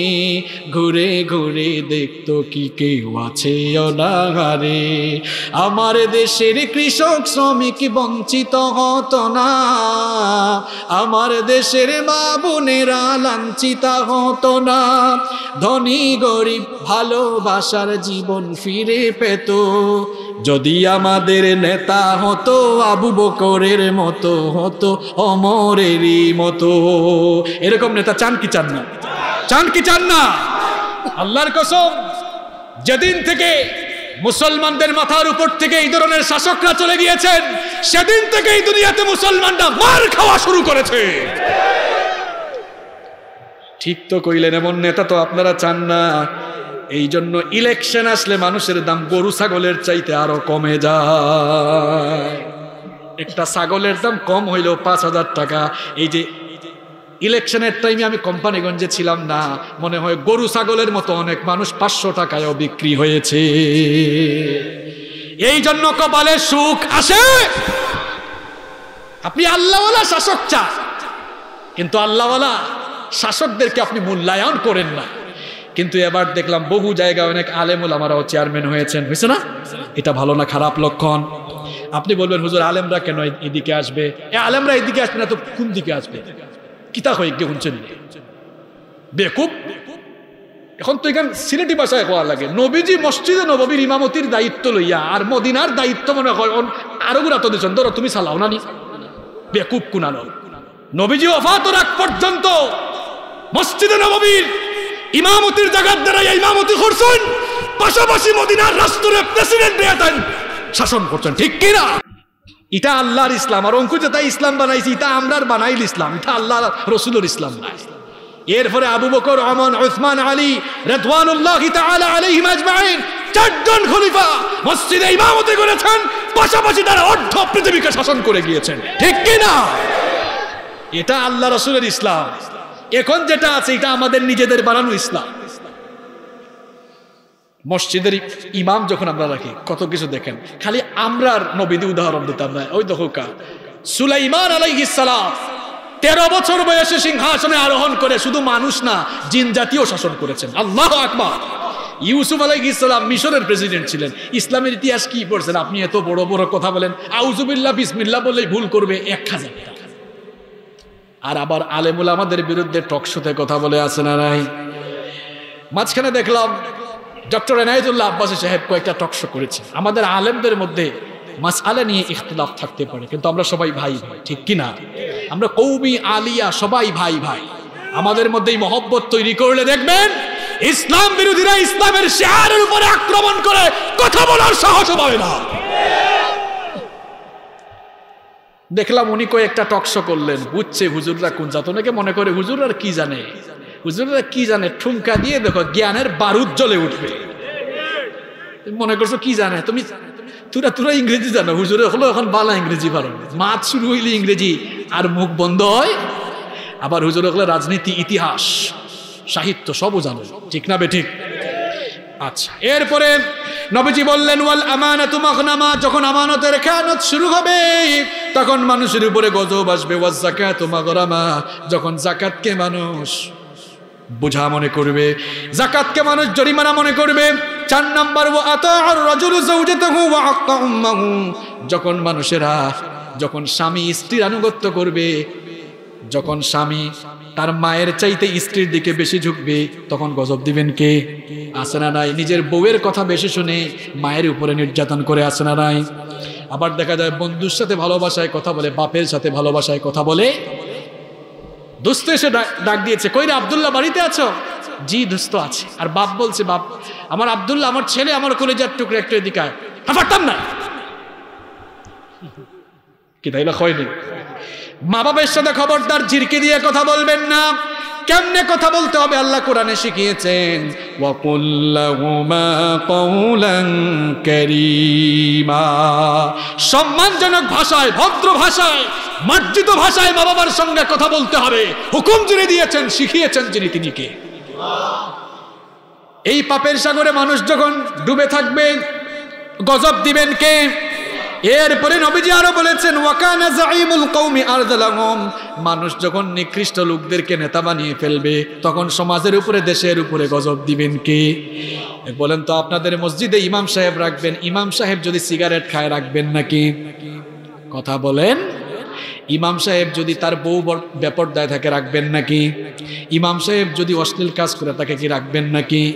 ঘুরে ঘুরে দেখতো কি কেউ আছে অনাহারে। আমার দেশের কৃষক শ্রমিক বঞ্চিত হত না। আমার দেশের মা বোনেরা লাঞ্ছিত হতো না। ধনী, গরিব ভালোবাসার জীবন ফিরে পেত। যদি আমাদের নেতা হতো, আবু বকরের মতো হতো, অমরেরই মতো। এরকম নেতা চান কি চান না? চান কি চান না? আল্লাহর কসম, যেদিন থেকে মুসলমানদের মাথার উপর থেকে এই ধরনের শাসকরা চলে গিয়েছেন। সেদিন থেকে এই দুনিয়াতে মুসলমানরা মার খাওয়া শুরু করেছে। ঠিক তো কইলেন, এমন নেতা তো আপনারা চান না। এই জন্য ইলেকশন আসলে মানুষের দাম গরু ছাগলের চাইতে আরও কমে যায়। একটা ছাগলের দাম কম হইলেও পাঁচ হাজার টাকা। এই যে ইলেকশনের টাইমে আমি কোম্পানিগঞ্জে ছিলাম না। মনে হয় গরু ছাগলের মতো অনেক মানুষ পাঁচশো টাকায়ও বিক্রি হয়েছে। এই জন্য কপালে সুখ আসে। আপনি আল্লাহওয়ালা শাসক চান। কিন্তু আল্লাহওয়ালা শাসকদেরকে আপনি মূল্যায়ন করেন না। কিন্তু এবার দেখলাম বহু জায়গায় অনেক আলেমুল আমারাও চেয়ারম্যান হয়েছেন। হয়েছে না? এটা ভালো না খারাপ লক্ষণ? আপনি বলবেন, হুজুর, আলেমরা কেন এদিকে আসবে? এ, আলেমরা এদিকে আসবে না, তো কোন দিকে আসবে? কিতা হয়ে গিয়ে শুনছেন? বেকুব? এখন তো এখানে সিলেটি ভাষায় কোয়া লাগে। নবীজি মসজিদে নবীর ইমামতির দায়িত্ব লইয়া আর মদিনার দায়িত্ব মনে হয় আরও গুলা তো দিচ্ছেন ধরো তুমি চালাও না নি? বেকুব কুনানো নবীজি অফাত রাখ পর্যন্ত মসজিদে নবীর ইমামতির জায়গার দ্বারা ইমামতি করছেন পাশাপাশি মদিনার রাষ্ট্রের প্রেসিডেন্ট শাসন করছেন ঠিক কিনা? এটা আল্লাহর ইসলাম। আর অঙ্কু যেটা ইসলাম বানাইছি, এটা আমরার বানাইল ইসলাম। এটা আল্লাহ রসুলের ইসলাম। নাই এরপরে আবু বকর রহমান ওসমান আলী রেদওয়ানুল্লাহ আলাইহিম আজমাইন চারজন খলিফা মসজিদে ইমামতি করেছেন, পাশাপাশি তারা অর্ধ পৃথিবীকে শাসন করে গিয়েছেন। ঠিক কি না এটা আল্লাহ রসুলের ইসলাম। এখন যেটা আছে, এটা আমাদের নিজেদের বানানো ইসলাম। মসজিদের ইমাম যখন আমরা রাখি, কত কিছু দেখেন। খালি আমরা নবীদি উদাহরণ দিতাম না ওই দেখো কা। সুলাইমান আলাইহিসালাম তেরো বছর বয়সে সিংহাসনে আরোহণ করে শুধু মানুষ না, জিন জাতীয় শাসন করেছেন। আল্লাহ আকবার। ইউসুফ আলাই ইসলাম মিশরের প্রেসিডেন্ট ছিলেন। ইসলামের ইতিহাস কি পড়ছেন? আপনি এত বড় বড় কথা বলেন। আউজুবিল্লাহ বিসমিল্লা বললেই ভুল করবে এক হাজার আর আবার আলেমুল আমাদের বিরুদ্ধে টকশোতে কথা বলে আছে না নাই? মাঝখানে দেখলাম ডক্টর এনায়তুল্লাহ আব্বাসী সাহেব কয়েকটা টকশো করেছে আমাদের আলেমদের মধ্যে মাসআলা নিয়ে ইখতলাফ থাকতে পারে, কিন্তু আমরা সবাই ভাই ভাই ঠিক কি না আমরা কৌমি আলিয়া সবাই ভাই ভাই। আমাদের মধ্যেই মহব্বত তৈরি করলে দেখবেন, ইসলাম বিরোধীরা ইসলামের শেয়ারের উপরে আক্রমণ করে কথা বলার সাহস পাবে না। দেখলাম উনি কয়েকটা টকশো করলেন, বুঝছে হুজুররা কোন জাত, অনেকে মনে করে হুজুর আর কি জানে? হুজুররা কি জানে? ঠুমকা দিয়ে দেখো জ্ঞানের বারুদ জ্বলে উঠবে। মনে করছ, কি জানে? তুমি তোরা তোরা ইংরেজি জানো। হুজুরে হলো এখন বালা ইংরেজি পারো। মাছ শুরু হইলে ইংরেজি, আর মুখ বন্ধ হয়। আবার হুজুরে হলে রাজনীতি, ইতিহাস, সাহিত্য, সবও জানো। ঠিক না বে ঠিক? আচ্ছা এরপরে নবীজি বললেন, ওয়াল আমানাতু মাগনামা। যখন আমানতের খেয়ানত শুরু হবে, তখন মানুষের উপরে গজব আসবে। ওয়াজ যাকাতু মাগরামা। যখন জাকাতকে মানুষ বোঝা মনে করবে। জাকাতকে মানুষ জরিমানা মনে করবে। চার নাম্বার ও আত আর যখন মানুষেরা, যখন স্বামী স্ত্রীর আনুগত্য করবে, যখন স্বামী তার মায়ের চাইতে স্ত্রীর দিকে বেশি ঝুঁকবে, তখন গজব দিবেন কে? আসে না নাই? নিজের বউয়ের কথা বেশি শুনে মায়ের উপরে নির্যাতন করে আসে না নাই? আবার দেখা যায় বন্ধুর সাথে ভালোবাসায় কথা বলে, বাপের সাথে ভালোবাসায় কথা বলে দোস্ত এসে ডাক- দিয়েছে, কই রে আবদুল্লাহ, বাড়িতে আছো? জি, দোস্ত, আছে। আর বাপ বলছে, বাপ, আমার আবদুল্লাহ, আমার ছেলে, আমার কলেজার টুকরে একটু এদিকে আয়। পারতাম না। কি তাই তাইলে হয়নি মা বাবার সাথে খবরদার জিরকে দিয়ে কথা বলবেন না। কেমনে কথা বলতে হবে? আল্লাহ কোরআনে শিখিয়েছেন সম্মানজনক ভাষায়, ভদ্র ভাষায়, মার্জিত ভাষায় মা বাবার সঙ্গে কথা বলতে হবে। হুকুম যিনি দিয়েছেন, শিখিয়েছেন যিনি তিনি কে? এই পাপের সাগরে মানুষ যখন ডুবে থাকবে, গজব দিবেন কে? এরপরে নবীজি আরও বলেছেন, ওয়াকানা জাইমুল কওমি আরদালাহুম। মানুষ যখন নিকৃষ্ট লোকদেরকে নেতা বানিয়ে ফেলবে, তখন সমাজের উপরে, দেশের উপরে গজব দিবেন কে? বলেন তো, আপনাদের মসজিদে ইমাম সাহেব রাখবেন, ইমাম সাহেব যদি সিগারেট খায় রাখবেন নাকি? কথা বলেন, ইমাম সাহেব যদি তার বউ ব্যাপারদায় থাকে রাখবেন নাকি? ইমাম সাহেব যদি অশ্লীল কাজ করে তাকে কি রাখবেন নাকি?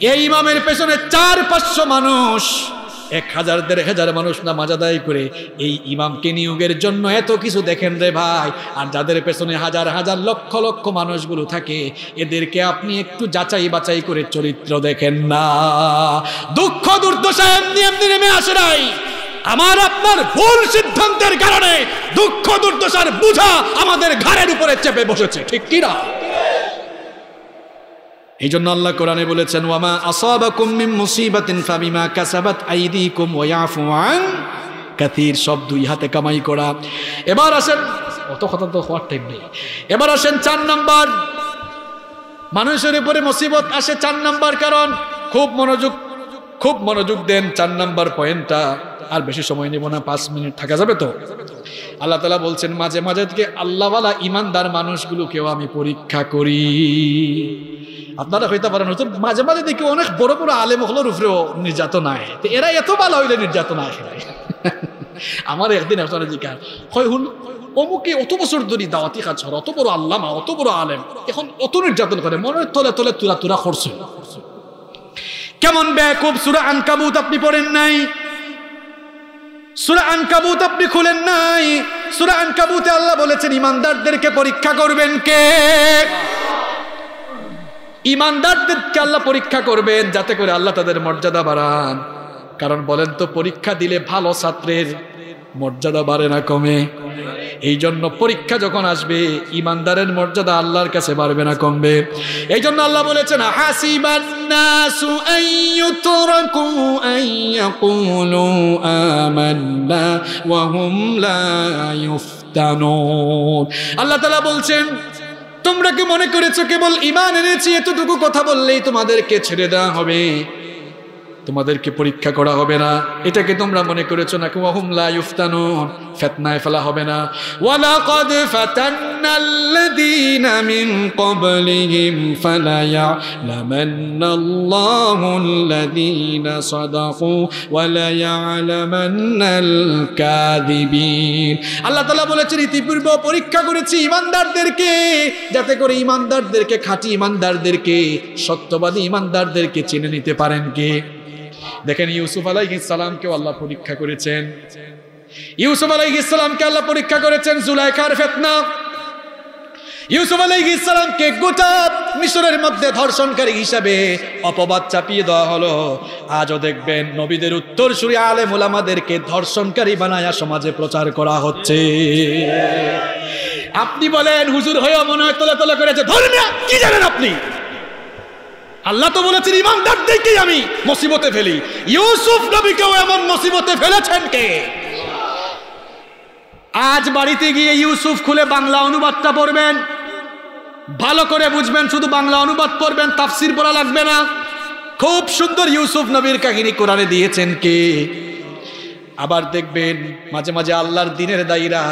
এই ইমামের পেছনে চার পাঁচশো মানুষ। এক হাজার, দেড় হাজার মানুষ নামাজ আদায় করে এই ইমামকে নিয়োগের জন্য এত কিছু দেখেন রে ভাই। আর যাদের পেছনে হাজার হাজার লক্ষ লক্ষ মানুষগুলো থাকে, এদেরকে আপনি একটু যাচাই বাছাই করে চরিত্র দেখেন না। দুঃখ, দুর্দশা এমনি এমনি নেমে আসে নাই। আমার, আপনার ভুল সিদ্ধান্তের কারণে দুঃখ, দুর্দশার বুঝা আমাদের ঘাড়ের উপরে চেপে বসেছে, ঠিক কিনা? এই জন্য আল্লাহ কোরআনে বলেছেন, ওয়ামা আসাবাকুম মিন মুসিবাতিন ফাবিমা কাসাবাত আইদিকুম ওয়া ইয়াফু আন কাথির সব দুই হাতে কামাই করা। এবার আসেন, অত কথা তো হওয়ার টাইম নেই। এবার আসেন চার নাম্বার। মানুষের উপরে মুসিবত আসে চার নাম্বার কারণ, খুব মনোযোগ খুব মনোযোগ দেন চার নাম্বার পয়েন্টটা আর বেশি সময় নেব না, পাঁচ মিনিট থাকা যাবে তো? আল্লাহ তালা বলছেন, মাঝে মাঝে থেকে আল্লাহওয়ালা ইমানদার মানুষগুলোকেও আমি পরীক্ষা করি। আপনারা হইতে পারেন হয়তো মাঝে মাঝে দেখি অনেক বড় বড় আলেম হলোর উপরেও নির্যাতন আয় তো এরা এত ভালো হইলে নির্যাতন আসে আমার একদিন একটা জিজ্ঞাসা হয় হুন, অমুকে অত বছর ধরে দাওয়াতি কাজ অত বড় আল্লামা, অত বড় আলেম, এখন অত নির্যাতন করে মনে তলে তলে তুরা তুরা করছে। কেমন খুব সুরা আনকাবুত আপনি পড়েন নাই? সুরা আনকাবুত আপনি খুলেন নাই। সুরা আনকাবুতে আল্লাহ বলেছেন, ইমানদারদেরকে পরীক্ষা করবেন কে? ইমানদারদেরকে আল্লাহ পরীক্ষা করবেন, যাতে করে আল্লাহ তাদের মর্যাদা বাড়ান। কারণ বলেন তো, পরীক্ষা দিলে ভালো ছাত্রের মর্যাদা বাড়ে না কমে। এই জন্য পরীক্ষা যখন আসবে, ইমানদারের মর্যাদা আল্লাহর কাছে বাড়বে না কমবে। এই জন্য আল্লাহ বলেছেন আল্লাহ তালা বলছেন, তোমরা কি মনে করেছ, কেবল ইমান এনেছি, এতটুকু কথা বললেই তোমাদেরকে ছেড়ে দেওয়া হবে? তোমাদেরকে পরীক্ষা করা হবে না। এটাকে তোমরা মনে করেছ না কুয়াহুমলা ইফতানুন ফেতনায় ফেলা হবে না। ওয়ালাকাদ ফাতান্নাল্লাযীনা মিন ক্বাবলিহিম ফালায়ালামান্নাল্লাহুল্লাযীনা সাদাকু ওয়ালায়ালামান্নাল কাযিবিন আল্লাহ তাআলা বলেছেন ইতিপূর্বে পরীক্ষা করেছি ইমানদারদেরকে যাতে করে ইমানদারদেরকে খাঁটি ইমানদারদেরকে সত্যবাদী ইমানদারদেরকে চিনে নিতে পারেন কে? দেখেন ইউসুফ আলাইহিস সালামকেও আল্লাহ পরীক্ষা করেছেন। ইউসুফ আলাইহিস সালামকে আল্লাহ পরীক্ষা করেছেন জুলাইখার ফিতনা। ইউসুফ আলাইহিস ইসলামকে গোটা মিশরের মধ্যে ধর্ষণকারী হিসাবে অপবাদ চাপিয়ে দেওয়া হলো। আজও দেখবেন নবীদের উত্তর সুরি আলেম ওলামাদেরকে ধর্ষণকারী বানায়া সমাজে প্রচার করা হচ্ছে। আপনি বলেন, হুজুর হয়েও মনে হয় তোলা তোলা করেছে। ধরে কি জানেন আপনি? আল্লাহ তো বলেছেন, ইমানদারদেরকেই আমি মুসিবতে ফেলি। ইউসুফ নবীকেও এমন মুসিবতে ফেলেছেন কে? আজ বাড়িতে গিয়ে ইউসুফ খুলে বাংলা অনুবাদটা পড়বেন। ভালো করে বুঝবেন, শুধু বাংলা অনুবাদ পড়বেন, তাফসির পড়া লাগবে না। খুব সুন্দর ইউসুফ নবীর কাহিনী কোরআনে দিয়েছেন কে? আবার দেখবেন মাঝে মাঝে আল্লাহর দিনের দায়ীরা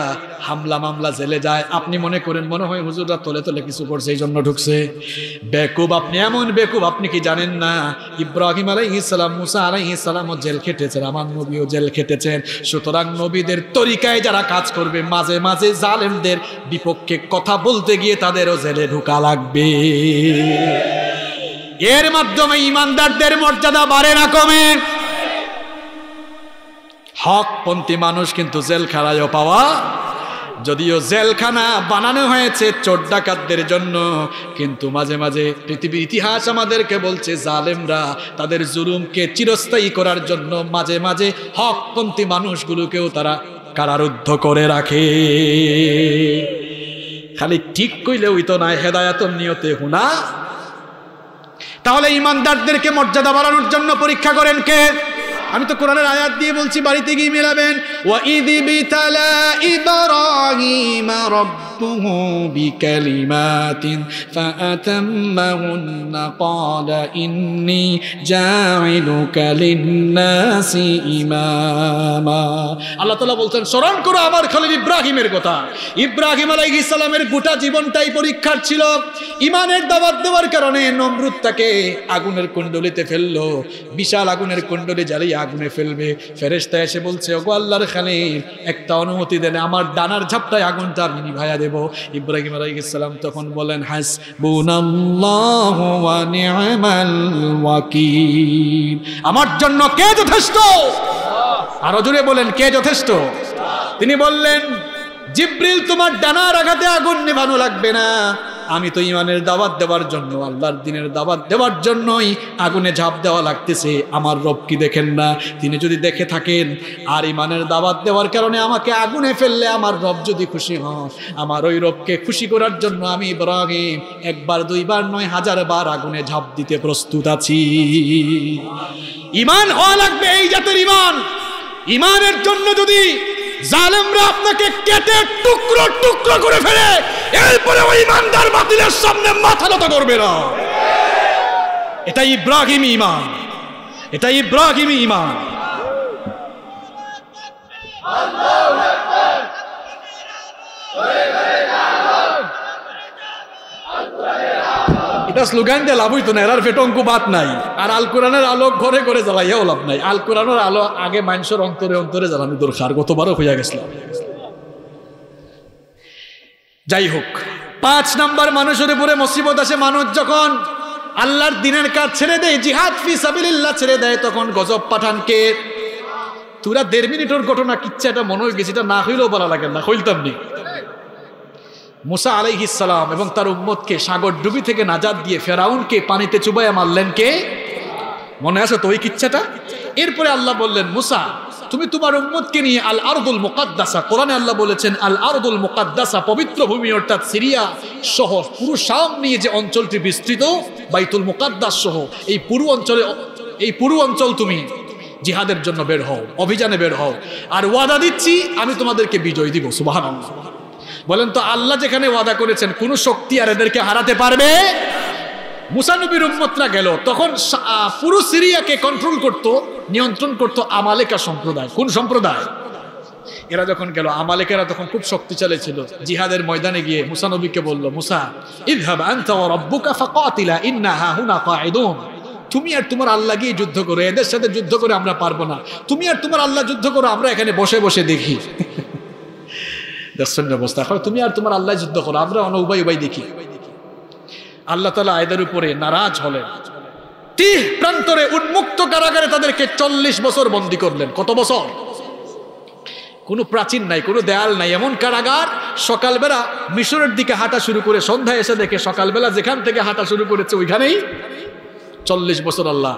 হামলা মামলা জেলে যায়। আপনি মনে করেন, মনে হয় হুজুররা তোলে তোলে কিছু করছে, এই জন্য ঢুকছে। বেকুব আপনি, এমন বেকুব আপনি কি জানেন না? ইব্রাহিম আলাই ইসলাম মুসা আলাই ইসলামও জেল খেটেছেন, আমার নবীও জেল খেটেছেন। সুতরাং নবীদের তরিকায় যারা কাজ করবে, মাঝে মাঝে জালেমদের বিপক্ষে কথা বলতে গিয়ে তাদেরও জেলে ঢুকা লাগবে। এর মাধ্যমে ইমানদারদের মর্যাদা বাড়ে না কমে। হকপন্থী মানুষ কিন্তু জেলখানায়ও পাওয়া যদিও জেলখানা বানানো হয়েছে চোর ডাকাতদের জন্য, কিন্তু মাঝে মাঝে পৃথিবীর ইতিহাস আমাদেরকে বলছে, জালেমরা তাদের জুলুমকে চিরস্থায়ী করার জন্য মাঝে মাঝে হকপন্থী মানুষগুলোকেও তারা কারারুদ্ধ করে রাখে। খালি ঠিক কইলে ওই তো নাই হেদায়াতন নিয়তে হুনা। তাহলে ইমানদারদেরকে মর্যাদা বাড়ানোর জন্য পরীক্ষা করেন কে? আমি তো কোরআনের আয়াত দিয়ে বলছি বাড়িতে গিয়ে মেলাবেন। ওয়া ইদি বিতালা ইব্রাহিম রব্ব ربه بكلمات فأتمهن قال إني جاعلك للناس إماما আল্লাহ তালা বলছেন স্মরণ করো আমার খলিল ইব্রাহিমের কথা ইব্রাহিম আলাইহিস সালামের গোটা জীবনটাই পরীক্ষার ছিল ইমানের দাওয়াত দেওয়ার কারণে নমরুদ তাকে আগুনের কুণ্ডলিতে ফেললো বিশাল আগুনের কুণ্ডলি জ্বালিয়ে আগুনে ফেলবে ফেরেশতা এসে বলছে ওগো আল্লাহর খালিল একটা অনুমতি দেন আমার ডানার ঝাপটায় আগুনটা আমি নিভাইয়া দেব। ইব্রাহিম আলাইসালাম তখন বলেন হাস আমার জন্য কে যথেষ্ট? আরও জুড়ে বলেন, কে যথেষ্ট? তিনি বললেন, জিব্রিল, তোমার ডানার আঘাতে আগুন নিভানো লাগবে না। আমি তো ইমানের দাওয়াত দেওয়ার জন্য, আল্লাহর দিনের দাওয়াত দেওয়ার জন্যই আগুনে ঝাঁপ দেওয়া লাগতেছে। আমার রব কি দেখেন না? তিনি যদি দেখে থাকেন, আর ইমানের দাবাত দেওয়ার কারণে আমাকে আগুনে ফেললে আমার রব যদি খুশি হন, আমার ওই রবকে খুশি করার জন্য আমি ইব্রাহিম একবার, দুইবার, নয় হাজার বার আগুনে ঝাঁপ দিতে প্রস্তুত আছি। ইমান হওয়া লাগবে এই জাতের ইমান। ইমানের জন্য যদি জালেমরা আপনাকে কেটে টুকরো টুকরো করে ফেলে। এরপরে ওই ইমানদার বাতিলের সামনে মাথা নত করবে না। এটা ইব্রাহিম ইমান। এটা ইব্রাহিম ইমান। এটা স্লোগান দিয়ে লাভ হইতো না, এরার ফেটঙ্কু বাদ নাই। আর আল কোরআনের আলো ঘরে ঘরে জ্বালাইয়াও লাভ নাই। আল কোরআনের আলো আগে মানুষের অন্তরে অন্তরে জ্বালানো দরকার, গতবারও হইয়া গেছিল। যাই হোক, পাঁচ নাম্বার মানুষের উপরে মুসিবত আসে মানুষ যখন আল্লাহর দিনের কাজ ছেড়ে দেয়, জিহাদ ফি সাবিলিল্লাহ ছেড়ে দেয়, তখন গজব পাঠানকে তুরা দেড় মিনিটের ঘটনা, কিচ্ছা এটা মনে হয়ে গেছে, এটা না হইলেও বলা লাগে না, হইতাম নি। মুসা আলাইহিসালাম এবং তার উম্মতকে সাগর ডুবি থেকে নাজাদ দিয়ে ফেরাউনকে পানিতে চুবাইয়া মারলেন কে? মনে আছে তো ওই কিচ্ছাটা? এরপরে আল্লাহ বললেন, মুসা, তুমি তোমার উম্মতকে নিয়ে আল আরদুল মুকাদ্দাসা কোরআনে আল্লাহ বলেছেন, আল আরদুল মুকাদ্দাসা পবিত্র ভূমি অর্থাৎ সিরিয়া সহ পুরো শাম নিয়ে যে অঞ্চলটি বিস্তৃত, বাইতুল মুকাদ্দাস সহ, এই পুরু অঞ্চলে, এই পুরু অঞ্চল তুমি জিহাদের জন্য বের হও, অভিযানে বের হও। আর ওয়াদা দিচ্ছি, আমি তোমাদেরকে বিজয় দিব, সুবহানাল্লাহ। বলেন তো আল্লাহ যেখানে ওয়াদা করেছেন, কোন শক্তি আর এদেরকে হারাতে পারবে? মুসানবীর উম্মতরা গেল, তখন পুরো সিরিয়াকে কন্ট্রোল করত, নিয়ন্ত্রণ করত আমালেকা সম্প্রদায়। কোন সম্প্রদায়? এরা যখন গেল, আমালেকেরা তখন খুব শক্তিশালী ছিল। জিহাদের ময়দানে গিয়ে মুসা নবীকে বলল, মুসা ইযহাব আনতা ওয়া রাব্বুকা ফাকাতিলা, ইন্না হাহুনা কাঈদুন। তুমি আর তোমার আল্লাহ গিয়ে যুদ্ধ করো, এদের সাথে যুদ্ধ করে আমরা পারব না। তুমি আর তোমার আল্লাহ যুদ্ধ করো, আমরা এখানে বসে বসে দেখি। দর্শন অবস্থা এখন তুমি আর তোমার আল্লাহ যুদ্ধ করো। আমরা অন উবাই উবাই দেখি। আল্লাহ তালা আয়দের উপরে নারাজ হলেন। তিহ প্রান্তরে উন্মুক্ত কারাগারে তাদেরকে চল্লিশ বছর বন্দী করলেন। কত বছর? কোনো প্রাচীন নাই, কোনো দেয়াল নাই। এমন কারাগার সকালবেলা মিশরের দিকে হাঁটা শুরু করে সন্ধ্যায় এসে দেখে সকালবেলা যেখান থেকে হাঁটা শুরু করেছে ওইখানেই। চল্লিশ বছর আল্লাহ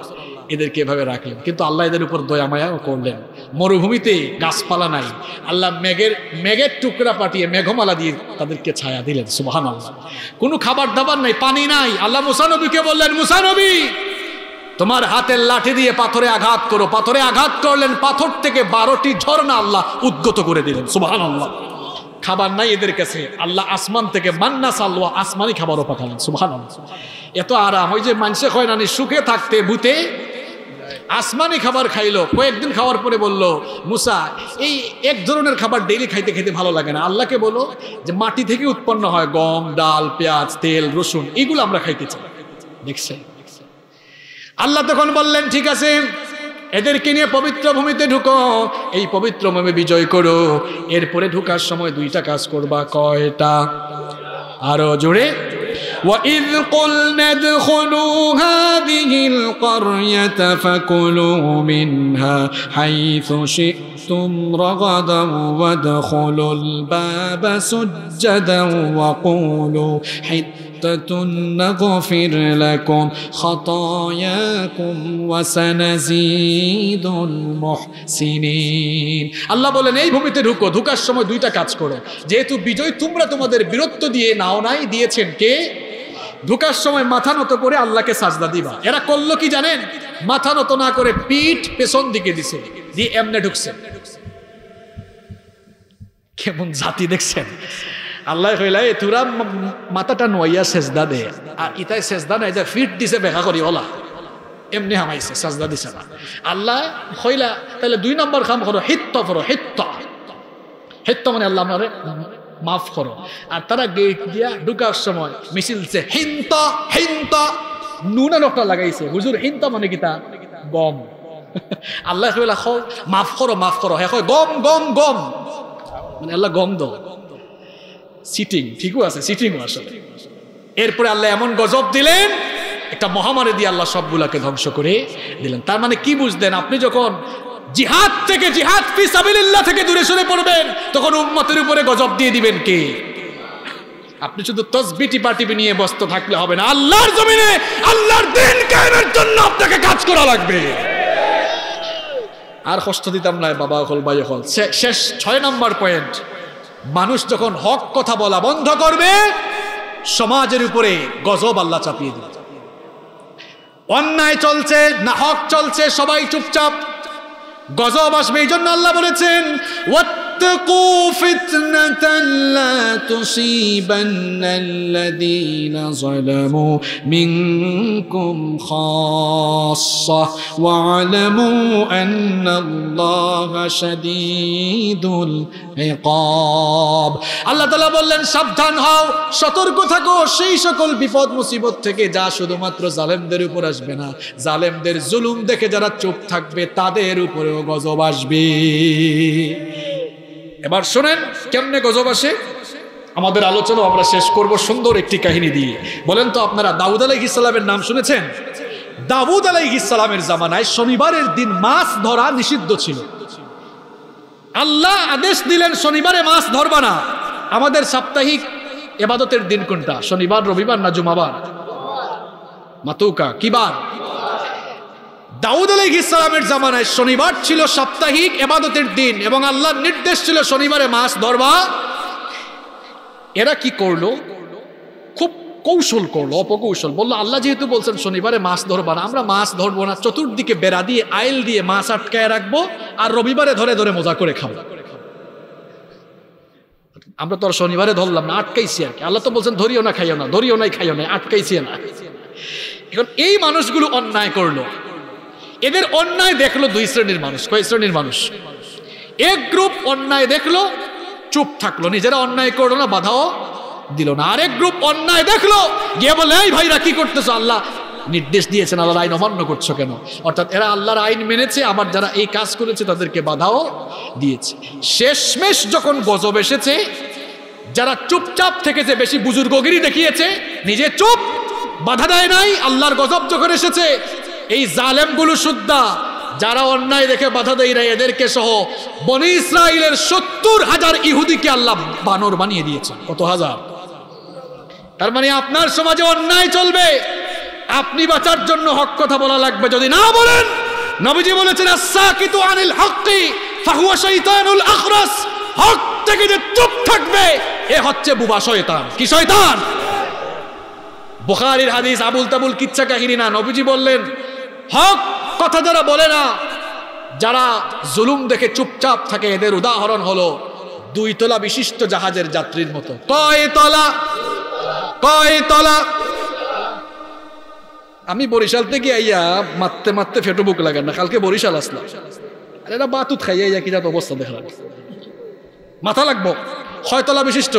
এদেরকে এভাবে রাখলেন। কিন্তু আল্লাহ এদের উপর দয়া মায়াও করলেন। মরুভূমিতে গাছপালা নাই। আল্লাহ মেঘের মেঘের টুকরা পাঠিয়ে মেঘমালা দিয়ে তাদেরকে ছায়া দিলেন সুবাহান আল্লাহ কোনো খাবার দাবার নাই, পানি নাই। আল্লাহ মুসানবীকে বললেন মুসানবী তোমার হাতের লাঠি দিয়ে পাথরে আঘাত করো। পাথরে আঘাত করলেন, পাথর থেকে বারোটি ঝর্ণা আল্লাহ উদ্গত করে দিলেন সুবাহান আল্লাহ খাবার নাই এদের কাছে। আল্লাহ আসমান থেকে মান্না সাল্লা, আসমানি খাবারও পাঠালেন আল্লাহ এত আরাম, ওই যে মানুষে হয় নানি সুখে থাকতে, ভূতে আসমানি খাবার খাইলো, কয়েকদিন খাওয়ার পরে বলল, মুসা, এই এক ধরনের খাবার ডেইলি খাইতে খেতে ভালো লাগে না। আল্লাহকে বলো যে মাটি থেকে উৎপন্ন হয় গম, ডাল, পেঁয়াজ, তেল, রসুন, এগুলো আমরা খাইতে চাই দেখছেন আল্লাহ তখন বললেন, ঠিক আছে, এদেরকে নিয়ে পবিত্র ভূমিতে ঢুকো, এই পবিত্র ভূমি বিজয় করো। এরপরে ঢুকার সময় দুইটা কাজ করবা, কয়টা? আরও জোরে وإذ قلنا ادخلوا هذه القرية فكلوا منها حيث شئتم رغدا وادخلوا الباب سجدا وقولوا حتة نغفر لكم خطاياكم وسنزيد المحسنين আল্লাহ বলেন এই ভূমিতে ঢুকো ঢুকার সময় দুইটা কাজ করো যেহেতু বিজয় তোমরা তোমাদের বীরত্ব দিয়ে নাও নাই দিয়েছেন কে ঢুকার সময় মাথা নত করে আল্লাহকে সাজদা দিবা। এরা করল কি জানেন? মাথা নত না করে পিঠ পেছন দিকে দিছে, দিয়ে এমনে ঢুকছে। কেমন জাতি দেখছেন? আল্লাহ কইলা, এ, তোরা মাথাটা নোয়াইয়া সেজদা দে, আর ইতাই সেজদা নাই যে ফিট দিছে বেকা করি, ওলা। এমনি হামাইছে, সাজদা দিছে না। আল্লাহ কইলা তাহলে দুই নম্বর কাম করো, হিত্ত করো, হিত্ত। হিত্ত মানে আল্লাহ আমারে মাফ করো। আর তারা গেট দিয়া ঢুকার সময় মিছিলছে হিন্ত হিন্ত, নুনা নকটা লাগাইছে। হুজুর, হিন্ত মানে কিতা গম। আল্লাহ মাফ করো মাফ করো। হ্যাঁ গম গম গম। মানে আল্লাহ গম দো সিটিং ঠিকও আছে সিটিংও আসলে এরপরে আল্লাহ এমন গজব দিলেন, একটা মহামারী দিয়ে আল্লাহ সবগুলাকে ধ্বংস করে দিলেন। তার মানে কি বুঝলেন? আপনি যখন জিহাদ থেকে জিহাদ ফি সাবিলিল্লাহ থেকে দূরে সরে পড়বেন, তখন উম্মতের উপরে গজব দিয়ে দিবেন কে? আপনি শুধু তসবি টিপা নিয়ে ব্যস্ত থাকলে হবে না, আল্লাহর জমিনে, আল্লাহর দিন কায়েমের জন্য আপনাকে কাজ করা লাগবে। আর কষ্ট দিতাম না বাবা হল, ভাই হল। শেষ ছয় নম্বর পয়েন্ট মানুষ যখন হক কথা বলা বন্ধ করবে, সমাজের উপরে গজব আল্লাহ চাপিয়ে দিবে। অন্যায় চলছে, না হক চলছে, সবাই চুপচাপ। গজব আসবে এই জন্য আল্লাহ বলেছেন واتقوا فتنة لا تصيبن الذين ظلموا منكم خاصة واعلموا أن الله شديد العقاب আল্লাহ তালা বললেন সাবধান হও সতর্ক থাকো সেই সকল বিপদ মুসিবত থেকে যা শুধুমাত্র জালেমদের উপর আসবে না জালেমদের জুলুম দেখে যারা চুপ থাকবে তাদের উপরেও গজব আসবে এবার শোনেন, কেমনে গজব আসে? আমাদের আলোচনা আমরা শেষ করব সুন্দর একটি কাহিনী দিয়ে। বলেন তো আপনারা, দাউদ আলাইহ ইসলামের নাম শুনেছেন? দাউদ আলাইহ ইসলামের জামানায় শনিবারের দিন মাছ ধরা নিষিদ্ধ ছিল। আল্লাহ আদেশ দিলেন শনিবারে মাছ ধরবা না। আমাদের সাপ্তাহিক এবাদতের দিন কোনটা? শনিবার, রবিবার না জুমাবার? মাতুকা, কিবার? দাউদ আলাইহ ইসলামের জামানায় শনিবার ছিল সাপ্তাহিক এবাদতের দিন এবং আল্লাহর নির্দেশ ছিল শনিবারে মাছ ধরবা। এরা কি করল? খুব কৌশল করল, অপকৌশল। বলল, আল্লাহ যেহেতু বলছেন শনিবারে মাছ ধরবা না, আমরা মাছ ধরবো না, চতুর্দিকে বেড়া দিয়ে আইল দিয়ে মাছ আটকায় রাখব আর রবিবারে ধরে ধরে মজা করে খাব। আমরা তো আর শনিবারে ধরলাম না, আটকাইছি আর কি। আল্লাহ তো বলছেন, ধরিও না, খাইও না, ধরিও নাই, খাইও না আটকাইছি না। এখন এই মানুষগুলো অন্যায় করল। এদের অন্যায় দেখল দুই শ্রেণির মানুষ। কয় শ্রেণির মানুষ? এক গ্রুপ অন্যায় দেখল, চুপ থাকল। নিজেরা অন্যায় করল না, বাধাও দিল না। আরেক গ্রুপ অন্যায় দেখল, গিয়ে বলে, এই ভাইরা, কি করতেছো আল্লাহ? নির্দেশ দিয়েছেন, আল্লাহর আইন অমান্য করছ কেন? অর্থাৎ এরা আল্লাহর আইন মেনেছে, আবার যারা এই কাজ করেছে, তাদেরকে বাধাও দিয়েছে। শেষমেশ যখন গজব এসেছে, যারা চুপচাপ থেকেছে, বেশি বুজুর্গগিরি দেখিয়েছে, নিজে চুপ, বাধা দেয় নাই, আল্লাহর গজব যখন এসেছে এই জালেমগুলো শুদ্ধা, যারা অন্যায় দেখে বাধা দেয় নাই, এদেরকে সহ বনি ইসরায়েলের সত্তর হাজার ইহুদিকে আল্লাহ বানর বানিয়ে দিয়েছে কত হাজার? তার মানে আপনার সমাজে অন্যায় চলবে। আপনি বাঁচার জন্য হক কথা বলা লাগবে। যদি না বলেন, নবীজি বলেছেন আসাকিতু আনিল হক্কি, ফাহুয়া শাইতানুল আখরাস। হক থেকে যে চুপ থাকবে, এ হচ্ছে বুবা শয়তান। কি শয়তান? বুখারীর হাদিস আবুল তাবুল কিচ্ছা কাহিনী না। নবীজি বললেন হক কথা যারা বলে না, যারা জুলুম দেখে চুপচাপ থাকে, এদের উদাহরণ হলো দুই তলা বিশিষ্ট জাহাজের যাত্রীর মতো। কয় তলা? কয় তলা? আমি বরিশাল থেকে আইয়া মারতে মারতে ফেটো বুক লাগান না, কালকে বরিশাল আসলাম। আর এরা বাতুত খাইয়া আইয়া কি যাত অবস্থা দেখলাম মাথা লাগবো? ছয়তলা বিশিষ্ট?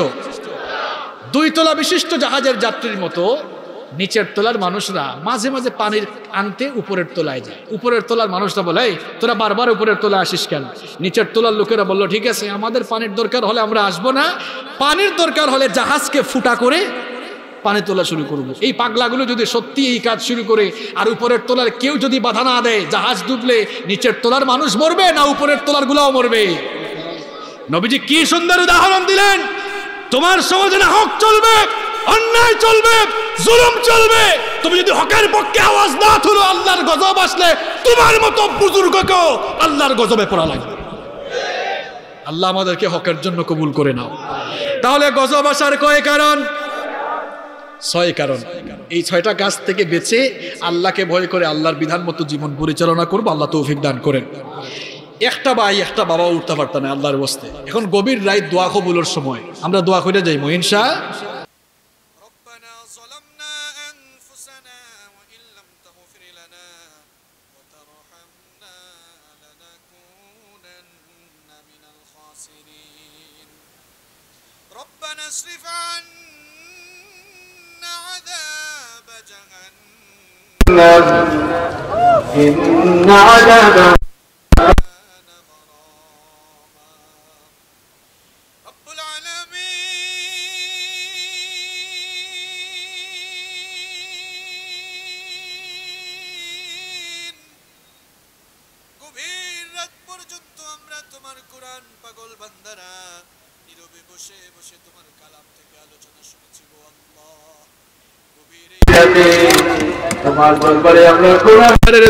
দুই তলা বিশিষ্ট জাহাজের যাত্রীর মতো নিচের তলার মানুষরা মাঝে মাঝে পানির আনতে উপরের তোলায় যায়। উপরের তলার মানুষরা বলে তোরা বারবার উপরের তোলা আসিস কেন? নিচের তলার লোকেরা বলল, ঠিক আছে, আমাদের পানির দরকার হলে আমরা আসব না। পানির দরকার হলে জাহাজকে ফুটা করে পানি তোলা শুরু করব। এই পাগলাগুলো যদি সত্যি এই কাজ শুরু করে, আর উপরের তলার কেউ যদি বাধা না দেয়, জাহাজ ডুবলে নিচের তলার মানুষ মরবে না উপরের তলার গুলাও মরবে? নবীজি কি সুন্দর উদাহরণ দিলেন! তোমার সমাজে না হক, চলবে! অন্যায় চলবে, জুলুম চলবে। তুমি যদি হকের পক্ষে আওয়াজ না তুলো, আল্লাহর গজব আসলে তোমার মতো বুজুর্গকেও আল্লাহর গজবে পড়া লাগবে। আল্লাহ আমাদেরকে হকের জন্য কবুল করে নাও। তাহলে গজব আসার কয় কারণ? ছয় কারণ। এই ছয়টা গাছ থেকে বেঁচে আল্লাহকে ভয় করে আল্লাহর বিধান মতো জীবন পরিচালনা করব, আল্লাহ তৌফিক দান করেন। একটা ভাই, একটা বাবা উঠতে পারতাম না আল্লাহর বস্তে এখন গভীর রায় দোয়া কবুলের সময়। আমরা দোয়া করে যাই মহিনসা إن عذاب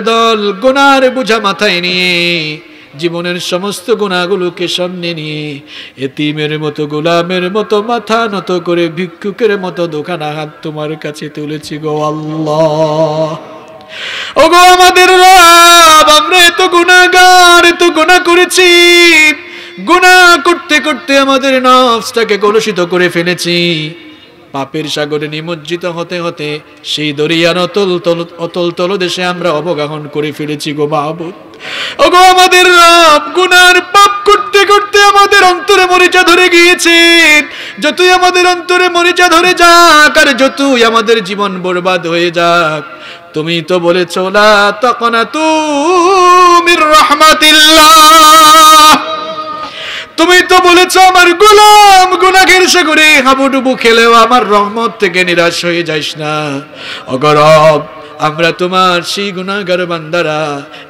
দল গুনার বোঝা মাথায় নিয়ে, জীবনের সমস্ত গুণাগুলোকে সামনে নিয়ে, এতিমের মতো, গোলামের মতো, মাথা নত করে, ভিক্ষুকের মতো দোকান হাত তোমার কাছে তুলেছি গো আল্লাহ। ও গো আমাদের আমরা এত গুণাগার এত গুণা করেছি গুণা করতে করতে আমাদের নফসটাকে কলুষিত করে ফেলেছি। পাপের সাগরে নিমজ্জিত হতে হতে সেই দরিয়ার অতল তল অতল তল দেশে আমরা অবগাহন করে ফেলেছি গো মাহবুদ ওগো আমাদের রব, গুনার পাপ করতে করতে আমাদের অন্তরে মরিচা ধরে গিয়েছে যতই আমাদের অন্তরে মরিচা ধরে যাক, আর যতই আমাদের জীবন বরবাদ হয়ে যাক, তুমি তো বলেছ, লা তাকনাতু মির রাহমাতিল্লাহ। তুমি তো বলেছ আমার গোলাম গুনাহের সাগরে হাবুডুবু খেলেও আমার রহমত থেকে নিরাশ হয়ে যাইস না। অগরব আমরা তোমার সেই গুণাগার বান্দারা,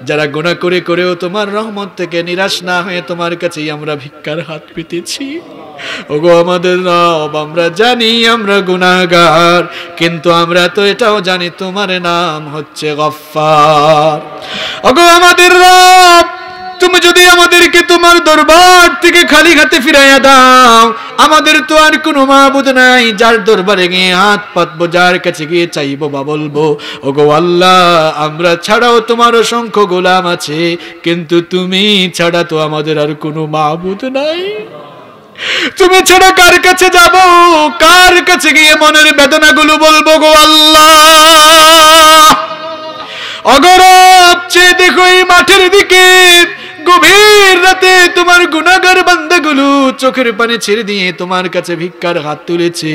যারা গুণা করে করেও তোমার রহমত থেকে নিরাশ না হয়ে তোমার কাছেই আমরা ভিক্ষার হাত পেতেছি। ওগো আমাদের রব, আমরা জানি আমরা গুনাহগার, কিন্তু আমরা তো এটাও জানি তোমার নাম হচ্ছে গফফার। ওগো আমাদের রব তুমি যদি আমাদেরকে তোমার দরবার থেকে খালি হাতে ফিরাইয়া দাও, আমাদের তো আর কোনো মাহবুদ নাই, যার দরবারে গিয়ে হাত পাতবো, যার কাছে গিয়ে চাইব বা বলব ও গো আল্লাহ, আমরা ছাড়াও তোমার অসংখ্য গোলাম আছে, কিন্তু তুমি ছাড়া তো আমাদের আর কোনো মাহবুদ নাই। তুমি ছাড়া কার কাছে যাব? কার কাছে গিয়ে মনের বেদনাগুলো বলব গো আল্লাহ? অগরব চেয়ে দেখো এই মাঠের দিকে গভীর রাতে তোমার গুনাগার বান্দাগুলো চোখের পানি ছেড়ে দিয়ে তোমার কাছে ভিক্ষার হাত তুলেছে।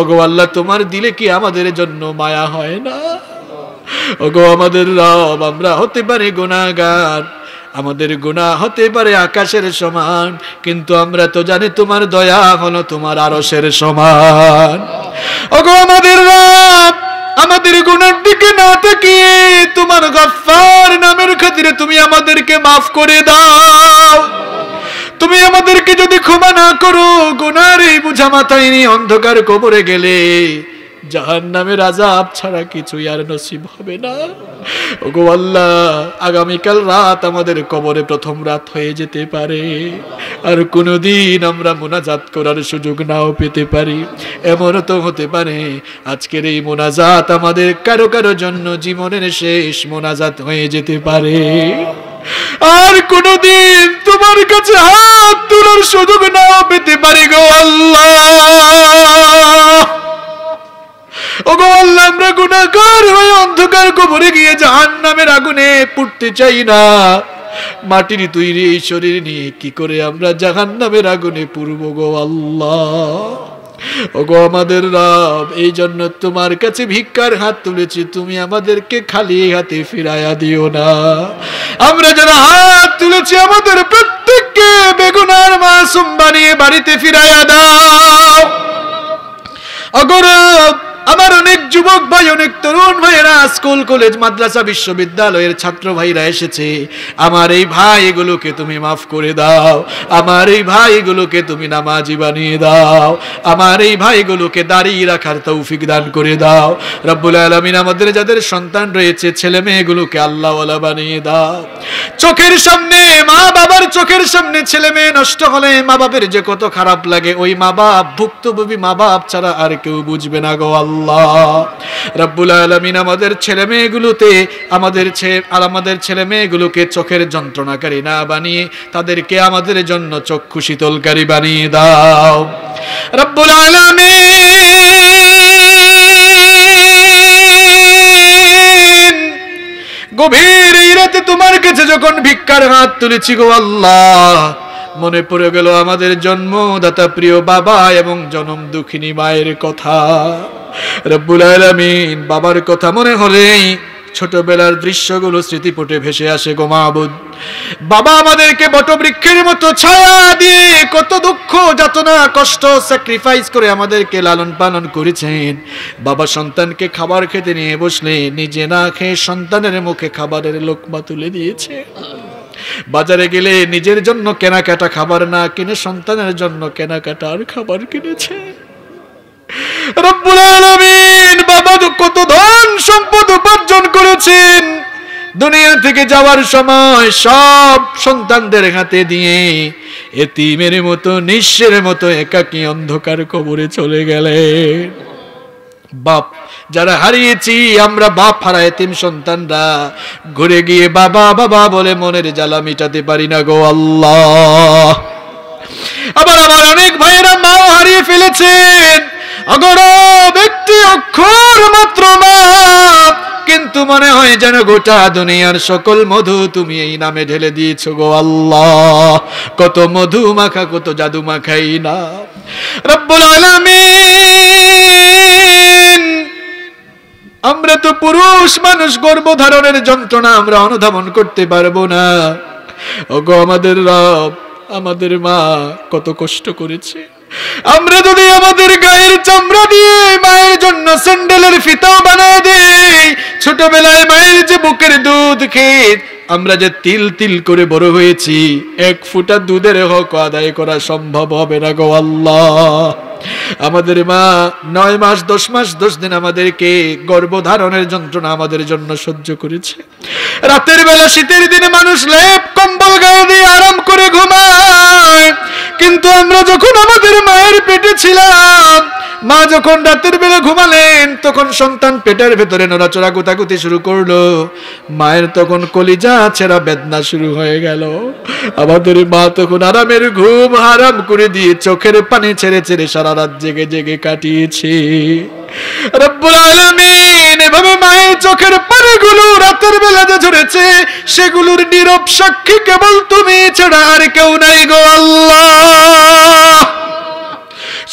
ওগো আল্লাহ, তোমার দিলে কি আমাদের জন্য মায়া হয় না? ওগো আমাদের রব, আমরা হতে পারে গুনাগার আমাদের গুণা হতে পারে আকাশের সমান, কিন্তু আমরা তো জানি তোমার দয়া হলো তোমার আরসের সমান। ওগো আমাদের রব আমাদের গুনার দিকে না তাকিয়ে তোমার গফার নামের খাতিরে তুমি আমাদেরকে মাফ করে দাও। তুমি আমাদেরকে যদি ক্ষমা না করো, গুনার এই বুঝা মাথায় নিয়ে অন্ধকার কবরে গেলে জাহান নামের আজাব ছাড়া কিছুই আর নসিব হবে না। ওগো আল্লাহ, আগামীকাল রাত আমাদের কবরে প্রথম রাত হয়ে যেতে পারে। আর কোনোদিন আমরা মোনাজাত করার সুযোগ নাও পেতে পারি। এমনও তো হতে পারে, আজকের এই মোনাজাত আমাদের কারও কারও জন্য জীবনের শেষ মোনাজাত হয়ে যেতে পারে। আর কোনোদিন তোমার কাছে হাত তোলার সুযোগ নাও পেতে পারি গো আল্লাহ। ওগো আল্লাহ, আমরা গুনাহগার হয়ে অন্ধকার কবরে গিয়ে জাহান্নামের আগুনে পুড়তে চাই না। মাটির তৈরি এই শরীর নিয়ে কি করে আমরা জাহান্নামের আগুনে পুরব গো আল্লাহ? ওগো আমাদের রব, এই জন্য তোমার কাছে ভিক্ষার হাত তুলেছি, তুমি আমাদেরকে খালি হাতে ফিরাইয়া দিও না। আমরা যারা হাত তুলেছি, আমাদের প্রত্যেককে বেগুনার মাসুম বানিয়ে বাড়িতে ফিরাইয়া দাও। অগরব আমার অনেক যুবক ভাই, অনেক তরুণ ভাইয়েরা স্কুল, কলেজ, মাদ্রাসা, বিশ্ববিদ্যালয়ের ছাত্র ভাইরা এসেছে। আমার এই ভাই, এগুলোকে তুমি মাফ করে দাও। আমার এই ভাই, এগুলোকে তুমি নামাজি বানিয়ে দাও। আমার এই ভাইগুলোকে দাঁড়িয়ে রাখার তৌফিক দান করে দাও। রব্বুল আলমিন আমাদের যাদের সন্তান রয়েছে, ছেলে মেয়েগুলোকে আল্লাহওয়ালা বানিয়ে দাও। চোখের সামনে মা বাবার চোখের সামনে ছেলে মেয়ে নষ্ট হলে মা বাপের যে কত খারাপ লাগে, ওই মা বাপ ভুক্তভোগী মা বাপ ছাড়া আর কেউ বুঝবে না গো আল্লাহ। রব্বুল আলমিন আমাদের ছেলে মেয়েগুলোতে, আমাদের আর আমাদের ছেলে মেয়েগুলোকে চোখের যন্ত্রণাকারী না বানিয়ে, তাদেরকে আমাদের জন্য চক্ষু শীতলকারী বানিয়ে দাও। রব্বুল আলমিন, গভীর এই রাতে তোমার কাছে যখন ভিক্ষার হাত তুলেছি গো আল্লাহ, মনে পড়ে গেল আমাদের জন্মদাতা প্রিয় বাবা এবং জনম দুঃখিনী মায়ের কথা। বাবার কথা মনে হলেই ছোটবেলার দৃশ্যগুলো স্মৃতিপটে ভেসে আসে গো মাহবুদ বাবা আমাদেরকে বটবৃক্ষের মতো ছায়া দিয়ে কত দুঃখ, যাতনা, কষ্ট স্যাক্রিফাইস করে আমাদেরকে লালন পালন করেছেন। বাবা সন্তানকে খাবার খেতে নিয়ে বসলে নিজে না খেয়ে সন্তানের মুখে খাবারের লোকমা তুলে দিয়েছে। বাজারে গেলে নিজের জন্য কেনাকাটা খাবার না কিনে সন্তানের জন্য কেনাকাটা আর খাবার কিনেছে। রব্বুল আলামিন বাবা কত ধন সম্পদ উপার্জন করেছেন, দুনিয়া থেকে যাওয়ার সময় সব সন্তানদের হাতে দিয়ে এতিমের মতো, নিঃস্বের মতো একাকী অন্ধকার কবরে চলে গেলেন। বাপ, যারা হারিয়েছি, আমরা বাপ হারা এতিম সন্তানরা। ঘুরে গিয়ে বাবা বাবা বলে মনের জ্বালা মিটাতে পারি না গো আল্লাহ। আবার আমার অনেক ভাইয়েরা মাও হারিয়ে ফেলেছেন। অগরব একটি অক্ষর মাত্র মা কিন্তু মনে হয় যেন গোটা দুনিয়ার সকল মধু তুমি এই নামে ঢেলে দিয়েছ গো আল্লাহ। কত মধু মাখা, কত জাদু মাখাই না। রব্বুল আলামিন। আমরা তো পুরুষ মানুষ, গর্ভধারণের যন্ত্রণা আমরা অনুধাবন করতে পারব না। ওগো আমাদের রব, আমাদের মা কত কষ্ট করেছে। আমরা যদি আমাদের গায়ের চামড়া দিয়ে মায়ের জন্য স্যান্ডেলের ফিতাও বানায় দেই, ছোটবেলায় মায়ের যে বুকের দুধ খেয়ে আমরা যে তিল তিল করে বড় হয়েছি, এক ফুটা দুধের হক আদায় করা সম্ভব হবে না গো আল্লাহ। আমাদের মা নয় মাস, দশ মাস, দশ দিন আমাদেরকে গর্ভধারণের যন্ত্রণা আমাদের জন্য সহ্য করেছে। রাতের বেলা শীতের দিনে মানুষ লেপ, কম্বল গায়ে দিয়ে আরাম করে ঘুমায়। কিন্তু আমরা যখন আমাদের মায়ের পেটে ছিলাম, মা যখন রাতের বেলা ঘুমালেন, তখন সন্তান পেটের ভেতরে নড়াচড়া, গুতাগুতি শুরু করল। মায়ের তখন কলিজা ছেঁড়া বেদনা শুরু হয়ে গেল। আমাদের মা তখন আরামের ঘুম হারাম করে দিয়ে চোখের পানি ছেড়ে ছেড়ে সারা রাত জেগে জেগে কাটিয়েছে। রব্বুল আলামিন, এভাবে মায়ের চোখের পানিগুলো রাতের বেলা যে ঝরেছে, সেগুলোর নীরব সাক্ষী কেবল তুমি ছাড়া আর কেউ নাই গো আল্লাহ।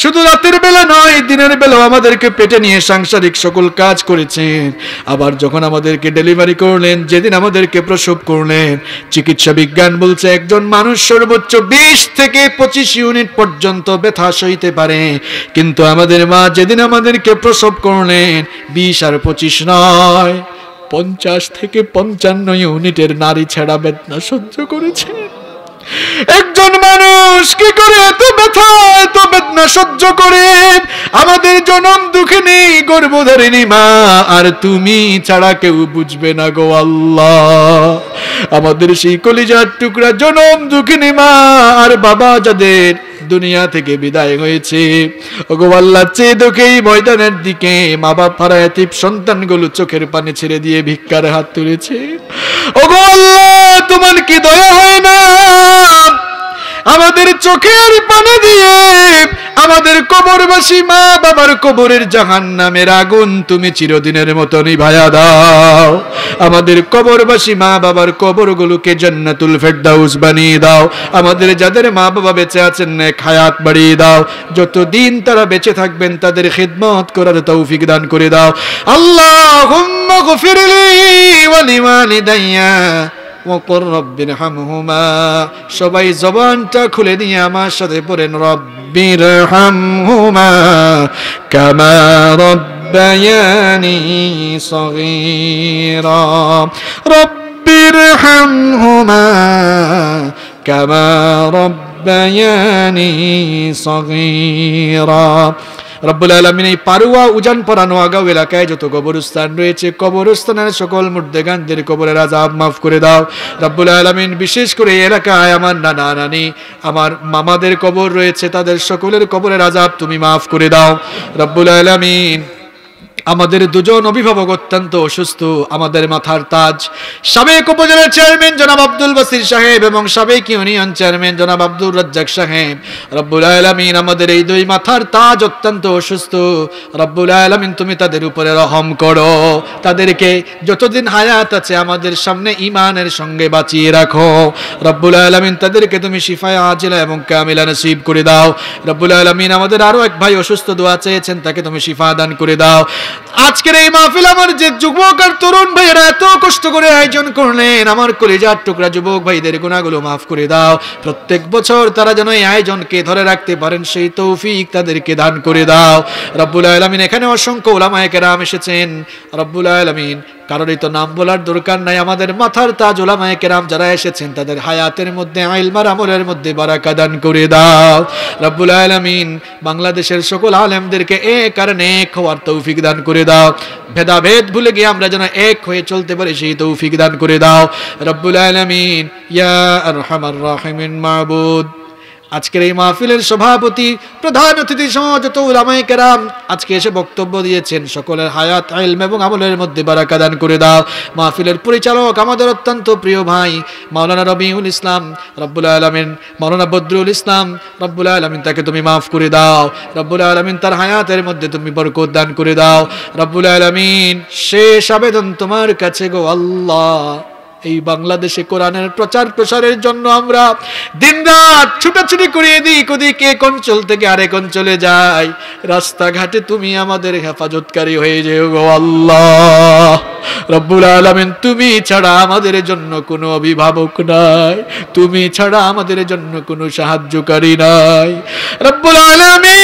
শুধু রাতের বেলা নয়, দিনের বেলাও আমাদেরকে পেটে নিয়ে সাংসারিক সকল কাজ করেছেন। আবার যখন আমাদেরকে ডেলিভারি করলেন, যেদিন আমাদেরকে প্রসব করলেন, চিকিৎসা বিজ্ঞান বলছে একজন মানুষ সর্বোচ্চ বিশ থেকে পঁচিশ ইউনিট পর্যন্ত ব্যথা সইতে পারে। কিন্তু আমাদের মা যেদিন আমাদেরকে প্রসব করলেন, বিশ আর পঁচিশ নয়, পঞ্চাশ থেকে পঞ্চান্ন ইউনিটের নারী ছেঁড়া বেদনা সহ্য করেছে একজন মানুষ কি করে এত ব্যথা, এত বেদনা সহ্য করে? আমাদের জনম দুঃখিনী, গর্ভধারিণী মা, আর তুমি ছাড়া কেউ বুঝবে না গো আল্লাহ। আমাদের সেই কলিজার টুকরা জনম দুঃখিনী মা, আর বাবা যাদের দুনিয়া থেকে বিদায় হয়েছে। ওগো আল্লাহ, চেয়ে দেখেই ময়দানের দিকে মা বাপ ফারায়াতিব সন্তানগুলো চোখের পানি ছেড়ে দিয়ে ভিক্ষার হাত তুলেছে। ওগো আল্লাহ, তোমার কি দয়া হয় না? আমাদের চোখের পানি দিয়ে আমাদের কবরবাসী মা বাবার কবরের জাহান নামের আগুন তুমি চিরদিনের মতো নিভায়া দাও। আমাদের কবরবাসী মা বাবার কবরগুলোকে জান্নাতুল ফেরদাউস বানিয়ে দাও। আমাদের যাদের মা বাবা বেঁচে আছেন, নেক হায়াত বাড়িয়ে দাও। যতদিন তারা বেঁচে থাকবেন, তাদের খিদমত করার তৌফিক দান করে দাও। আল্লাহুম্মা গফিরলি ওয়া وقل رب ارحمهما. شبي زبان تاكل دنيا ما شذبر رب ارحمهما كما ربياني صغيرا رب ارحمهما كما ربياني صغيرا রব্বুল আলমিন এই পারুয়া উজান পরানো আগাও এলাকায় যত কবরস্থান রয়েছে, কবরস্থানের সকল মুর্দেগানদের কবরের আজাব মাফ করে দাও। রব্বুল আলমিন বিশেষ করে এই এলাকায় আমার নানা নানি, আমার মামাদের কবর রয়েছে, তাদের সকলের কবরের আজাব তুমি মাফ করে দাও। রব্বুল আলমিন আমাদের দুজন অভিভাবক অত্যন্ত অসুস্থ, আমাদের মাথার তাজ। সাবেক উপজেলার চেয়ারম্যান জনাব আব্দুল বাসির সাহেব এবং সাবেক ইউনিয়ন চেয়ারম্যান জনাব আব্দুল রাজ্জাক সাহেব। রব্বুল আলমিন আমাদের এই দুই মাথার তাজ অত্যন্ত অসুস্থ। রব্বুল আলমিন, তুমি তাদের উপরে রহম করো। তাদেরকে যতদিন হায়াত আছে আমাদের সামনে ইমানের সঙ্গে বাঁচিয়ে রাখো। রব্বুল আলমিন, তাদেরকে তুমি শিফায়, আজিলা এবং কামিলা নসিব করে দাও। রব্বুল আলমিন, আমাদের আরও এক ভাই অসুস্থ দোয়া চেয়েছেন, তাকে তুমি শিফা দান করে দাও। আজকের এই মাহফিল আমার যে যুবক আর তরুণ ভাইয়েরা এত কষ্ট করে আয়োজন করলেন, আমার কলেজার টুকরা যুবক ভাইদের গুণাগুলো মাফ করে দাও। প্রত্যেক বছর তারা যেন এই আয়োজনকে ধরে রাখতে পারেন, সেই তৌফিক তাদেরকে দান করে দাও। রব্বুল আলমিন এখানে অসংখ্য ওলামায়কেরাম এসেছেন। রব্বুল আলমিন কারোরই তো নাম বলার দরকার নাই। আমাদের মাথার তাজ ওলামায় কেরাম যারা এসেছেন, তাদের হায়াতের মধ্যে আইলমার আমলের মধ্যে বারাকা দান করে দাও। রব্বুল আলমিন বাংলাদেশের সকল আলেমদেরকে এক কারণে এক হওয়ার তৌফিক দান করে দাও। ভেদাভেদ ভুলে গিয়ে আমরা যেন এক হয়ে চলতে পারি, সেই তৌফিক দান করে দাও। রব্বুল আলমিন, ইয়া আরহামার রাহিমিন মাহবুদ আজকের এই মাহফিলের সভাপতি প্রধান অতিথি সহ যত উলামায়ে কেরাম, আজকে এসে বক্তব্য দিয়েছেন, সকলের হায়াত ইলম এবং আমলের মধ্যে বারাকা দান করে দাও। মাহফিলের পরিচালক আমাদের অত্যন্ত প্রিয় ভাই মাওলানা রবিউল ইসলাম, রব্বুল আলমিন, মাওলানা বদরুল ইসলাম, রব্বুল আলমিন, তাকে তুমি মাফ করে দাও। রব্বুল আলমিন, তার হায়াতের মধ্যে তুমি বরকত দান করে দাও। রব্বুল আলমিন, শেষ আবেদন তোমার কাছে গো আল্লাহ। এই বাংলাদেশে কোরআনের প্রচার প্রসারের জন্য আমরা দিনরাত ছুটাছুটি করিয়ে দিই ওদিক এক অঞ্চল থেকে আরেক অঞ্চলে যাই। রাস্তাঘাটে তুমি আমাদের হেফাজতকারী হয়ে যেও গো আল্লাহ। রব্বুল আলমিন, তুমি ছাড়া আমাদের জন্য কোনো অভিভাবক নাই। তুমি ছাড়া আমাদের জন্য কোনো সাহায্যকারী নাই। রব্বুল আলমিন,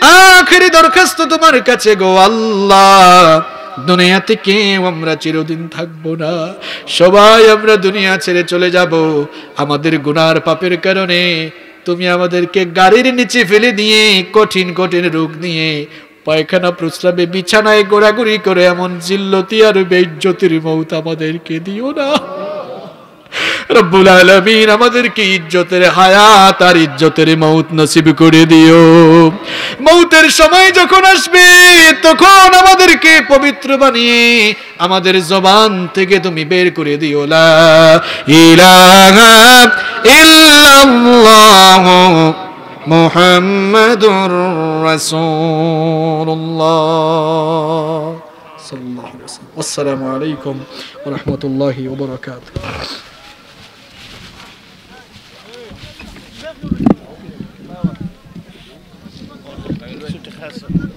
আখেরি দরখাস্ত তোমার কাছে গো আল্লাহ। দুনিয়াতে কেউ আমরা চিরদিন থাকব না। সবাই আমরা দুনিয়া ছেড়ে চলে যাব। আমাদের গুনার পাপের কারণে তুমি আমাদেরকে গাড়ির নিচে ফেলে দিয়ে কঠিন কঠিন রোগ নিয়ে পায়খানা, প্রস্রাবে, বিছানায় গোড়াগুড়ি করে এমন জিল্লতি আর বেজ্জতির মৌত আমাদেরকে দিও না। রব্বুল আলামিন আমাদেরকে ইজ্জতের হায়াত আর ইজ্জতের মৌত নসিব করে দিও। মৌতের সময় যখন আসবে, তখন আমাদেরকে পবিত্র বানিয়ে আমাদের জবান থেকে তুমি বের করে দিও। লা আসসালামু আলাইকুম ওয়া বারাকাতুহু। Zoete gassen.